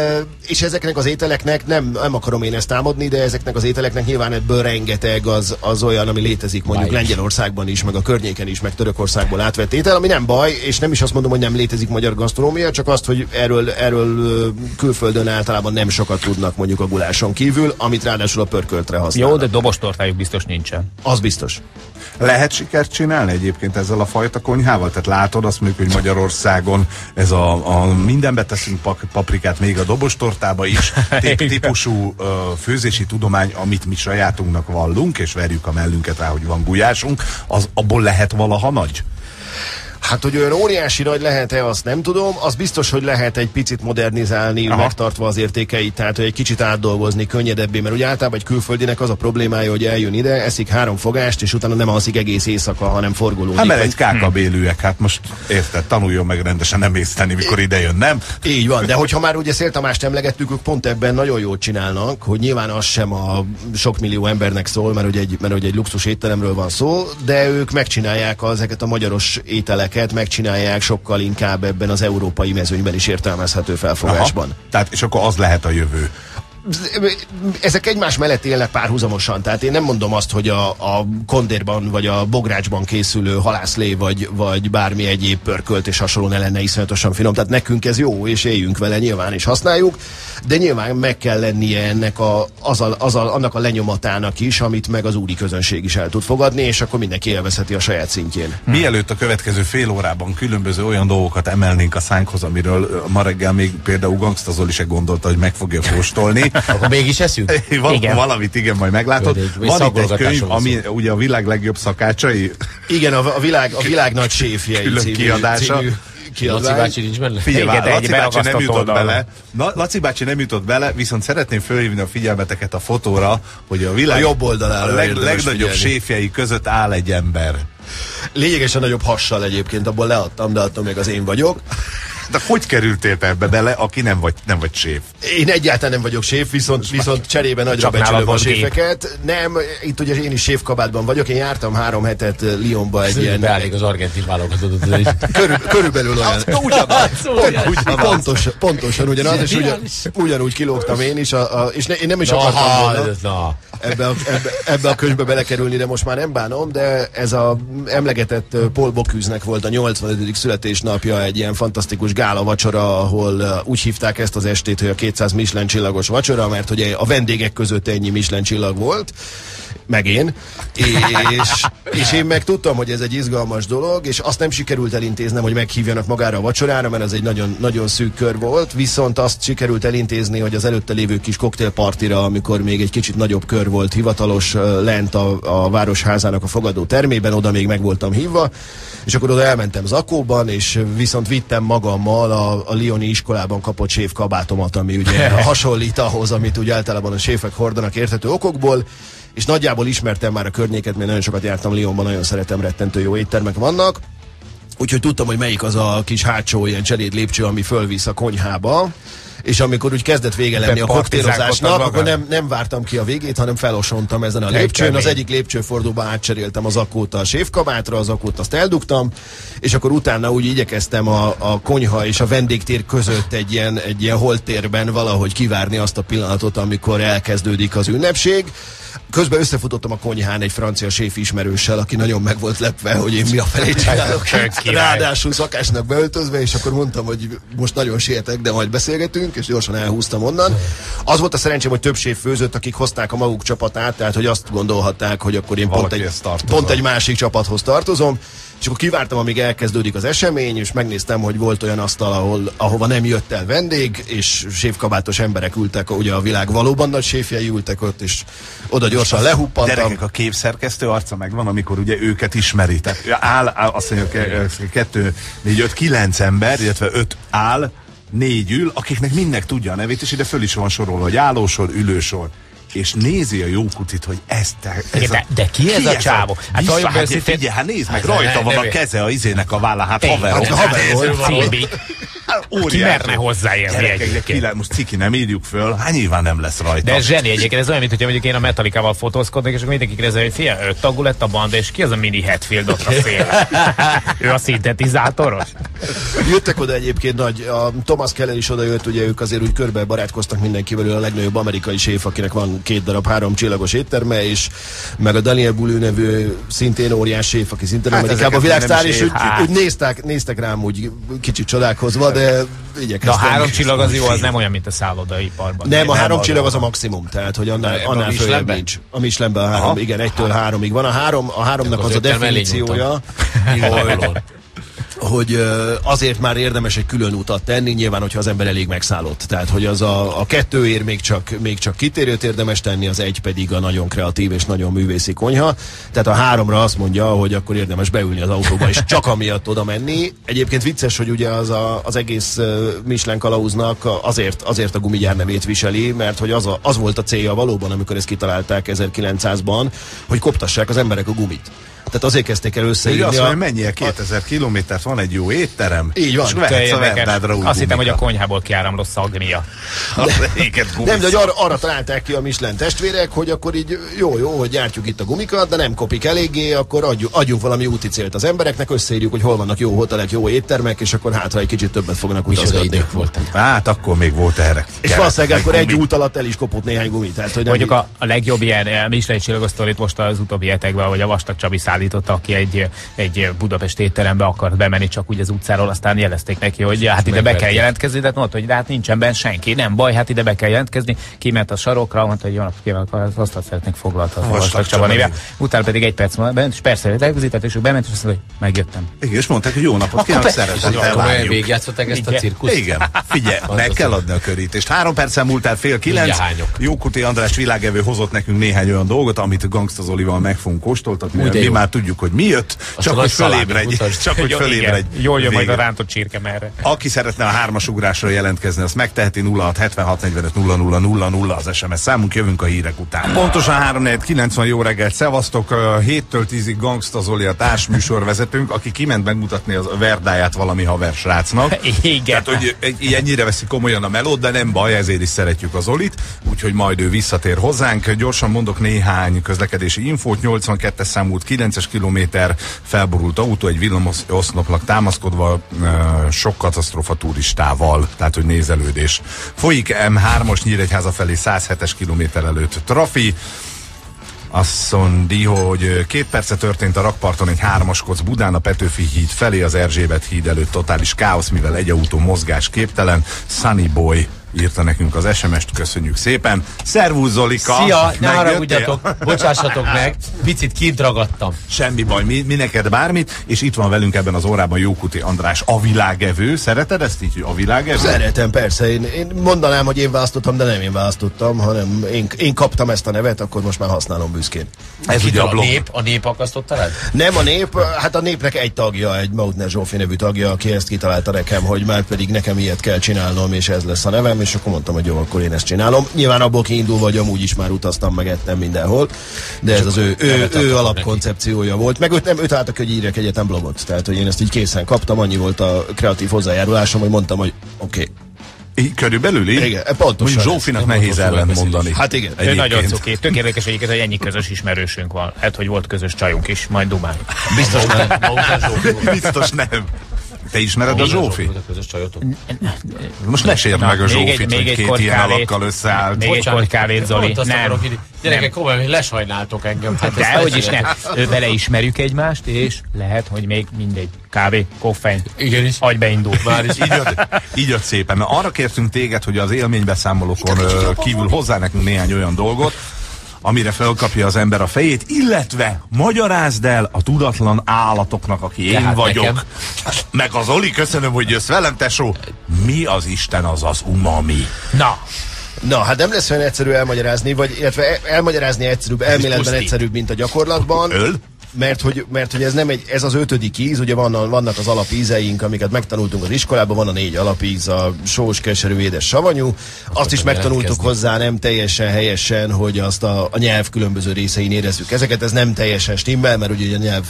és ezeknek az ételeknek, nem, nem akarom én ezt támadni, de ezeknek az ételeknek nyilván ebből rengeteg az, az olyan, ami létezik mondjuk. Lengyelországban is, meg a környéken is, meg Törökországból átvett étel, ami nem baj, és nem is azt mondom, hogy nem létezik magyar gasztronómia, csak azt, hogy erről, erről ö, külföldön általában nem sokat tudnak mondjuk a guláson kívül, amit ráadásul a pörköltre használnak. Jó, de dobostortájuk biztos nincsen. Az biztos. Lehet sikert csinálni egyébként ezzel a fajta konyhával? Tehát látod azt mondjuk, hogy Magyarországon ez a, a mindenbe teszünk paprikát, még a dobostortába is, tip, típusú ö, főzési tudomány, amit mi sajátunknak vallunk, és verjük a mellünket rá, hogy van gulyásunk, az abból lehet valaha nagy? Hát, hogy olyan óriási nagy lehet-e, azt nem tudom. Az biztos, hogy lehet egy picit modernizálni, Aha. Megtartva az értékeit, tehát hogy egy kicsit átdolgozni könnyedebbé, mert ugye általában egy külföldinek az a problémája, hogy eljön ide, eszik három fogást, és utána nem alszik egész éjszaka, hanem forgolódik. Hát mert egy kákabélűek, hát most érted, tanuljon meg rendesen emészteni, mikor ide jön, nem? Így van, de hogyha már ugye Szél Tamást emlegettük, ők pont ebben nagyon jót csinálnak, hogy nyilván az sem a sok millió embernek szól, mert ugye egy, mert ugye egy luxus étteremről van szó, de ők megcsinálják ezeket a magyaros ételeket, megcsinálják sokkal inkább ebben az európai mezőnyben is értelmezhető felfogásban. Tehát, és akkor az lehet a jövő. Ezek egymás mellett élnek párhuzamosan, tehát én nem mondom azt, hogy a, a kondérban vagy a bográcsban készülő halászlé vagy, vagy bármi egyéb pörkölt és hasonló ne lenne iszonyatosan finom, tehát nekünk ez jó, és éljünk vele nyilván, és használjuk, de nyilván meg kell lennie ennek a, az a, az a, annak a lenyomatának is, amit meg az úri közönség is el tud fogadni, és akkor mindenki élvezheti a saját szintjén. Mielőtt a következő fél órában különböző olyan dolgokat emelnénk a szánkhoz, amiről ma reggel még például Gangsta Zoli se gondolta, hogy meg fogja kóstolni. Akkor mégis eszünk? Val- Igen. Valamit igen, majd meglátod. Egy Van itt egy könyv, ami szó. ugye a világ legjobb szakácsai. Igen, a, a, világ, a világ nagy séfjei Külön című, kiadása. című Laci bácsi nincs benne? Figyelj, Igen, Laci bácsi nem jutott oldalra. bele. Na, Laci bácsi nem jutott bele, viszont szeretném fölhívni a figyelmeteket a fotóra, hogy a világ A jobb oldalára a leg, legnagyobb figyelni. séfjei között áll egy ember. Lényegesen nagyobb hassal egyébként, abból leadtam, de attól még az én vagyok. De hogy kerültél te ebbe bele, aki nem vagy, nem vagy séf? Én egyáltalán nem vagyok séf, viszont, viszont cserébe nagyra becsülöm a séfeket. Nem, itt ugye én is séfkabátban vagyok, én jártam három hetet Lyonba egy ilyen... Beállik az argentin válogatott. Körül, körülbelül olyan. Ugyanaz. Ugyanaz. Pontos, pontosan ugyanaz, és ugyan, ugyanúgy kilógtam én is, a, a, és ne, én nem is akartam volna na. ebbe a, ebbe, ebbe a könyvbe belekerülni, de most már nem bánom, de ez a emlegetett ö, Paul Bocuse-nek volt a 85. születésnapja egy ilyen fantasztikus gála vacsora, ahol ö, úgy hívták ezt az estét, hogy a 200 Michelin csillagos vacsora, mert ugye a vendégek között ennyi Michelin csillag volt, meg én, és, és én meg tudtam, hogy ez egy izgalmas dolog, és azt nem sikerült elintéznem, hogy meghívjanak magára a vacsorára, mert ez egy nagyon, nagyon szűk kör volt, viszont azt sikerült elintézni, hogy az előtte lévő kis koktélpartira, amikor még egy kicsit nagyobb kör volt hivatalos lent a, a városházának a fogadó termében, oda még meg voltam hívva, és akkor oda elmentem Zakóban, és viszont vittem magammal a, a Lioni iskolában kapott séf kabátomat, ami ugye hasonlít ahhoz, amit úgy általában a séfek hordanak érthető okokból, és nagyjából ismertem már a környéket, mert nagyon sokat jártam Lyonban, nagyon szeretem, rettentő jó éttermek vannak. Úgyhogy tudtam, hogy melyik az a kis hátsó ilyen cseléd lépcső, ami fölvisz a konyhába. És amikor úgy kezdett vége lenni a koktélozásnak, akkor nem, nem vártam ki a végét, hanem felosontam ezen a lépcsőn. Az egyik lépcsőfordulóba átcseréltem az akót a séfkabátra, az akót azt eldugtam, és akkor utána úgy igyekeztem a, a konyha és a vendégtér között egy ilyen, egy ilyen holtérben valahogy kivárni azt a pillanatot, amikor elkezdődik az ünnepség. Közben összefutottam a konyhán egy francia séf ismerőssel, aki nagyon meg volt lepve, hogy én mi a felé csinálok. Ráadásul szakásnak beöltözve, és akkor mondtam, hogy most nagyon sietek, de majd beszélgetünk, és gyorsan elhúztam onnan. Az volt a szerencsém, hogy több séf főzött, akik hozták a maguk csapatát, tehát hogy azt gondolhatták, hogy akkor én pont egy, pont egy másik csapathoz tartozom. És akkor kivártam, amíg elkezdődik az esemény, és megnéztem, hogy volt olyan asztal, ahol, ahova nem jött el vendég, és séfkabátos emberek ültek, ugye a világ valóban nagy séfjei ültek ott, és oda gyorsan lehuppantam. Gyerekek, a képszerkesztő arca megvan, amikor ugye őket ismeri. Tehát áll, áll azt mondja, ke- kettő, négy, öt, kilenc ember, illetve öt áll, négy ül, akiknek mindnek tudja a nevét, és ide föl is van sorolva, hogy állósor, ülősor. És nézi a jó kutit, hogy ez te... Ez Igen, de- de ki ez a csávó? Hát Hát, valljuk hát őszintén- figyelj, hát nézd meg, Hát rajta ne- van ne- a keze a izének a vállán, hát haver. Hát haver volt. Cimbi. Ki Óriási. merne hozzáérni egyébként? most ciki nem írjuk föl, hát nyilván nem lesz rajta. De ez zseni egyébként, ez olyan, mint hogyha mondjuk én a Metallicával fotózkodnék, és akkor mindenki kérdezi, hogy fia, öt tagú lett a banda, és ki az a mini Hetfield ott a szél? ő a szintetizátoros? Jöttek oda egyébként nagy, a Thomas Keller is oda jött, ugye ők azért úgy körbe barátkoztak mindenkivel, ő a legnagyobb amerikai séf, akinek van két darab három csillagos étterme, és meg a Daniel Bulő nevű szintén óriás séf, aki szintén Hát Amerikában világsztár, és úgy, úgy néztek, néztek rám úgy kicsit csodálkozva, de De igyekeztem. a három csillag az jó, az nem olyan, mint a szállodaiparban. Nem, a három csillag a- az a maximum, tehát hogy annál, a annál följebb nincs. A Michelinben a három, Aha. igen, egytől háromig van. A, három, a háromnak az a az mellé definíciója, hogy, hogy azért már érdemes egy külön utat tenni, nyilván, hogyha az ember elég megszállott. Tehát, hogy az a, a kettőért még csak, még csak kitérőt érdemes tenni, az egy pedig a nagyon kreatív és nagyon művészi konyha. Tehát a háromra azt mondja, hogy akkor érdemes beülni az autóba, és csak amiatt oda menni. Egyébként vicces, hogy ugye az, a, az egész Michelin kalauznak azért, azért a gumigyár nevét viseli, mert hogy az, a, az volt a célja valóban, amikor ezt kitalálták 1900-ban, hogy koptassák az emberek a gumit. Tehát azért kezdték el Ugye összeírni. azt a- mondja, hogy menjél 2000 kilométert, van egy jó étterem. Így van. És vehetsz a verdádra új Azt hittem, hogy a konyhából kiáramló szagnia. Nem, de hogy arra, arra találták ki a Michelin testvérek, hogy akkor így jó, jó, hogy gyártjuk itt a gumikat, de nem kopik eléggé, akkor adjuk, adjunk valami úti célt az embereknek, összeírjuk, hogy hol vannak jó hotelek, jó éttermek, és akkor hát, ha egy kicsit többet fognak utazgatni. Hát akkor még volt erre. És valószínűleg akkor egy út alatt el is kopott néhány gumi. Tehát, hogy Mondjuk a, a legjobb ilyen eh, Michelin csillagos most az utóbbi hetekben, hogy a Vastag Csabi szállította, aki egy, egy Budapest étterembe akart bemenni csak úgy az utcáról, aztán jelezték neki, hogy hát ide be kell jelentkezni, de mondta, hogy de hát nincsen benne senki, nem baj, hát ide be kell jelentkezni. Kiment a sarokra, mondta, hogy jó napot kívánok, az asztalt szeretnék foglaltatni. Utána pedig egy perc múlva bement, és persze legvizített, és ő bement, és azt mondta, hogy megjöttem. Igen, és mondták, hogy jó napot kívánok, szeretettel Akkor olyan végigjátszották ezt a cirkuszt? Igen, figyelj, meg kell adni a körítést. Három percen múlt el fél kilenc. Jókuti András világevő hozott nekünk néhány olyan dolgot, amit Gangsta Zolival meg fogunk kóstoltatni. Mi már már tudjuk, hogy mi jött, a csak hogy fölébredj. Csak hogy Jó, fölébredj. Jól jön majd a rántott csirke merre. Aki szeretne a hármas ugrásra jelentkezni, azt megteheti 06 76 45 00 00 az SMS számunk, jövünk a hírek után. Pontosan 3 90 jó reggelt, szevasztok, 7-től 10-ig Gangsta Zoli a társműsorvezetőnk, aki kiment megmutatni az verdáját valami haver srácnak. Igen. Tehát, hogy egy- ennyire veszi komolyan a melót, de nem baj, ezért is szeretjük az Zolit, úgyhogy majd ő visszatér hozzánk. Gyorsan mondok néhány közlekedési infót. 82-es számút 9-es kilométer felborult autó egy villamoszlopnak támaszkodva sok katasztrofa turistával, tehát hogy nézelődés. Folyik M3-os Nyíregyháza felé 107-es kilométer előtt trafi, azt mondja, hogy két perce történt a rakparton egy hármas koc Budán, a Petőfi híd felé, az Erzsébet híd előtt totális káosz, mivel egy autó mozgás képtelen. Sunny Boy írta nekünk az SMS-t, köszönjük szépen. Szervusz Zolika! Szia, ne haragudjatok, bocsássatok meg, picit kint ragadtam. Semmi baj, mi, mi neked bármit, és itt van velünk ebben az órában Jókuti András, a világevő. Szereted ezt így, a világevő? Szeretem, persze. Én, én mondanám, hogy én választottam, de nem én választottam, hanem én, én kaptam ezt a nevet, akkor most már használom büszkén. Ez ugye a a blog. nép, a nép akasztotta rád? Nem a nép, hát a népnek egy tagja, egy Mautner Zsófi nevű tagja, aki ezt kitalálta nekem, hogy már pedig nekem ilyet kell csinálnom, és ez lesz a nevem, és akkor mondtam, hogy jó, akkor én ezt csinálom. Nyilván abból kiindulva, hogy amúgy is már utaztam, meg ettem mindenhol, de ez az ő, ő, ő alapkoncepciója volt. Meg őt nem őt álltak, hogy írjak egyetem blogot. Tehát, hogy én ezt így készen kaptam, annyi volt a kreatív hozzájárulásom, hogy mondtam, hogy oké. Okay. Így, körülbelül így? Igen, pontosan Mondjuk. Zsófinak nehéz volt ellen szóbeszélés. mondani. Hát igen. Ő nagyon cuki. Tök érdekes egyébként, hogy ennyi közös ismerősünk van. Hát, hogy volt közös csajunk is, majd dumál. Biztos nem. Biztos nem. Te ismered a Zsófi? Most mesélj Na, meg a Zsófit, még hogy egy két ilyen alakkal összeállt. Még egy kort kávét, Zoli. Nem. Gyerekek, komolyan, hogy lesajnáltok engem. Hát De hogy is ne. meséljetek. Ő vele ismerjük egymást, és lehet, hogy még mindegy. Kávé, koffein. Igenis. Agy beindul. Már is így jött, így jött szépen. Na, arra kértünk téged, hogy az élménybeszámolókon kívül hozzá nekünk néhány olyan dolgot, amire felkapja az ember a fejét, illetve magyarázd el a tudatlan állatoknak, aki én Tehát vagyok. nekem. Meg az Oli, köszönöm, hogy jössz velem, tesó. Mi az Isten az az umami? Na, Na, hát nem lesz olyan egyszerű elmagyarázni, vagy illetve elmagyarázni egyszerűbb, elméletben egyszerűbb, mint a gyakorlatban. Öl? Mert hogy, mert hogy ez nem egy, ez az ötödik íz, ugye van, vannak az alapízeink, amiket megtanultunk az iskolában, van a négy alapíz, a sós, keserű, édes, savanyú. Azt is megtanultuk hozzá nem teljesen helyesen, hogy azt a, a nyelv különböző részein érezzük ezeket. Ez nem teljesen stimmel, mert ugye a nyelv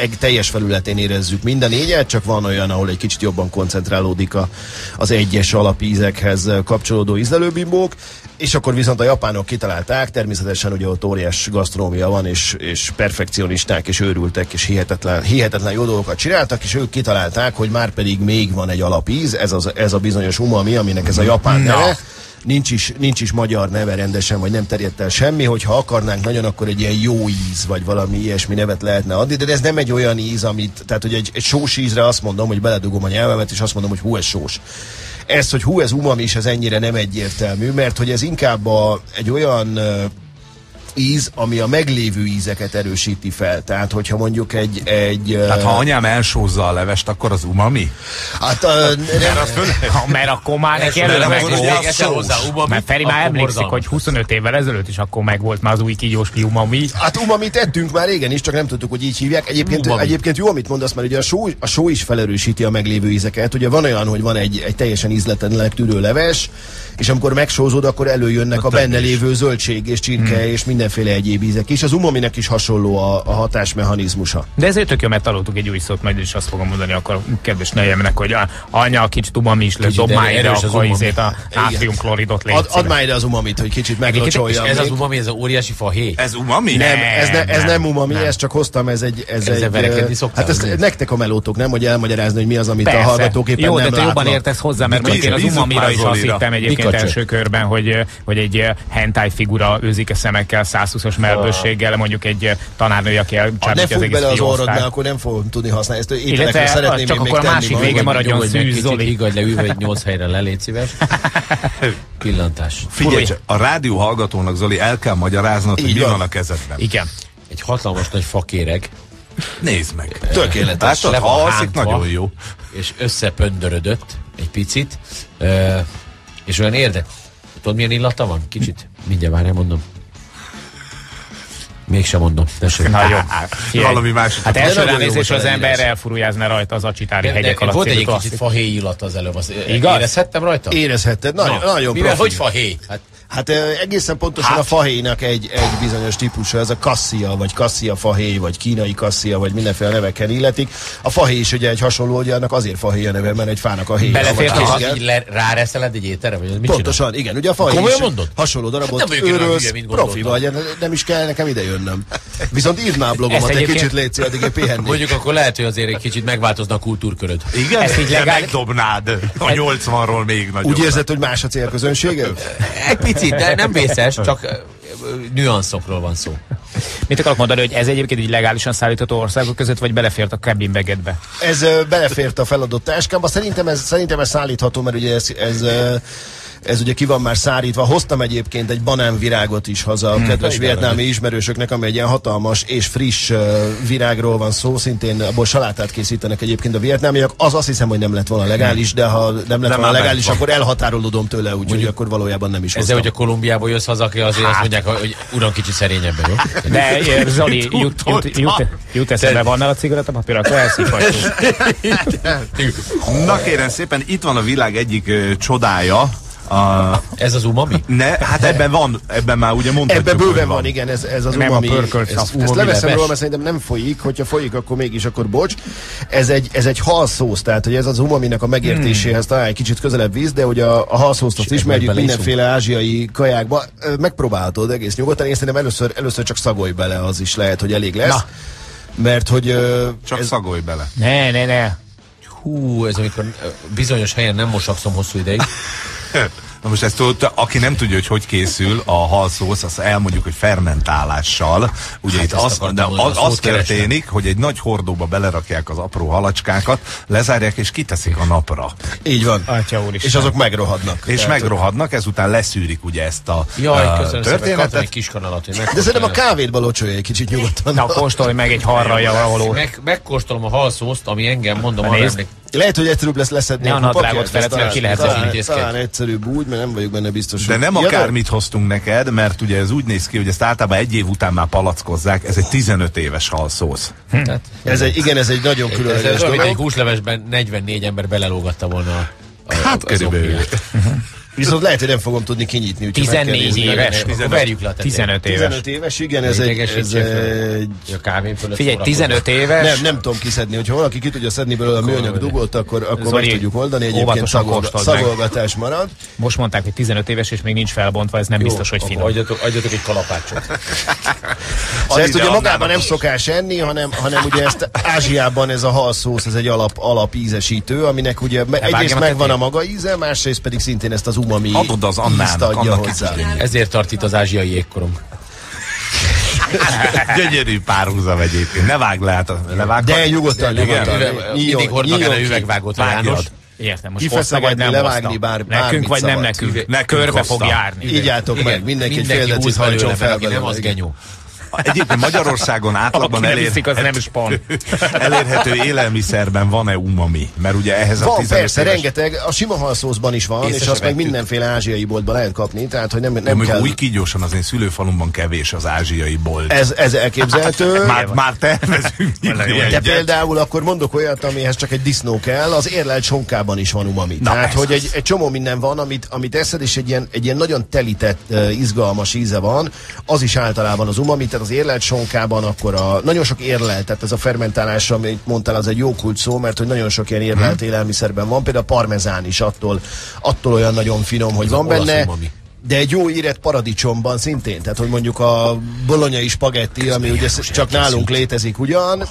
eg- teljes felületén érezzük mind a négyet, csak van olyan, ahol egy kicsit jobban koncentrálódik a, az egyes alapízekhez kapcsolódó ízlelőbimbók. És akkor viszont a japánok kitalálták, természetesen ugye ott óriás gasztronómia van, és, és perfekcionisták, és őrültek, és hihetetlen, hihetetlen jó dolgokat csináltak, és ők kitalálták, hogy már pedig még van egy alapíz, ez, az, ez a bizonyos umami, aminek ez a japán Na. neve. Nincs is, nincs is magyar neve rendesen, vagy nem terjedt el semmi, hogyha akarnánk nagyon, akkor egy ilyen jó íz, vagy valami ilyesmi nevet lehetne adni, de ez nem egy olyan íz, amit, tehát hogy egy, egy sós ízre azt mondom, hogy beledugom a nyelvemet, és azt mondom, hogy hú, ez sós ez, hogy hú, ez umami is, ez ennyire nem egyértelmű, mert hogy ez inkább a, egy olyan íz, ami a meglévő ízeket erősíti fel. Tehát, hogyha mondjuk egy... egy Tehát ha anyám elsózza a levest, akkor az umami? hát, ö, nem, ha, mert akkor már neki eszel hozzá umamit, Mert Feri már emlékszik, hogy 25 évvel ezelőtt is akkor meg volt már az új kígyós umami. Hát umamit ettünk már régen is, csak nem tudtuk, hogy így hívják. Egyébként, Umami. egyébként jó, amit mondasz, mert ugye a só, a só is felerősíti a meglévő ízeket. Ugye van olyan, hogy van egy, egy teljesen ízletlenek tűrő leves, és amikor megsózod, akkor előjönnek a, benne lévő zöldség és csirke Hmm. és mindenféle egyéb ízek is. Az umaminek is hasonló a, a hatásmechanizmusa. De ezért tök jó, mert találtuk egy új szót, majd is azt fogom mondani akkor kedves nejemnek, hogy a, anya, kicsit umami is lesz, Kicsit dob már ide, akkor izét a nátriumkloridot légy Ad, add már ide az umamit, hogy kicsit meglocsoljam. ez az umami, ez a óriási fahéj. Ez umami? Nem, ez, ne, ez nem, nem umami, nem. ezt csak hoztam, ez egy... Ez Ezzel egy verekedni ö, szoktál, hát azért? nektek a melótok, nem? Hogy elmagyarázni, hogy mi az, amit Persze. a hallgatók éppen Jó, nem de te jobban értesz hozzá, mert én az umamira is azt hittem egyébként első körben, hogy, hogy egy hentai figura őzik a szemekkel, 120-as melbősséggel, mondjuk egy eh, tanárnő, aki Ha ne elcsábítja az egész bele az orrod, fióosztályt. mert akkor nem fogom tudni használni. Ezt Illetve szeretném csak akkor a másik vége maradjon szűz, Zoli. higgadj le, ülj egy nyolc helyre le, légy szíves. Pillantás. Figyelj, a rádió hallgatónak, Zoli, el kell magyaráznod, hogy mi van. a kezedben. Igen. Egy hatalmas nagy fakéreg, Nézd meg. Tökéletes. Látod, ha alszik, nagyon jó. és összepöndörödött egy picit, és olyan érde. Tudod, milyen illata van? Kicsit. Mindjárt már nem mondom. Mégsem mondom. Tessék. Na jó. Figyelj. Valami más. Hát első volt az ember elfurujázna rajta az acsitári De, hegyek de, alatt. volt egy kicsit fahéj illat az előbb. Az Igaz? Érezhettem rajta? Érezhetted, nagyon, nagyon Mivel, profi. hogy fahéj? Hát, Hát egészen pontosan hát. a fahéjnak egy, egy bizonyos típusa, ez a kassia, vagy kassia fahéj, vagy kínai kassia, vagy mindenféle nevekkel illetik. A fahéj is ugye egy hasonló, ugye annak azért fahéj a neve, mert egy fának a héja. Belefér vagy a- ha így le, ráreszeled egy étterre, vagy mit Pontosan, igen. Ugye a fahéj is mondod? hasonló Hát darabot nem vagyok én olyan őrölsz, profi vagy, nem is kell nekem ide jönnöm. Viszont a blogomat, egy kicsit létszi, addig én pihenni. Mondjuk akkor lehet, hogy azért egy kicsit megváltozna a kultúrköröd. Igen, Ezt így legális- megdobnád a 80-ról még nagyobb. Úgy érzed, hogy más a célközönsége? Egy picit, de nem vészes, csak nüanszokról van szó. Mit akarok mondani, hogy ez egyébként így legálisan szállítható országok között, vagy belefért a cabin bagedbe? Ez belefért a feladott táskámba. Szerintem ez, szerintem ez szállítható, mert ugye ez, ez, ez ugye ki van már szárítva. Hoztam egyébként egy banánvirágot is haza a kedves vietnámi ismerősöknek, ami egy ilyen hatalmas és friss virágról van szó. Szintén abból salátát készítenek egyébként a vietnámiak. Az azt hiszem, hogy nem lett volna legális, de ha nem lett De volna legális, van. akkor elhatárolódom tőle, úgyhogy akkor valójában nem is Ezzel, hogy a Kolumbiából jössz haza, aki azért azt mondják, hogy uram kicsit szerényebben, jó? De Zoli, jut, jut, jut, jut eszembe, van nála cigarettapapír, akkor elszívhatjuk. Na kérem szépen, itt van a világ egyik ö, csodája. A, Ez az umami? ne, hát ebben van, ebben már ugye mondhatjuk, Ebben bőven van, igen, ez, ez az Nem a umami. pörkölt ezt, szap. ezt Umami leveszem leves. róla, mert szerintem nem folyik, hogyha folyik, akkor mégis, akkor bocs. Ez egy, ez egy halszósz, tehát hogy ez az umaminak a megértéséhez talán egy kicsit közelebb víz, de hogy a, a halszószt azt És ismerjük mindenféle ázsiai kajákba. Megpróbálhatod egész nyugodtan, én szerintem először, először csak szagolj bele, az is lehet, hogy elég lesz. Na. Mert hogy ö, Csak ez, szagolj bele. Ne, ne, ne. Hú, ez amikor bizonyos helyen nem mosakszom hosszú ideig. Na most ezt tudod, aki nem tudja, hogy hogy készül a halszósz, azt elmondjuk, hogy fermentálással. Ugye Hát itt az, de az, az történik, hogy egy nagy hordóba belerakják az apró halacskákat, lezárják és kiteszik a napra. így van. Atya úristen. És azok megrohadnak. És Tehát, megrohadnak, ezután leszűrik ugye ezt a Jaj, szépen, kaptam egy történetet. kis kanalat, hogy De szerintem a kávétba locsolja egy kicsit nyugodtan. Na, kóstolj meg egy harralja valahol. Meg, megkóstolom a halszószt, ami engem, mondom, arra. Lehet, hogy egyszerűbb lesz leszedni Ne a nadrágot ez mert ki lehet talán, talán egyszerűbb úgy, mert nem vagyok benne biztos. De nem akármit hoztunk neked, mert ugye ez úgy néz ki, hogy ezt általában egy év után már palackozzák, ez egy 15 éves halszósz. Tehát, Ez egy, igen, ez egy nagyon ez, különleges ez olyan, mint egy dolog. húslevesben 44 ember belelógatta volna a, a, Hát a körülbelül. Viszont lehet, hogy nem fogom tudni kinyitni. úgyhogy meg kell 14 nézni. éves. Akkor verjük le a tetejét. 15 éves. 15 éves, igen, ez egy, ez egy A kávén fölött Figyelj, szórakozom. 15 éves. nem, nem tudom kiszedni, hogyha valaki ki tudja szedni belőle a műanyag dugót, akkor, akkor meg tudjuk oldani. Egyébként szagolgatás marad. Most mondták, hogy 15 éves, és még nincs felbontva, ez nem Jó, biztos, hogy finom. Adjatok, adjatok egy kalapácsot. Szóval ezt ugye magában nem szokás enni, hanem, hanem ugye ezt Ázsiában ez a halszósz, ez egy alap, alap ízesítő, aminek ugye egyrészt megvan a maga íze, másrészt pedig szintén ezt az umami Adod az Annának, adja annak hozzá. Ezért tart itt az ázsiai jégkorong. Gyönyörű párhuzam egyébként. Ne vágd le, hát a, levágd. De nyugodtan, Igen. nyugodtan. Mindig hordnak el üvegvágót. János. Értem, most hozta, vagy nem levágni, hozta. bár- Nekünk, vagy nem szabad. nekünk. Nekünk Körbe hozta. fog járni. Ígyátok meg, mindenki egy fél mindenki decit hajtson fel aki nem, az genyó. Egyébként Magyarországon átlagban elér, az nem spon. elérhető élelmiszerben van-e umami? Mert ugye ehhez a Van, 15 persze, éves... rengeteg, a sima halszószban is van, Észre és azt meg mindenféle ázsiai boltban lehet kapni, tehát hogy nem, Nem nem kell... új kígyósan az én szülőfalumban kevés az ázsiai bolt. Ez, ez elképzelhető. már, már tervezünk De egyet. például akkor mondok olyat, amihez csak egy disznó kell, az érlelt sonkában is van umami. Na, Tehát, hogy egy, egy csomó minden van, amit, amit eszed, és egy ilyen, egy ilyen nagyon telített, izgalmas íze van, az is általában az umami, tehát az érlelt sonkában akkor a, nagyon sok érlelt, tehát ez a fermentálás, amit mondtál, az egy jó kult szó, mert hogy nagyon sok ilyen érlelt Mhm. élelmiszerben van, például a parmezán is attól, attól olyan nagyon finom, hogy van olasz benne. umami. De egy jó érett paradicsomban szintén, tehát hogy mondjuk a bolonyai spagetti, ami ugye csak nálunk létezik ugyan.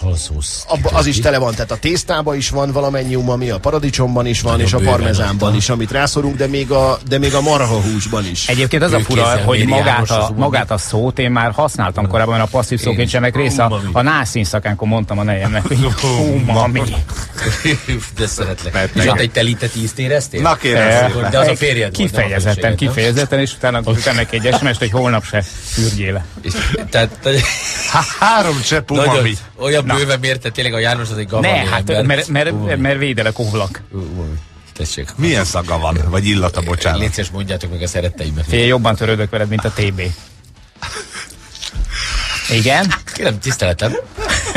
Abba, az is tele van, tehát a tésztában is van valamennyi umami, a paradicsomban is van, és a parmezánban is, amit rászorunk, de még a, de még a marhahúsban is. Egyébként az a fura, hogy magát a, magát a szót én már használtam korábban, mert a passzív Én szóként is. sem meg része. A, a nászín szakánkon mondtam a nejemnek, hogy umami. De szeretlek. Mert És ott egy telített ízt éreztél? Na kérem. De az a férjed Kifejezetten, kifejezetten, és utána küldtem neki egy sms hogy holnap se fürgyéle. És- Tehát, Há- Három csepp umami. olyan bőven mérte tényleg a János az egy gavalé Ne, hát mert, mert, Umami. mert védelek ovlak. Umami. Tessék. Milyen szaga van? Vagy illata, bocsánat. Légy szíves, mondjátok meg a szeretteimet. Fél jobban törődök veled, mint a TB. Igen? Kérem, tiszteletem.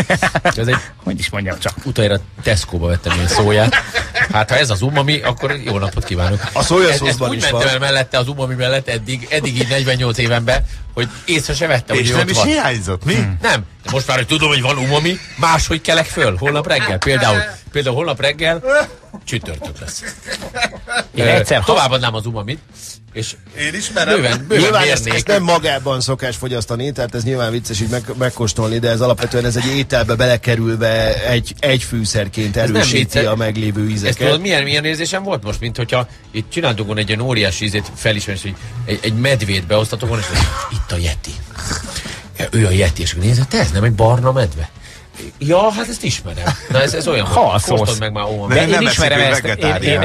Ez egy Hogy is mondjam csak. utoljára Tesco-ba vettem én szóját. Hát ha ez az umami, akkor jó napot kívánok. A szója Ez- ezt szószban úgy is mentem van. el mellette az umami mellett eddig, eddig így 48 évenben, hogy észre se vettem, És hogy nem is van. hiányzott, mi? Nem, de most már, hogy tudom, hogy van umami, máshogy kelek föl, holnap reggel. Például, például holnap reggel csütörtök lesz. Én egyszer Továbbadnám az umamit, és Én ismerem. bőven, bőven Nyilván ezt, mérnék. ezt nem magában szokás fogyasztani, tehát ez nyilván vicces így meg, megkóstolni, de ez alapvetően ez egy ételbe belekerülve egy, egy fűszerként erősíti a meglévő Ezt ízeket. tudod, milyen, milyen érzésem volt most, mint hogyha itt csináltunk volna egy ilyen óriási ízét felismerés, hogy egy, egy medvét beosztatok volna, és mondja, itt a Yeti. Ő a Yeti, és te ez nem egy barna medve? Ja, hát ezt ismerem. Na ez, ez olyan, Halszósz. kóstold meg már ó, De nem én eszik, ismerem ezt, én, én,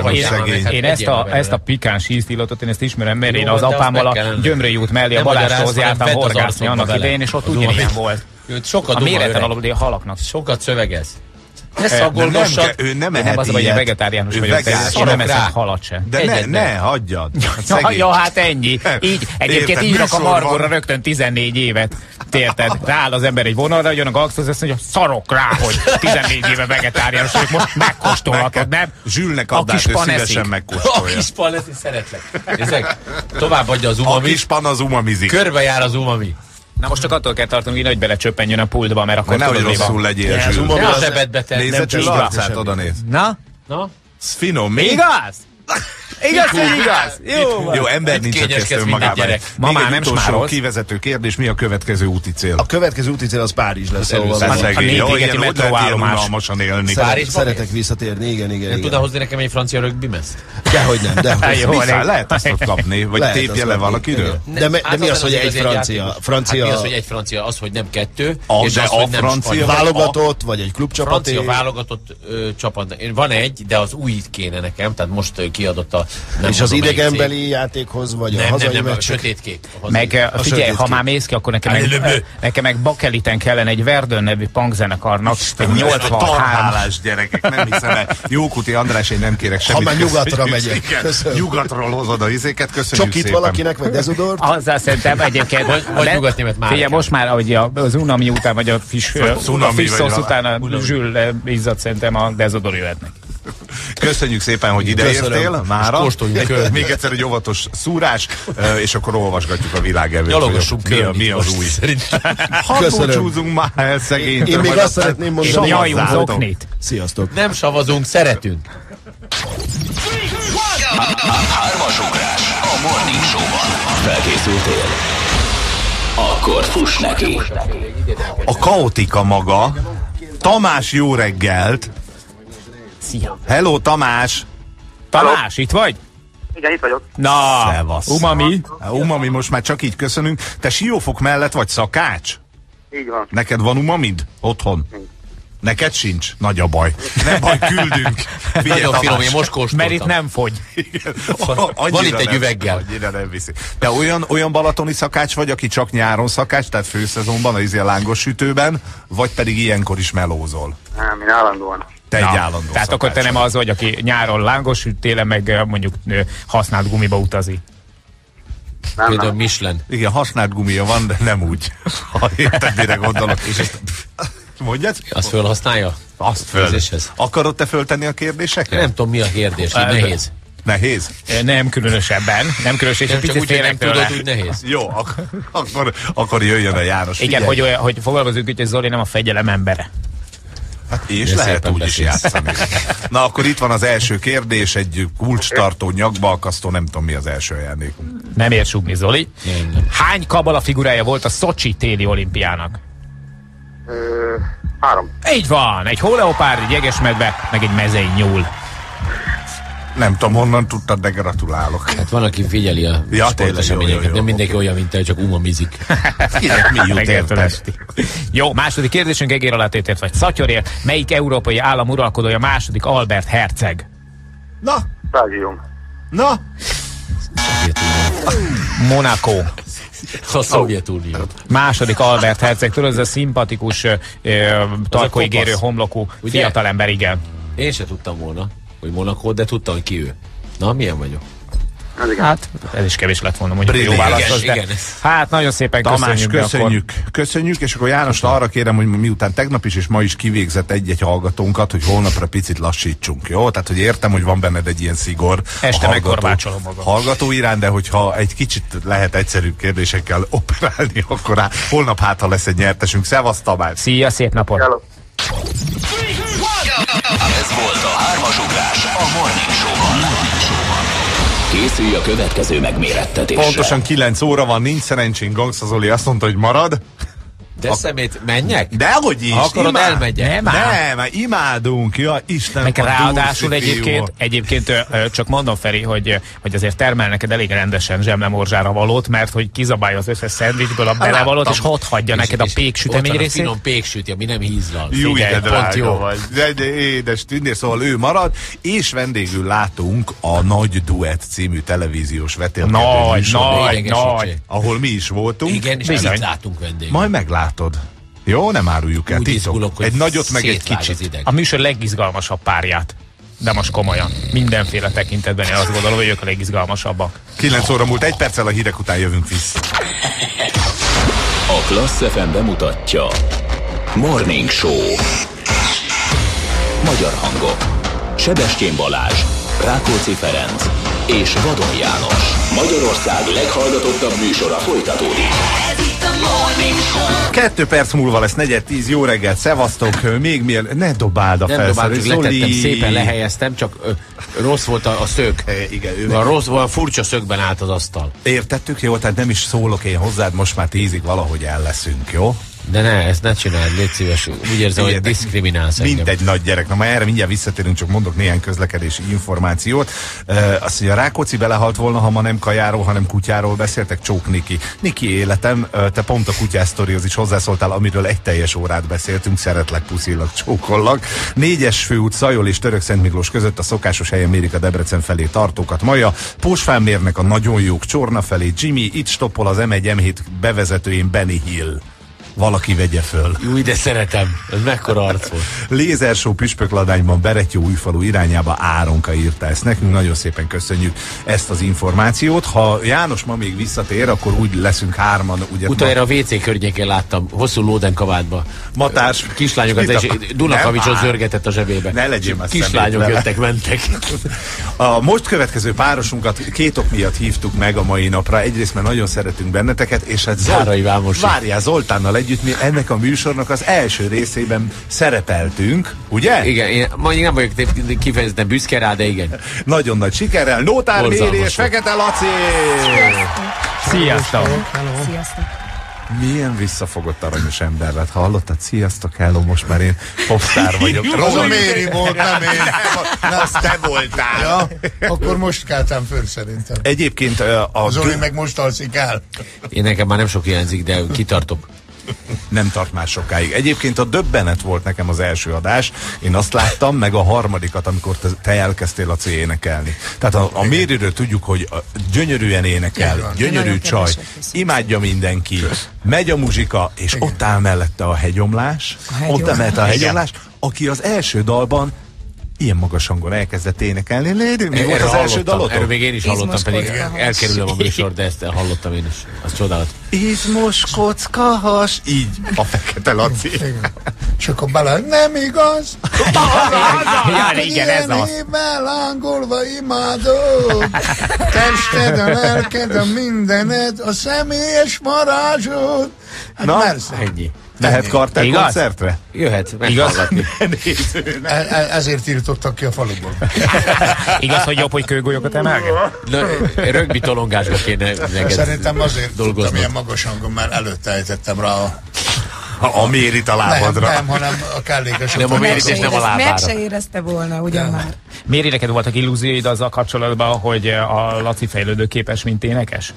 én, én, ezt, a, ezt a pikáns íztillatot, én ezt ismerem, mert én az apámmal a. Gyömrői út mellé a Nem Balázshoz jártam horgászni annak idején, és ott ugyanilyen volt. Sokat A méreten alapul a halaknak. Sokat szövegez. Ne nem, szagolgassad. ő nem Én ehet nem az, hogy én vegetáriánus Ő vagyok, vegán. nem rá. eszek halat se. De ne, ne, hagyjad. Hát Ja, hát ennyi. Így. Egyébként Érted, írnak a Margóra rögtön 14 évet. Érted? Rááll az ember egy vonalra, jön a gangster, azt mondja, szarok rá, hogy 14 éve vegetáriánus vagyok, most megkóstolhatod, nem? Zsülnek A adnát, kis ő pan szívesen eszik. A megkóstolja. kis paleti szeretlek. Nézzek, tovább adja az A umami, kis pan az umamizik. körbejár az umami. Na most csak attól kell tartanunk, hogy bele csöppenjön a pultba, mert akkor nehogy rosszul legyél, Ne, az a az-. Nézd nem Zsül csak- arcát, oda néz. Na? Na? Ez finom, mi? Igaz? Igaz, hogy igaz? Jó van. Jó, ember Itt nincs, minden önmagában. gyerek. Ma már nem smárolsz. kivezető kérdés, mi a következő úti cél? A következő úti cél az Párizs lesz, lehet ilyen metróállomás. szeretek visszatérni, igen, igen, Nem igen. hozni nekem egy francia rögbimezt? Dehogy nem, dehogy. Jó, lehet azt ott kapni, vagy tépje le valakiről? igen. De, de mi az, hogy egy francia? Francia Hát mi az, hogy egy francia? Az, hogy nem kettő, A- és de az, a hogy nem francia válogatott, vagy egy klubcsapaté? Francia válogatott ö, csapat. Van egy, de az új kéne nekem, tehát most ö, kiadott a... Nem És az idegenbeli játékhoz, vagy a Nem, nem, hazai nem, a meccsek? sötétkék. A. Meg eh, A figyelj, sötét ha már mész ki, akkor nekem meg, Előbb. nekem meg Bakeliten kellene egy Verdön nevű punkzenekarnak, egy 83 Tarhálás gyerekek, nem hiszem el. Jókuti András, én nem kérek semmit. már nyugatra megyek. Nyugatról hozod a izéket, köszönjük Csokit szépen. valakinek, vagy dezodort? Azzal szerintem egyébként... Vagy- vagy de- nyugatnémet már Figyelj, most már hogy a- az unami után, vagy a fish, a cunami fish után a zsül eh, izzad szerintem a dezodor jöhetnek. Köszönjük szépen, hogy ideértél Köszönöm. mára. Kóstoljunk körbe. Még egyszer egy óvatos szúrás, és akkor olvasgatjuk a világevőt. Gyalogassunk hogy mi, a- mi az új. Ha Köszönöm. búcsúzunk már el szegény. Én még azt szeretném mondani, zoknit. Sziasztok! Nem savazunk, szeretünk. Hármas ugrás a Morning Show-ban. Felkészültél? Akkor fuss neki. A kaotika maga. Tamás, jó reggelt. Szia. Hello, Tamás. Tamás, itt vagy? Igen, itt vagyok. Na, Szevasz. umami. Umami, most már csak így köszönünk. Te siófok mellett vagy szakács? Így van. Neked van umamid otthon? Neked sincs? Nagy a baj. Nem baj, küldünk. Figyelj, Nagyon finom, én most kóstoltam. Mert itt nem fogy. Igen. Van itt egy nem, üveggel. Annyira nem viszi. Te olyan, olyan balatoni szakács vagy, aki csak nyáron szakács, tehát főszezonban, az ilyen lángos sütőben, vagy pedig ilyenkor is melózol? Nem, én állandóan. Te egy Na, állandó Tehát akkor te nem az vagy, aki nyáron lángos, télen meg eh, mondjuk eh, használt gumiba utazik. Nem, Például nem. Michelin. Igen, használt gumia van, de nem úgy. Ha érted, mire gondolok. És ezt... Mondjad? Azt felhasználja? Azt föl. Főzéshez. Akarod te föltenni a kérdéseket? Nem tudom, mi a kérdés, így Hát, nehéz. Nehéz? Eh, Nem különösebben. Nem különös, és egy Nem csak picit úgy, hogy nem tőle. tudod, úgy nehéz. Jó, ak- akkor, akkor jöjjön a János. Igen, Figyelj. hogy, olyan, hogy fogalmazunk hogy Zoli nem a fegyelem embere. És De lehet úgy is beszélsz. játszani. Na akkor itt van az első kérdés, egy kulcstartó, nyakbalkasztó, nem tudom mi az első ajándékunk. Nem ér sugni, Zoli. Nem, nem. Hány kabala figurája volt a Szocsi téli olimpiának? Ö, három. Így van, egy hóleopárd, egy jegesmedve, meg egy mezei nyúl. Nem tudom, honnan tudtad, de gratulálok. Hát van, aki figyeli a Ja, sporteseményeket. Nem mindenki olyan, mint te, csak umamizik. Kinek mi jut érted? Jó, második kérdésünk egér alátétért vagy szatyorért. Melyik európai állam uralkodója második Albert Herceg? Na, Belgium. na, Monaco. A Szovjetunió. Második Albert Herceg, tudod, ez a szimpatikus, tarkóigérő homlokú fiatalember, igen. Én se tudtam volna, hogy Monaco, de tudtam, hogy ki ő. Na, milyen vagyok? Hát, ez is kevés lett volna, mondjuk jó Brilliáns. válasz. Igen, De, igen. hát, nagyon szépen Tamás, köszönjük. akkor- köszönjük, köszönjük, és akkor János arra kérem, hogy miután tegnap is és ma is kivégzett egy-egy hallgatónkat, hogy holnapra picit lassítsunk, jó? Tehát, hogy értem, hogy van benned egy ilyen szigor. Este a megkorbácsolom magam. Hallgató iránt, de hogyha egy kicsit lehet egyszerűbb kérdésekkel operálni, akkor á, holnap hát, ha lesz egy nyertesünk. Szevasz, Tamás! Szia, szép napot! Hello. Ez volt a hármas ugrás a Morning Show-ban. Készülj a következő megmérettetésre. Pontosan 9 óra van, nincs szerencsénk, Gangsta Zoli azt mondta, hogy marad. De szemét, menjek? Dehogy is! Ha akarod, imád- elmegyek. Nem. Nem, imádunk, ja, Isten. Meg a ráadásul egyébként, egyébként ö, ö, csak mondom Feri, hogy, hogy azért termel neked elég rendesen zsemlemorzsára valót, mert hogy kizabálja az összes szendvicsből a belevalót, és ott hagyja neked a péksütemény a részét. finom péksüti, ami nem hízlal. Jó, de pont drága jó. vagy. De, de édes tündér, szóval ő marad, és vendégül látunk a Nagy Duett című televíziós vetélkedő Nagy, nagy, nagy. ahol mi is voltunk. Igen, és Bizony. mit látunk vendég. Majd meglátod. Jó, nem áruljuk el. Úgy Titok. izgulok, hogy Egy nagyot, meg egy kicsit. ideg. A műsor legizgalmasabb párját. De most komolyan. Mindenféle tekintetben én azt gondolom, hogy ők a legizgalmasabbak. 9 óra múlt, egy perccel a hírek után jövünk vissza. A Klassz FM bemutatja Morning Show Magyar hangok Sebestyén Balázs Rákóczi Ferenc és Vadon János Magyarország leghallgatottabb műsora folytatódik Kettő perc múlva lesz negyed tíz, jó reggelt, szevasztok, még miért, ne dobáld a Nem dobáltuk, letettem, szépen lehelyeztem, csak ö, rossz volt a, a szög. Igen, ő A rossz, olyan furcsa szögben állt az asztal. Értettük, jó? Tehát nem is szólok én hozzád, most már tízig valahogy el leszünk, jó? De ne, ezt ne csináld, légy szíves. Úgy érzem, hogy diszkriminálsz Mint engem. egy nagy gyerek. Na már erre mindjárt visszatérünk, csak mondok néhány közlekedési információt. Uh, azt, hogy a Rákóczi belehalt volna, ha ma nem kajáról, hanem kutyáról beszéltek, csók Niki. Niki életem, te pont a kutyás sztorihoz is hozzászóltál, amiről egy teljes órát beszéltünk, szeretlek, puszillak, csókollak. Négyes főút, Szajol és Török Szent Miklós között a szokásos helyen mérik a Debrecen felé tartókat. Maja, Pósfán mérnek a nagyon jók Csorna felé, Jimmy, itt stoppol az M1 M7 bevezetőjén Benny Hill. Valaki vegye föl. Jó, de szeretem. Ez mekkora arc volt. Lézersó püspökladányban Beretyó újfalu irányába Áronka írta ezt nekünk. Nagyon szépen köszönjük ezt az információt. Ha János ma még visszatér, akkor úgy leszünk hárman. Ugye Utoljára a WC környékén láttam, hosszú lóden kabátba. Matás. Kislányokat, Mit és Dunakavicsot zörgetett a zsebébe. Ne legyél már Kislányok jöttek, mentek. A most következő párosunkat két ok miatt hívtuk meg a mai napra. Egyrészt, mert nagyon szeretünk benneteket, és hát Zárai Vámosi. Várjál, Zoltánnal együtt mi ennek a műsornak az első részében szerepeltünk, ugye? Igen, én mondjuk nem vagyok kifejezetten büszke rá, de igen. Nagyon nagy sikerrel. Nótár Méri Borzalmas és volt. Fekete Laci! Sziasztok! Sziasztok. Milyen visszafogott aranyos ember lett. Hallottad? Sziasztok, hello, most már én popstar vagyok. Az a Rohanj- Méri volt, nem én. Nem, azt te voltál. Ja, akkor most keltem föl szerintem. Egyébként a Zoli meg most alszik el. Én nekem már nem sok hiányzik, de kitartok. Nem tart már sokáig. Egyébként a döbbenet volt nekem az első adás. Én azt láttam, meg a harmadikat, amikor te, te elkezdtél a C énekelni. Tehát a, a Mériről tudjuk, hogy a, gyönyörűen énekel, van. gyönyörű csaj, imádja mindenki, megy a muzsika, és ott áll mellette a hegyomlás, A hegyomlás. ott áll mellette a hegyomlás, aki az első dalban ilyen magas hangon elkezdett énekelni. Lédő, mi volt Erről az első dalod? Erről még én is hallottam, Izmos pedig kockahas. elkerülöm a műsor, de ezt hallottam én is. Az csodálat. Izmos kockahas, így a fekete Laci. És akkor bele, nem igaz? Ja, igen, ez az. Évvel lángolva imádom. Tested, a lelked, a mindened, a személyes varázsod. Hát Na, persze. Ennyi. Mehet kartel Igaz? koncertre? Jöhet, Igaz? E- e- ezért írtottak ki a faluból. Igaz, hogy jobb, hogy kőgolyokat emelget? Rögbi tolongásba kéne neked Szerintem azért tudtam dolgoznod. ilyen magas hangon, mert előtte ejtettem rá a... A, a mérit a Nem, lábadra. nem, hanem a kellékes. Nem a mérit és nem a érez, meg lábára. se érezte volna, ugyan már. Méri, neked voltak illúzióid azzal kapcsolatban, hogy a Laci fejlődő képes, mint énekes?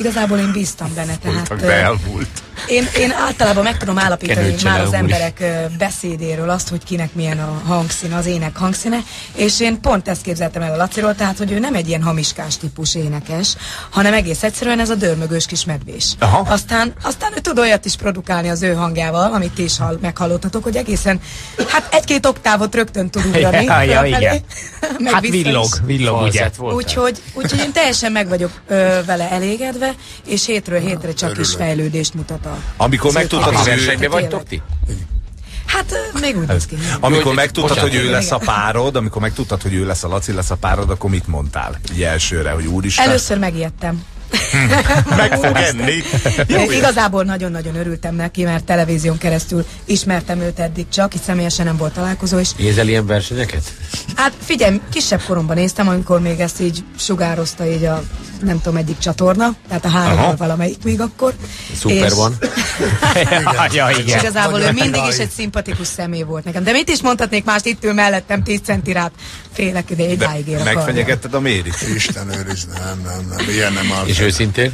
Igazából én bíztam benne, tehát de elmúlt. én, én általában meg tudom állapítani Kenőt sem már az emberek beszédéről azt, hogy kinek milyen a hangszín, az ének hangszíne, és én pont ezt képzeltem el a Laciról, tehát, hogy ő nem egy ilyen hamiskás típus énekes, hanem egész egyszerűen ez a dörmögős kis medvés. Aha. Aztán, aztán ő tud olyat is produkálni az ő hangjával, amit ti is hall, meghallottatok, hogy egészen, hát egy-két oktávot rögtön tud ugrani. Ja, ja, igen. meg Hát villog, villog, ugye. Úgyhogy, úgyhogy én teljesen meg vagyok ö, vele elégedve, és hétről hétre csak is fejlődést mutat a... Amikor megtudtad, hogy Tényleg. vagytok ti? Hát még úgy néz ki. amikor megtudtad, hogy ő lesz a párod, amikor megtudtad, hogy ő lesz a Laci, lesz a párod, akkor mit mondtál? Így elsőre, hogy úristen, Először megijedtem. meg fog enni. Én igazából nagyon-nagyon örültem neki, mert televízión keresztül ismertem őt eddig csak, így személyesen nem volt találkozó, és Nézel ilyen versenyeket? hát figyelj, kisebb koromban néztem, amikor még ezt így sugározta így a nem tudom, egyik csatorna, tehát a háromból valamelyik még akkor. Szuper És- van. ja, És igen. igazából ő mindig is egy szimpatikus személy volt nekem. De mit is mondhatnék mást, itt ül mellettem 10 centirát, félek ide, idáig karja. Megfenyegetted a mérit? Isten őriz, nem, nem, nem, ilyen nem áll. És őszintén?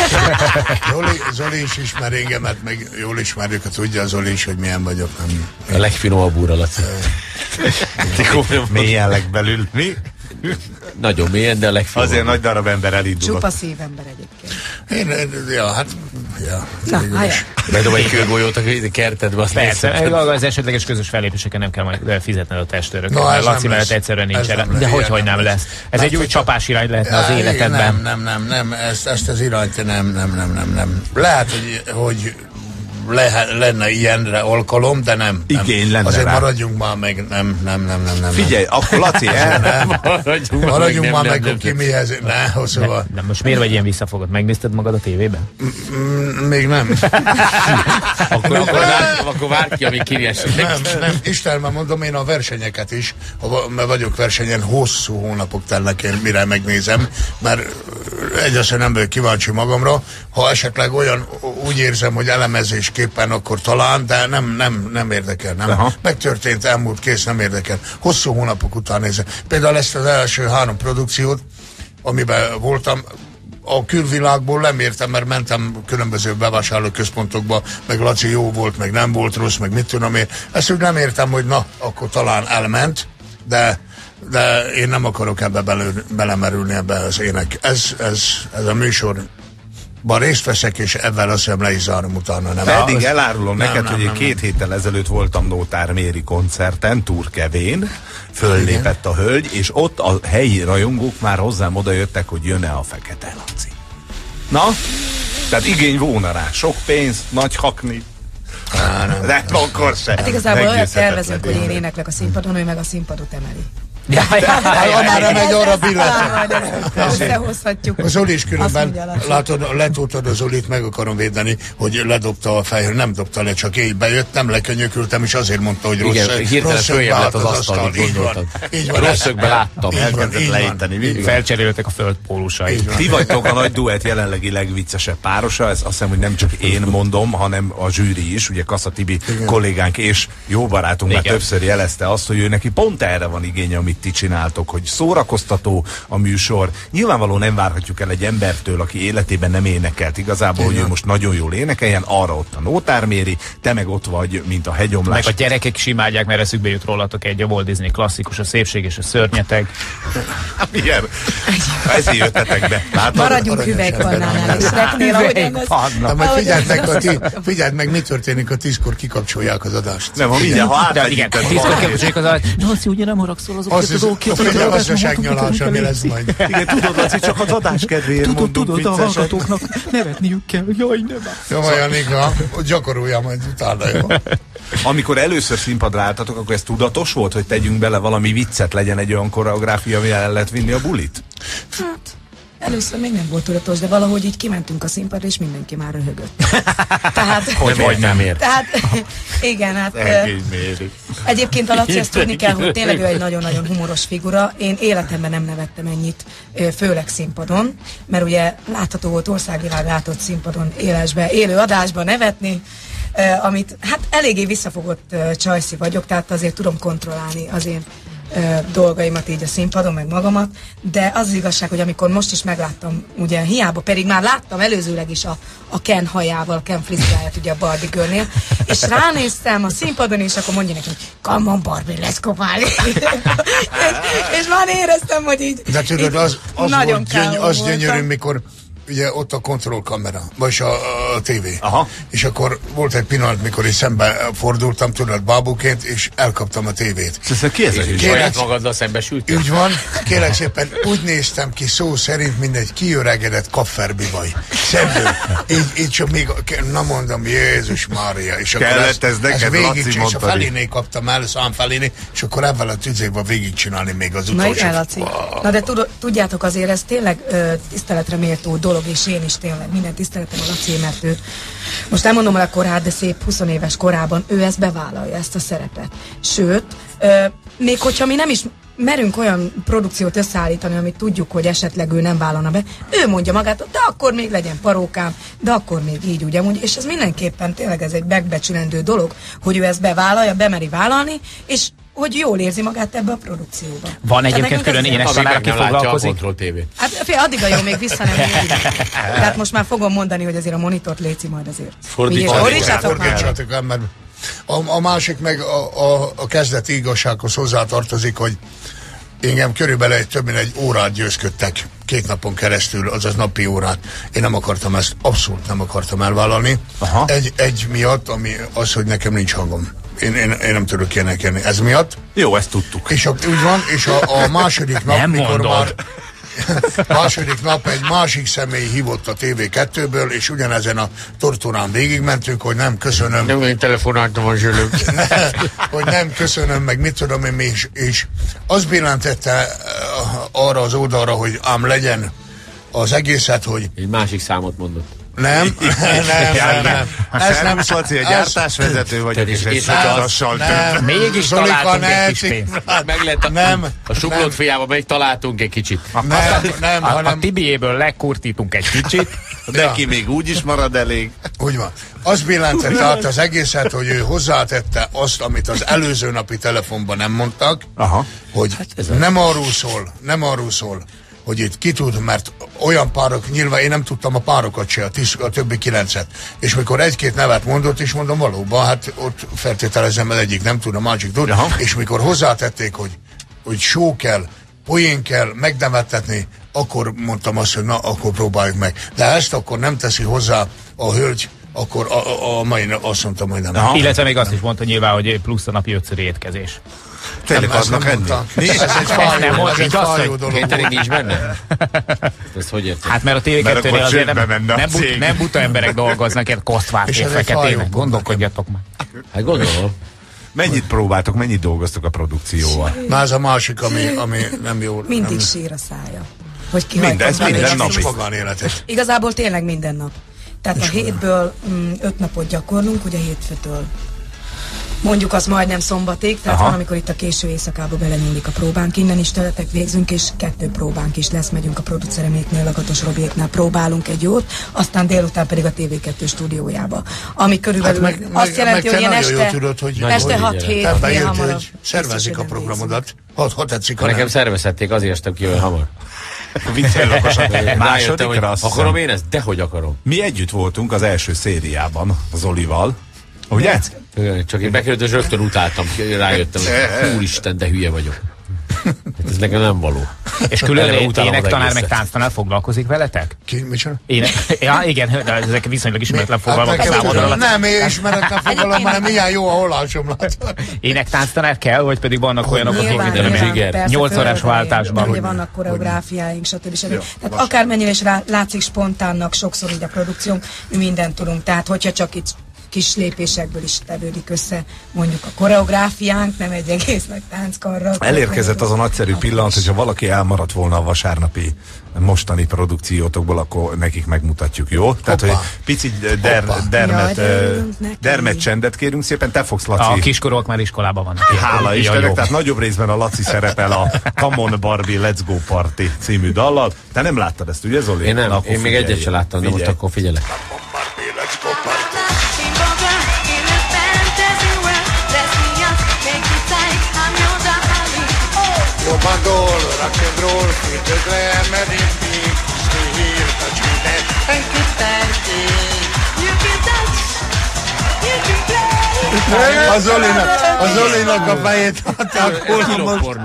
Zoli, Zoli is ismer engemet, meg jól ismerjük, hát tudja Zoli is, hogy milyen vagyok. Nem. A legfinomabb úr alatt. Mélyen legbelül. Mi? Nagyon mélyen, de a legfinomabb. Azért nagy darab ember elindul. Csupa szívember egyébként. Én, ja, hát, ja. Na. Bedob egy kőgolyót a kertedbe, azt Persze, az esetleges közös fellépéseken nem kell majd fizetned a testőröket. No, Laci mellett egyszerűen nincs lesz. De hogy, hogy nem lesz. lesz. Ez Hát, egy új csapás irány lehetne az életedben. Nem, nem, nem, nem, ezt, ezt az irányt nem, nem, nem, nem, nem. Lehet, hogy, hogy lehet, lenne ilyenre alkalom, de nem. nem. Igény lenne Azért rá. maradjunk már meg, nem, nem, nem, nem, nem. Figyelj, akkor Laci, el, nem. Maradjunk már Maradjunk nem, már nem, meg, nem, hogy ki nem. mihez, ne, szóval, Nem, most miért vagy ilyen visszafogott? Megnézted magad a tévében? mm, még nem. Akkor, akkor, vár, akkor várj ki, amíg kiriessük. Nem, nem, Istenben mondom, én a versenyeket is, ha mert vagyok versenyen, hosszú hónapok telnek én, mire megnézem, mert egyszerűen nem vagyok kíváncsi magamra. Ha esetleg olyan, úgy érzem, hogy elemezésképpen, akkor talán, de nem, nem, nem érdekel. Nem. Aha. Megtörtént, elmúlt, kész, nem érdekel. Hosszú hónapok után nézem. Például ezt az első három produkciót, amiben voltam, a külvilágból nem értem, mert mentem különböző bevásárlóközpontokba, meg Laci jó volt, meg nem volt rossz, meg mit tudom én. Ezt úgy nem értem, hogy na, akkor talán elment, de de én nem akarok ebbe belő, belemerülni ebbe az ének. Ez, ez, ez a műsorban részt veszek, és ebben azt hiszem le is zárom utána. Nem. Pedig elárulom Nem, neked, nem, hogy nem, két héttel ezelőtt voltam Nótár Méri koncerten, Turkevén, föllépett a hölgy, és ott a helyi rajongók már hozzám oda jöttek, hogy jön-e a Fekete Laci. Na? Tehát igény volna rá. Sok pénz, nagy hakni. De akkor se. Hát igazából olyat tervezünk, hogy én éneklek a színpadon, ő meg a színpadot emeli. Ja, már megy arra. Összehozhatjuk. A Zoli is különben, látod, letoltad a Zolit, meg akarom védeni, hogy ledobta a fejről, nem dobta le, csak így bejöttem, lekönyökültem, és azért mondta, hogy rossz, Igen, hirtelen rossz följebb lett az asztal, így van, így van. Rossz szögbe láttam. Elkezdett leinteni. Felcseréltek a föld pólusait. Így van. Ti vagytok a nagy duett jelenlegi legviccesebb párosa, ez azt hiszem, hogy nem csak én mondom, hanem a zsűri is, ugye Kassa Tibi kollégánk és jó barátunk már többször jelezte azt, hogy ő neki pont erre van igénye, amit ti csináltok, hogy szórakoztató a műsor. Nyilvánvalóan nem várhatjuk el egy embertől, aki életében nem énekelt igazából, hogy ő most nagyon jól énekeljen, arra ott a nótárméri, te meg ott vagy, mint a hegyomlás. Meg a gyerekek is imádják, mert eszükbe jut rólatok egy a Walt Disney klasszikus, a szépség és a szörnyeteg. Milyen? Ezért jöttetek be. Látod? Maradjunk hüvelykpannánál és reknél, ahogyan figyeld meg, az- a ti, figyeld meg, mi történik a tízkor kikapcsolják az adást. Nem, ha mindjárt, ha De igen, tízkor képzeljük az alatt, Laci, ugye nem haragszol azokért Is, dolgokért, a gazdaságnyalás, ami lesz majd. Igen, tudod, Laci, csak az adás kedvéért Tudod, mondunk tudod, a hallgatóknak nevetniük kell. Jaj, nem. Jó, Janika, gyakorolja majd utána, jó? Amikor először színpadra álltatok, akkor ez tudatos volt, hogy tegyünk bele valami viccet, legyen egy olyan koreográfia, ami el lehet vinni a bulit? Hát, először még nem volt tudatos, de valahogy így kimentünk a színpadra, és mindenki már röhögött. Tehát, Hogy vagy nem ért. tehát igen, hát egyébként a Laci ezt tudni kell, hogy tényleg ő egy nagyon-nagyon humoros figura. Én életemben nem nevettem ennyit, főleg színpadon, mert ugye látható volt országvilág látott színpadon, élesbe, élő adásban nevetni, amit hát eléggé visszafogott csajszi vagyok, tehát azért tudom kontrollálni az én dolgaimat így a színpadon, meg magamat, de az, az igazság, hogy amikor most is megláttam, ugye hiába, pedig már láttam előzőleg is a, a Ken hajával, Ken frizikáját ugye a Barbie görnél, és ránéztem a színpadon, és akkor mondja neki, come on Barbie, let's go és, és már éreztem, hogy így, De tudod, így az, az, nagyon volt gyöny, az gyönyörű, mikor ugye ott a kontrollkamera, vagyis a, a tévé. Aha. És akkor volt egy pillanat, mikor én szembe fordultam, tudod, bábuként, és elkaptam a tévét. Ez ki ez a hülye? Saját magaddal szembesültél? Úgy van, kérlek szépen, úgy néztem ki szó szerint, mint egy kiöregedett kafferbivaj. Szemből. Így, így csak még, na mondom, Jézus Mária. És akkor Kellett ez neked, végig, Laci és a feléné kaptam el, szám feléné, és akkor ebben a tüzékben végigcsinálni még az Na utolsó. igen, Laci. Na de tudjátok azért, ez tényleg tiszteletre méltó dolog, és én is tényleg minden tiszteletem a Laci, mert ő, most nem mondom el a korát, de szép 20 éves korában ő ezt bevállalja, ezt a szerepet. Sőt, ö, még hogyha mi nem is merünk olyan produkciót összeállítani, amit tudjuk, hogy esetleg ő nem vállalna be, ő mondja magát, de akkor még legyen parókám, de akkor még így, ugye, úgy, és ez mindenképpen tényleg ez egy megbecsülendő dolog, hogy ő ezt bevállalja, bemeri vállalni, és hogy jól érzi magát ebbe a produkcióba. Van egyébként külön énes tanár, aki a foglalkozik. Control TV. Hát fél, addig a jó, még vissza nem. Tehát most már fogom mondani, hogy azért a monitort léci majd azért. Fordítsa- Vigyázz, Fordítsátok már. A, a másik meg a, a, a kezdeti igazsághoz hozzátartozik, hogy engem körülbelül egy több mint egy órát győzködtek két napon keresztül, azaz napi órát. Én nem akartam ezt, abszolút nem akartam elvállalni. Aha. Egy, egy miatt, ami az, hogy nekem nincs hangom. Én, én, én nem tudok énekelni. Ez miatt. Jó, ezt tudtuk. És a, úgy van, és a, a második nap, Nem mikor mondod. már második nap egy másik személy hívott a TV2-ből, és ugyanezen a tortúrán végigmentünk, hogy nem köszönöm, Nem, én telefonáltam a zsölög. hogy nem köszönöm, meg mit tudom én, és, és az billentette eh, arra az oldalra, hogy ám legyen az egészet, hogy Egy másik számot mondott. Nem, nem, nem, nem. A Szervusz Laci, egy gyártásvezető vagyok, Tehát és egy százassal nem. Mégis találtunk ne egy kis pénzt. Meg lett a, Nem, a suglót nem. fiába, még találtunk egy kicsit. Nem, nem, A, a hanem Tibiéből lekurtítunk egy kicsit. Neki még úgy is marad elég. Úgy van. Az billentette át az egészet, hogy ő hozzátette azt, amit az előző napi telefonban nem mondtak, Aha. hogy nem arról szól, nem arról szól, hogy itt ki tud, mert olyan párok, nyilván én nem tudtam a párokat se, a, tisz, a többi kilencet. És mikor egy-két nevet mondott, és mondom valóban, hát ott feltételezem, el egyik nem tud, a másik tud. Aha. És mikor hozzátették, hogy, hogy show kell, poén kell, megnevettetni, akkor mondtam azt, hogy na, akkor próbáljuk meg. De ezt akkor nem teszi hozzá a hölgy, akkor a, a, a mai azt mondtam, hogy nem. Aha. Illetve még azt is mondta nyilván, hogy plusz a napi ötszöri étkezés. Tényleg adnak enni? Mi? Ez egy mondta, ez egy hogy dolog. Catering nincs benne? Ezt hogy érted? Hát mert a Mert akkor TV2-nél azért nem, nem, but, nem buta emberek dolgoznak, ilyen ez egy feketének. Gondolkodjatok már. Hát gondolom. Mennyit próbáltok, mennyit dolgoztok a produkcióval? Na ez a másik, ami, ami nem jó. Mindig nem, sír a szája. Hogy ki Minden, ez magánéletet. Igazából tényleg minden nap. Tehát a hétből mm, öt napot gyakorlunk, ugye hétfőtől mondjuk az majdnem szombatig, tehát Aha. van, amikor itt a késő éjszakába belenyúlik a próbánk, innen is tőletek végzünk, és kettő próbánk is lesz, megyünk a producereméknél, Lakatos Robiéknál próbálunk egy jót, aztán délután pedig a TV2 stúdiójába. Ami körülbelül Hát meg- azt meg- jelenti, meg hogy ilyen nagyon este, jól tudod, hogy- este Hogy 6 figyelek. 7 Ebben néha jött, hamarabb. hogy szervezik a programodat. Ha, ha tetszik, ha Nekem nem. szervezhették, azért estem ki olyan hamar. Hogy Másodikra azt akarom én ezt? Dehogy akarom. Mi együtt voltunk az első szériában, az Olival. Ugye? Csak én bekerült, és rögtön utáltam. Rájöttem, hogy úristen, de hülye vagyok. Hát ez nekem nem való. És külön énektanár meg tánctanár foglalkozik veletek? Ki, micsoda? Éne... Ja, igen, de ezek viszonylag ismeretlen fogalmak Hát számodra. Nem, én ismeretlen fogalom, hanem milyen jó a hallásom. látod. Énektánctanár kell, vagy pedig vannak olyanok, akik persze, nyolc órás váltásban. Ugye vannak koreográfiáink, stb. stb. Tehát akármennyire is rá, látszik spontánnak sokszor így a produkciónk, mi mindent tudunk. Tehát hogyha csak itt kis lépésekből is tevődik össze mondjuk a koreográfiánk, nem egy egész nagy tánckarra. Elérkezett az a nagyszerű pillanat, hogyha valaki elmaradt volna a vasárnapi mostani produkciótokból, akkor nekik megmutatjuk, jó? Tehát, hogy picit der, Hoppá. dermet, Jaj, dermet csendet kérünk szépen, te fogsz, Laci. A kiskorúak már iskolában vannak. Hála Istennek, tehát nagyobb részben a Laci szerepel a Come on Barbie Let's Go Party című dallal. Te nem láttad ezt, ugye Zoli? Én nem, Na, akkor én még egyet sem láttam, de most akkor figyelek. Roll, rock and roll, feel the glam and it beat. Stay here, touch me there. Thank you, thank you. You can dance, you can play. Az Zolinak, az Zolinak a fejét adták volna most.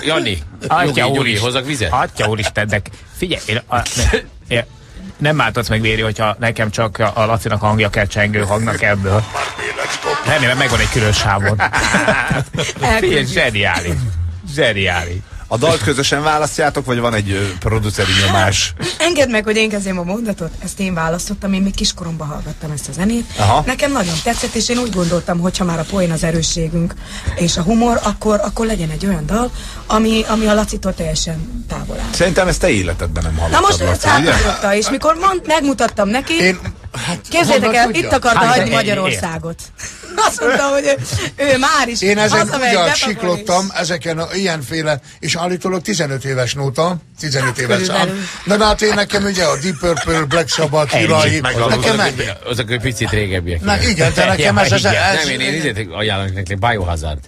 Jani, Atya úristen. hozzak vizet? Atya úristen, de figyelj, én, a, ne, én, nem váltatsz meg Véri, hogyha nekem csak a Lacinak a hangja kell csengő hangnak ebből. Remélem megvan egy külön sávon. Figyelj, zseniális. Zseniális. A dalt közösen választjátok, vagy van egy produceri nyomás? Engedd meg, hogy én kezdjem a mondatot. Ezt én választottam, én még kiskoromban hallgattam ezt a zenét. Aha. Nekem nagyon tetszett, és én úgy gondoltam, hogy ha már a poén az erősségünk és a humor, akkor, akkor legyen egy olyan dal, ami, ami a Lacitól teljesen távol áll. Szerintem ezt te életedben nem Na hallottad, most ezt Laci, és mikor mond, megmutattam neki, Én, hát, képzeljétek el, tudja? itt akarta Hát, hagyni Magyarországot. Azt mondta, hogy ő, ő már is Én ezen ugyan siklottam, ezeken a, ilyenféle, és állítólag 15 éves nóta, 15 Hát, éves szám. De hát én nekem ugye a Deep Purple, Black Sabbath, meg nekem ennyi. Azok egy picit régebbiek. Na igen, de nekem ez, ez, Nem, én, én izét ajánlok neki, Biohazard.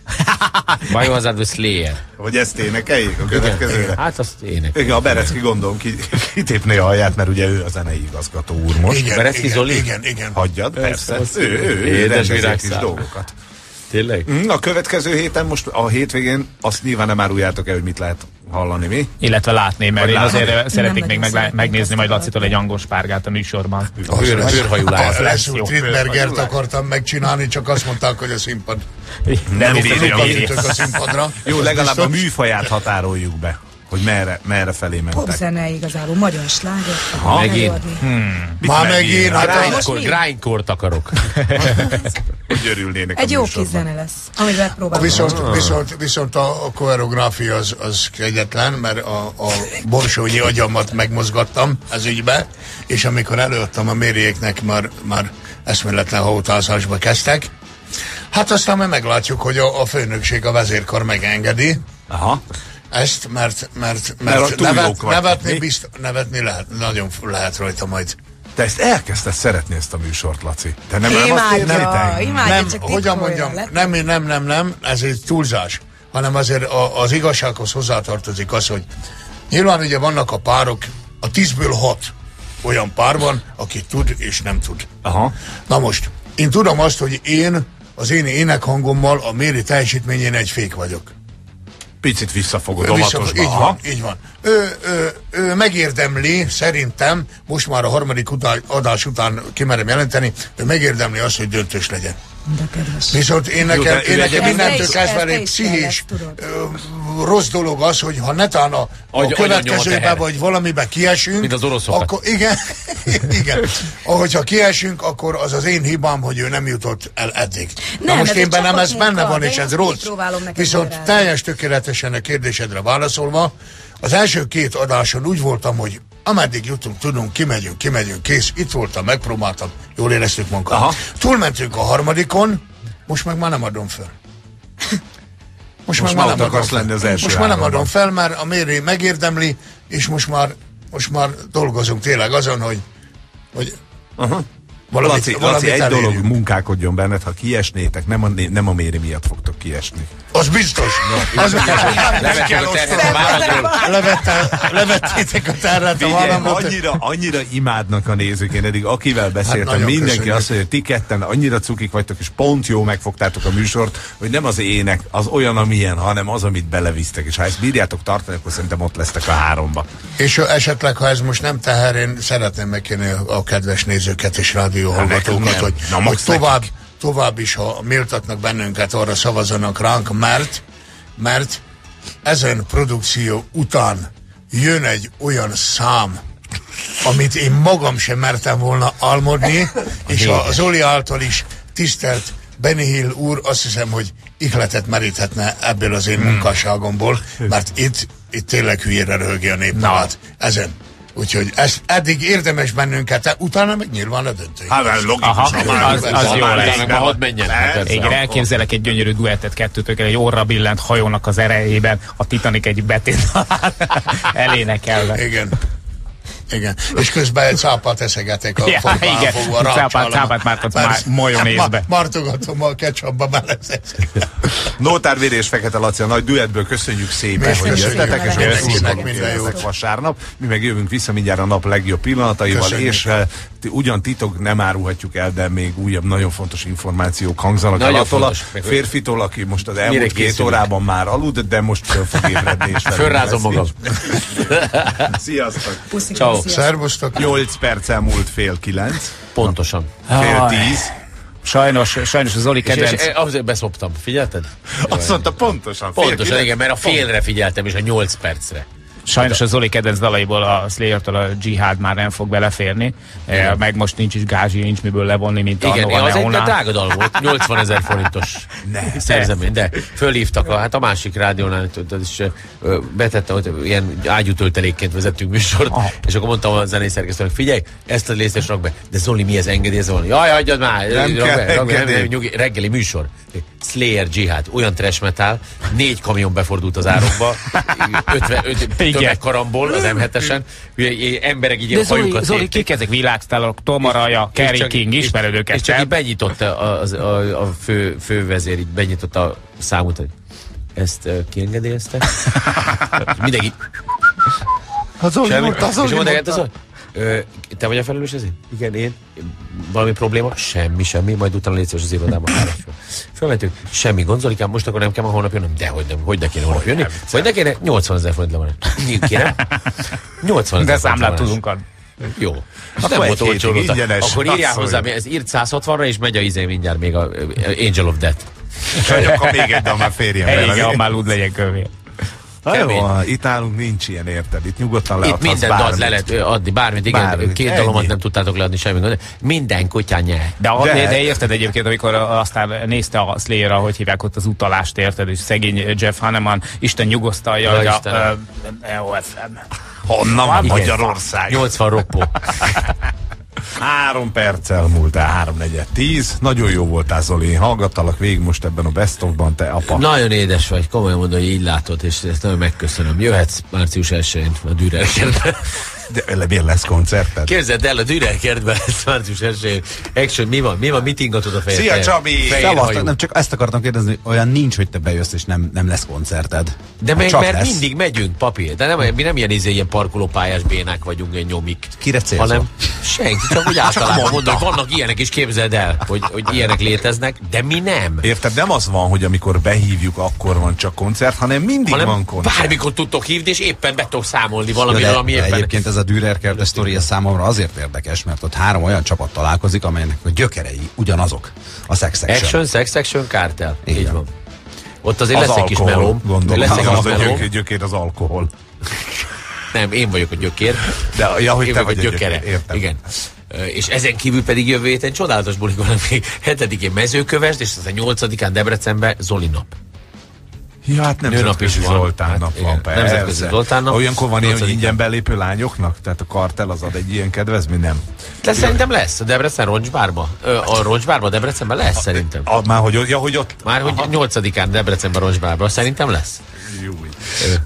Biohazard vagy Slayer. Hogy ezt énekeljék a következőre? Hát azt ének. Igen, a Berecki gondolom ki, kitépné a haját, mert ugye ő a zenei igazgató úr most. igen, Berecki igen, Zoli? igen, igen. Hagyjad, persze. azt- Ő, ő, ő, Édes a virágszám. kis dolgokat. Tényleg? Mm, A következő héten, most a hétvégén, azt nyilván nem áruljátok el, hogy mit lehet hallani, mi? Illetve látni, mert Vagy én látni. azért szeretnék még nagyon meg, szeretném megnézni ezt majd a Lacitól egy angol spárgát a műsorban. A bőr. Az lesz, jó. Tritbergert akartam megcsinálni, csak azt mondták, hogy a színpad. Nem nem bírja. Ütök a színpadra. Jó, Az legalább a biztos. műfaját határoljuk be, hogy merre, merre felé mentek. Popzene igazából, magyar sláger. Aha. Megint. előadni. Már megint, hát grindcore akarok. Hogy örülnének Egy a jó kis zene lesz, amivel próbálom. Viszont, viszont, viszont a, koreográfia az, az kegyetlen, mert a, a borsónyi agyamat megmozgattam ez ügybe, és amikor előadtam a mérjéknek, már, már eszméletlen hautázásba kezdtek. Hát aztán majd meglátjuk, hogy a, a főnökség, a vezérkar megengedi Aha. Ezt, mert, mert, Mert mert nevet, nevetni, mi? bizt, nevetni lehet, nagyon lehet rajta majd. Te ezt elkezdted szeretni ezt a műsort, Laci. Te nem, nem azt Imádja, imádja, nem, csak hogyan mondjam, nem, nem, nem, nem, ez egy túlzás, hanem azért a, az igazsághoz hozzátartozik az, hogy nyilván ugye vannak a párok, a tízből hat olyan pár van, aki tud és nem tud. Aha. Na most, én tudom azt, hogy én az én énekhangommal a méri teljesítményén egy fék vagyok. Picit visszafogod, Vissza- óvatosba. így van, így van. Ő, ő, ő megérdemli, szerintem, most már a harmadik után, adás után kimerem jelenteni, ő megérdemli azt, hogy döntős legyen. De kedves. Viszont én Jó, nekem, de én nekem is- kezdve egy pszichés rossz dolog az, hogy ha netán a, a Agy- következőbe vagy valamibe kiesünk, Mint az oroszokat. akkor igen, igen. Ahogyha kiesünk, akkor az az én hibám, hogy ő nem jutott el eddig. Na Nem, most ez én bennem ez csapatmunka, benne van, de és ez rossz. Viszont teljes tökéletesen a kérdésedre válaszolva, az első két adáson úgy voltam, hogy ameddig jutunk, tudunk, kimegyünk, kimegyünk, kész, itt voltam, megpróbáltam, jól éreztük magunkat. Aha. Túlmentünk a harmadikon, most meg már nem adom fel. Most, Most már már nem adom fel. lenni az első Most már nem adom fel, mert a mérő megérdemli, és most már, most már dolgozunk tényleg azon, hogy, hogy valamit, Laci, valamit Laci, egy dolog munkálkodjon benned, ha kiesnétek, nem a, nem a méri miatt fogtok kiesni. Az biztos. Az a válladról. Levette, levettétek a terret a annyira, annyira imádnak a nézők, én eddig akivel beszéltem, nagyon mindenki köszönjük. azt mondja, hogy ti ketten annyira cukik vagytok, és pont jó megfogtátok a műsort, hogy nem az ének, az olyan, amilyen, hanem az, amit belevisztek, és ha ezt bírjátok tartani, akkor szerintem ott lesztek a háromba. És esetleg, ha ez most nem teher, én szeretném megkérni a kedves nézőket és rádióhallgatókat, nem. hogy, Na, hogy tovább, nekik. Tovább is, ha méltatnak bennünket, arra szavazanak ránk, mert, mert ezen produkció után jön egy olyan szám, amit én magam sem mertem volna álmodni, és a Zoli által is tisztelt Benny Hill úr azt hiszem, hogy ihletet meríthetne ebből az én munkásságomból, mert itt, itt tényleg hülyére röhögi a népnálát. Ezen. Úgyhogy ezt eddig érdemes bennünket, utána meg nyilván a döntő. Hát, logikus. Aha, ha már- az- az ha jó lesz. hadd menjen. Hát ez- Igen, elképzelek egy gyönyörű duettet kettőtök, egy orra billent hajónak az erejében, a Titanic egyik betét elénekelve. Igen. Igen. És közben egy cápát eszegetek a Ja, fogván igen. fogva, Cápát- rácsálom. cápát mártatsz Persze. má- majonézbe. Ma- Martogatom a ketchupba bele. Nótár Véri és Fekete Laci a nagy duettből köszönjük szépen, És hogy köszönjük jöttetek, és Köszönjük, minden jót. vasárnap. Mi meg jövünk vissza mindjárt a nap legjobb pillanataival, Köszönjük. és eh, ugyan titok nem árulhatjuk el, de még újabb nagyon fontos információk hangzanak Nagyon el attól a férfitól, aki most az elmúlt két órában már aludt, de most föl fog ébredni. és Fölrázom magam. Sziasztok! Puszi, Ciao. sziasztok. Szervusztok! 8 perc elmúlt fél kilenc, Pontosan. fél tíz. Sajnos, sajnos a Zoli És, és kedvenc. e- azért beszoptam, figyelted? Azt mondta pontosan. Pontosan, igen, mert a félre figyeltem, és a 8 percre. Sajnos a Zoli kedvenc dalaiból a Slayer-től a Jihad már nem fog beleférni, Eh, meg most nincs is gázsi, nincs miből levonni, mint Igen, a az egy drága dal volt, 80 ezer forintos Ne. szerzemény, de fölhívtak, a, hát a másik rádiónál, ö, betette, hogy ilyen ágyútöltelékként vezettünk műsort, Aha. és akkor mondtam a zenei szerkesztőnek, figyelj, ezt a részt is rak be, de Zoli, mi ez engedélyezve van? Jaj, hagyjad már, Nem rak be, rak be, nem, nyugi, reggeli műsor. Slayer Jihad, olyan trash metal, négy kamion befordult az árokba, 50, öt, Igen. Tömegkarambol az M7-esen, ugye, emberek így a Zoli, hajukat Zoli tépték. kik ezek világsztálok? Tomaraja, Kerry King, őket? És csak így benyitotta a, a, a, a fő, fővezér, így benyitotta a számot, hogy ezt uh, kiengedélyezte. Mindenki. Az Zoli Semmi. mondta, az És Zoli hát mondta. Ö, te vagy a felelős ezért? Igen, én. Valami probléma? Semmi, semmi. Majd utána légy az irodában. Hálas föl. Fölmentünk. Semmi gond, Zolikám, most akkor nem kell ma holnap jönnöm? De hogy nem, hogy ne kéne holnap jönni? Vagy ne kéne 80 ezer forint le van. Kéne? 80 De ezer számlát forint tudunk adni. jó. Akkor nem egy volt olcsó. Akkor írjál hozzá, ez írt 160-ra, és megy a izé mindjárt még a Angel of Death. Vagy akkor még egy dal már férjem vele. ha már lúd legyen kövér. Na jó, itt nálunk nincs ilyen, érted? Itt nyugodtan Itt leadhatsz minden dalt bármit. le lehet adni, bármit, igen, Bármit. két Ennyi. dalomat nem tudtátok leadni semmi gond. Minden kutyán nyer. De, de, De- érted egyébként, amikor aztán nézte a slayer hogy hívják ott az utalást, érted, és szegény Jeff Hanneman, Isten nyugosztalja, Ja, hogy a ö, EOFM. Honnan van. Magyarország? 80 roppó. Három perccel múlt el, három negyed tíz. Nagyon jó voltál, Zoli. Én hallgattalak végig most ebben a best of-ban, te apa. Nagyon édes vagy, komolyan mondom, hogy így látod, és ezt nagyon megköszönöm. Jöhetsz március 1-én a Dürer. De miért lesz koncerted? Képzeld el, a Dürer kertben lesz március 1-én. Action, mi van? Mi van? Mit ingatod a fejed? Szia, Csabi! nem csak ezt akartam kérdezni, hogy olyan nincs, hogy te bejössz és nem, nem lesz koncerted. De Hát meg, csak mert lesz. mindig megyünk, papi. De nem, mi nem ilyen, izé, ilyen parkolópályás bénák vagyunk, ilyen nyomik. Kire célzol? Hanem senki, csak úgy általában mondom, hogy vannak ilyenek, és képzeld el, hogy, hogy ilyenek léteznek, de mi nem. Érted, nem az van, hogy amikor behívjuk, akkor van csak koncert, hanem mindig hanem van koncert. bármikor tudtok hívni, és éppen be tudok számolni valamiről, ami éppen... egyébként ez a Dürer kert sztori ez számomra azért érdekes, mert ott három olyan csapat találkozik, amelynek a gyökerei ugyanazok. A Sex Action. Action, sex, action, kártel. Így Igen. van. Ott azért Az lesz egy kis alkohol, melóm. gondolom. Lesz egy az, kis az a melóm. gyökér, gyökér az alkohol. Nem, én vagyok a gyökér. De, ja, hogy Én te vagy a gyökere. gyökér, értem. Igen. És ezen kívül pedig jövő héten csodálatos bulik van, még 7-én mezőkövesd, és aztán 8-án Debrecenben Zoli nap. Ja, hát Nőnap nemzetközi is van. Zoltán Hát nap igen, van, persze. nemzetközi Zoltán nap. Olyankor van ilyen, hogy 8-án. ingyen belépő lányoknak? Tehát a kartel az ad egy ilyen kedvezmény? Nem. De szerintem lesz a Debrecen roncsbárba. Ö, A roncsbárba Debrecenben lesz szerintem. A, már hogy, ja, hogy ott... Már hogy 8-án Debrecenben roncsbárba szerintem lesz.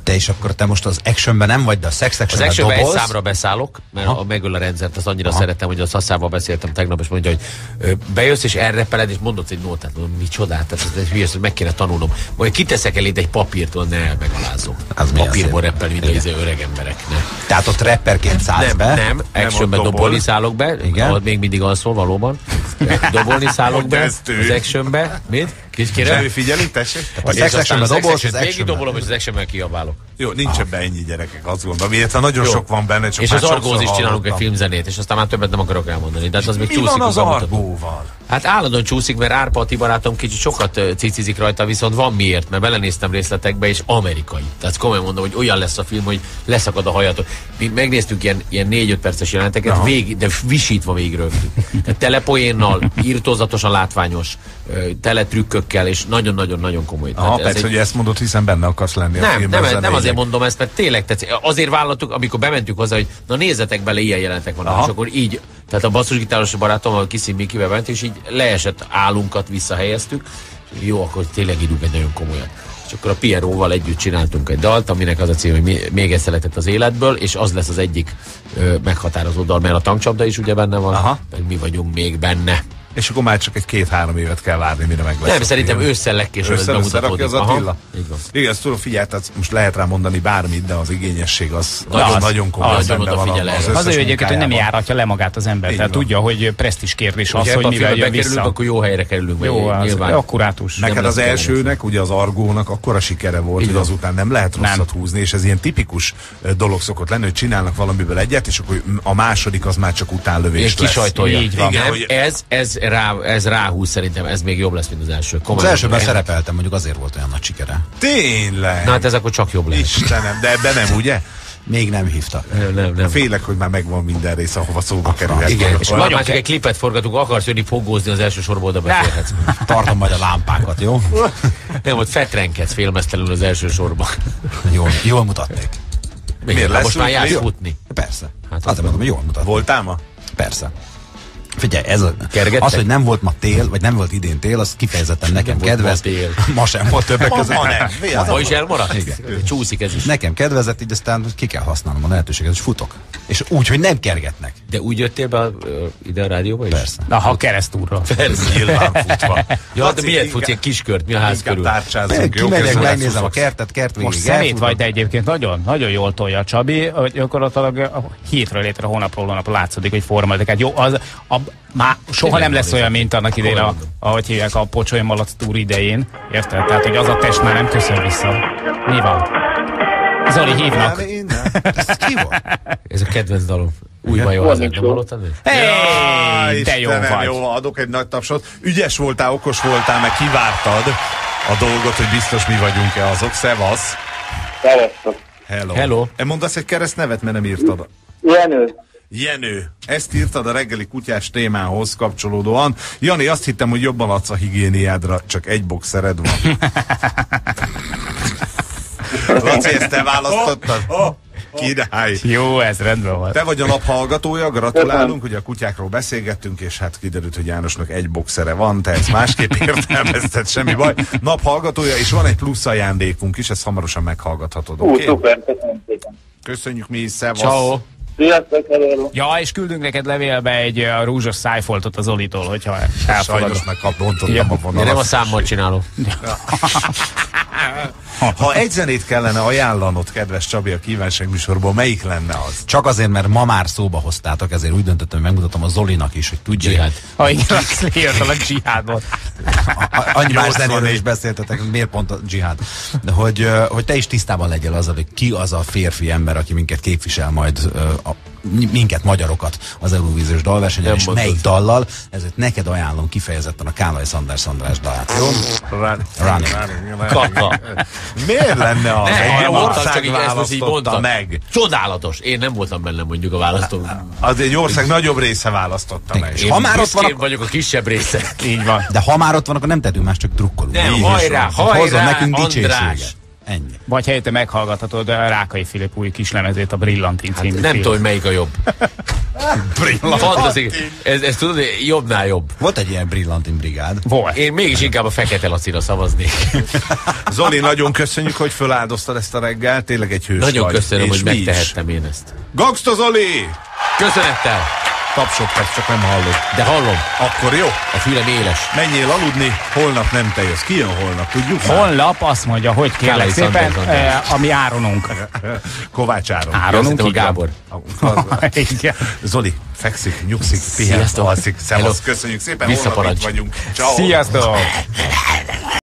Te is akkor te most az actionben nem vagy, de a Sex Az Actionben actionben egy számra beszállok, mert a megöl a rendszert, azt annyira szeretem, hogy a szaszával beszéltem tegnap, és mondja, hogy ö, bejössz és elrepeled, és mondod egy nótát, mondom, mi csodát, tehát ez egy hülyes, hogy meg kéne tanulnom. Majd kiteszek eléd egy papírt, hogy ne megalázom. Az Papírból reppel, mint az izé öreg emberek. Ne. Tehát ott rapperként szállsz Nem, be. nem, actionben ott dobol. dobolni szállok be, Igen. még mindig alszol valóban. Dobolni szállok be az actionbe. Mit? Semmi figyelni, tessék? A az dobolsz, az action- dobolom, és az actionben kiabálok. Jó, nincs ebben ennyi gyerekek, azt gondolom. Illetve nagyon sok van benne, csak és az Argóz is csinálunk egy filmzenét, és aztán már többet nem akarok elmondani. De hát az még Mi van az. Argóval? Hát állandóan csúszik, mert Árpa Ati barátom kicsit sokat cicizik rajta, viszont van miért, mert belenéztem részletekbe, és amerikai. Tehát komolyan mondom, hogy olyan lesz a film, hogy leszakad a hajatok. Mi megnéztük ilyen, ilyen 4-5 perces jeleneteket, végig, de visítva végig rögtük. Tehát tele poénnal, írtózatosan látványos, tele trükkökkel, és nagyon-nagyon-nagyon komoly. Aha, persze, egy- hogy ezt mondod, hiszen benne akarsz lenni a nem, filmben. nem, a nem azért mondom ezt, mert tényleg tetszik. Azért vállaltuk, amikor bementünk hozzá, hogy na nézzetek bele, ilyen jelentek vannak, Aha. és akkor így, tehát a basszusgitáros barátom, a Kiszim Mikivel ment, és így leesett állunkat visszahelyeztük, és jó, akkor tényleg írunk egy nagyon komolyat. És akkor a Pieróval együtt csináltunk egy dalt, aminek az a cím, hogy még egy szeletet az életből, és az lesz az egyik ö, meghatározó dal, mert a tankcsapda is ugye benne van, Aha. mi vagyunk még benne. És akkor már csak egy két-három évet kell várni, mire meg lesz. Nem, szerintem ősszel legkésőbb bemutatódik. az Attila? Van. Igen, ezt tudom, figyelj, tehát most lehet rá mondani bármit, de az igényesség az nagyon, az- nagyon komoly az benne van az összes Az ő egyébként, hogy nem járatja le magát az ember. Így Tehát van. tudja, hogy presztis kérdés az, hogy mivel jön vissza. akkor jó helyre kerülünk. vagy Jó, az nyilván. akkurátus. Neked az elsőnek, ugye az Argónak akkora sikere volt, Így hogy azután nem lehet Nem. rosszat húzni, és ez ilyen tipikus dolog szokott lenni, hogy csinálnak valamiből egyet, és akkor a második az már csak utánlövés És lesz. kisajtolja. Így van. Igen, ez, ez, rá, ez ráhúz szerintem, ez még jobb lesz, mint az első. Az Komolyan elsőben mondom. szerepeltem, mondjuk azért volt olyan nagy sikere. Tényleg? Na hát ez akkor csak jobb lehet. Istenem, de ebben nem, ugye? Még nem hívtak. Nem, nem, nem. Félek, hogy már megvan minden rész, ahova szóba kerülhet. Igen, és nagyon csak egy klipet forgatunk, akarsz jönni fogózni az első sorból, oda beférhetsz. Tartom majd a lámpákat, jó? Nem, ott fetrenkedsz félmeztelenül az első sorban. Jól, jól mutatték. Miért lesz Most már jársz futni. Persze. Hát Hát az Azért mondom, hogy jól mutatték. Voltál ma? Persze. Figyelj, ez a, Kergettek? az, hogy nem volt ma tél, vagy nem volt idén tél, az kifejezetten nekem volt kedvez. ma tél. Ma sem volt többek között. ma nem. Mi az? Ma is elmaradt? Csúszik ez is. Nekem kedvezett, így aztán ki kell használnom a lehetőséget, hogy futok. És úgy, hogy nem kergetnek. De úgy jöttél be ö, ide a rádióba is? Persze. Na, ha keresztúrra. Persze. Nyilván futva. Ja, de miért futsz egy kiskört? Mi a ház körül? tárcsázunk? Kimegyek, megnézem a kertet, kert végig. Most szemét vagy, de egyébként nagyon, nagyon jól tolja a Csabi, gyakorlatilag a hétről létre, hónapról hónapra látszódik, hogy formálik. Hát jó, az, a, már soha nem lesz olyan, mint annak idején, a, ahogy hívják a Pocsoly Malac túr idején. Érted? Tehát, hogy az a test már nem köszön vissza. Mi van? Zoli hívnak. Ez ki volt? Ez a kedvenc dalom. Új majó az, nem hallottad? Hey, te jó vagy. jó, adok egy nagy tapsot. Ügyes voltál, okos voltál, meg kivártad a dolgot, hogy biztos mi vagyunk-e azok. Szevasz. Szevasztok. Hello. Hello. E, Mondasz egy kereszt nevet, mert nem írtad. Jenő. Jenő. Ezt írtad a reggeli kutyás témához kapcsolódóan. Jani, azt hittem, hogy jobban adsz a higiéniádra, csak egy boxered van. Laci, ezt te választottad? Király. Jó, ez rendben van. Te vagy a nap hallgatója, gratulálunk, ugye a kutyákról beszélgettünk, és hát kiderült, hogy Jánosnak egy boxere van, te ezt másképp értelmezted, semmi baj. Nap hallgatója, és van egy plusz ajándékunk is, ezt hamarosan meghallgathatod, Ú, oké? szuper, köszönöm szépen. Köszönjük mi is, szevasz. Ciao. Sziasztok, hello. Ja, és küldünk neked levélbe egy uh, rúzsos szájfoltot az Olitól, hogyha elfogadod. Sajnos megkapontottam Ja. a vonalat. nem a számmal csinálom. Ha egy zenét kellene ajánlanod, kedves Csabi, a kívánság műsorból, melyik lenne az? Csak azért, mert ma már szóba hoztátok, ezért úgy döntöttem, hogy megmutatom a Zolinak is, hogy tudja. Dzsihád. Ha igen, az a dzsihádot. Annyi más 84. zenéről is beszéltetek, miért pont a dzsihád. De hogy, hogy te is tisztában legyél azzal, hogy ki az a férfi ember, aki minket képvisel majd a, minket, magyarokat az Eurovíziós dalversenyen, és melyik dallal, ezért neked ajánlom kifejezetten a Kálai Szandrás András dalát. Jó? Running. Kaka. Miért lenne az? Ne, egy ország csak így ezt így választotta mondtam. meg. Csodálatos. Én nem voltam benne mondjuk a választó. Az egy ország nagyobb része választotta meg. És ha már ott van, vagyok a kisebb része. Így van. De ha már ott van, akkor nem tettünk más, csak drukkolunk. Nem, hajrá, van. hajrá, András. Ennyi. Vagy helyette meghallgathatod a Rákai Filip új kislemezét, a Brillantin című Nem tudom, hogy melyik a jobb. Fantastik. Ez, ez tudod, jobbnál jobb. Volt egy ilyen brillantin brigád. Volt. Én mégis inkább a Fekete Lacira szavaznék. Zoli, nagyon köszönjük, hogy föláldoztad ezt a reggel, tényleg egy hős Nagyon vagy. köszönöm, És hogy mi is. megtehettem én ezt. Gangsta Zoli! Köszönettel! Tapsot tesz, csak nem hallod. De hallom, Akkor jó, a fülem éles. menjél aludni, holnap nem te jössz. Ki jön holnap, tudjuk már? Honlap azt mondja, hogy kérlek Kálai szépen, András. eh, a mi Áronunk. Kovács Áron. Áronunk, Azt hittem a igen. Gábor. Igen. Zoli, fekszik, nyugszik, pihen, Sziasztok. alszik. Szevasz, Hello. köszönjük szépen, holnap itt vagyunk. Ciao. Sziasztok!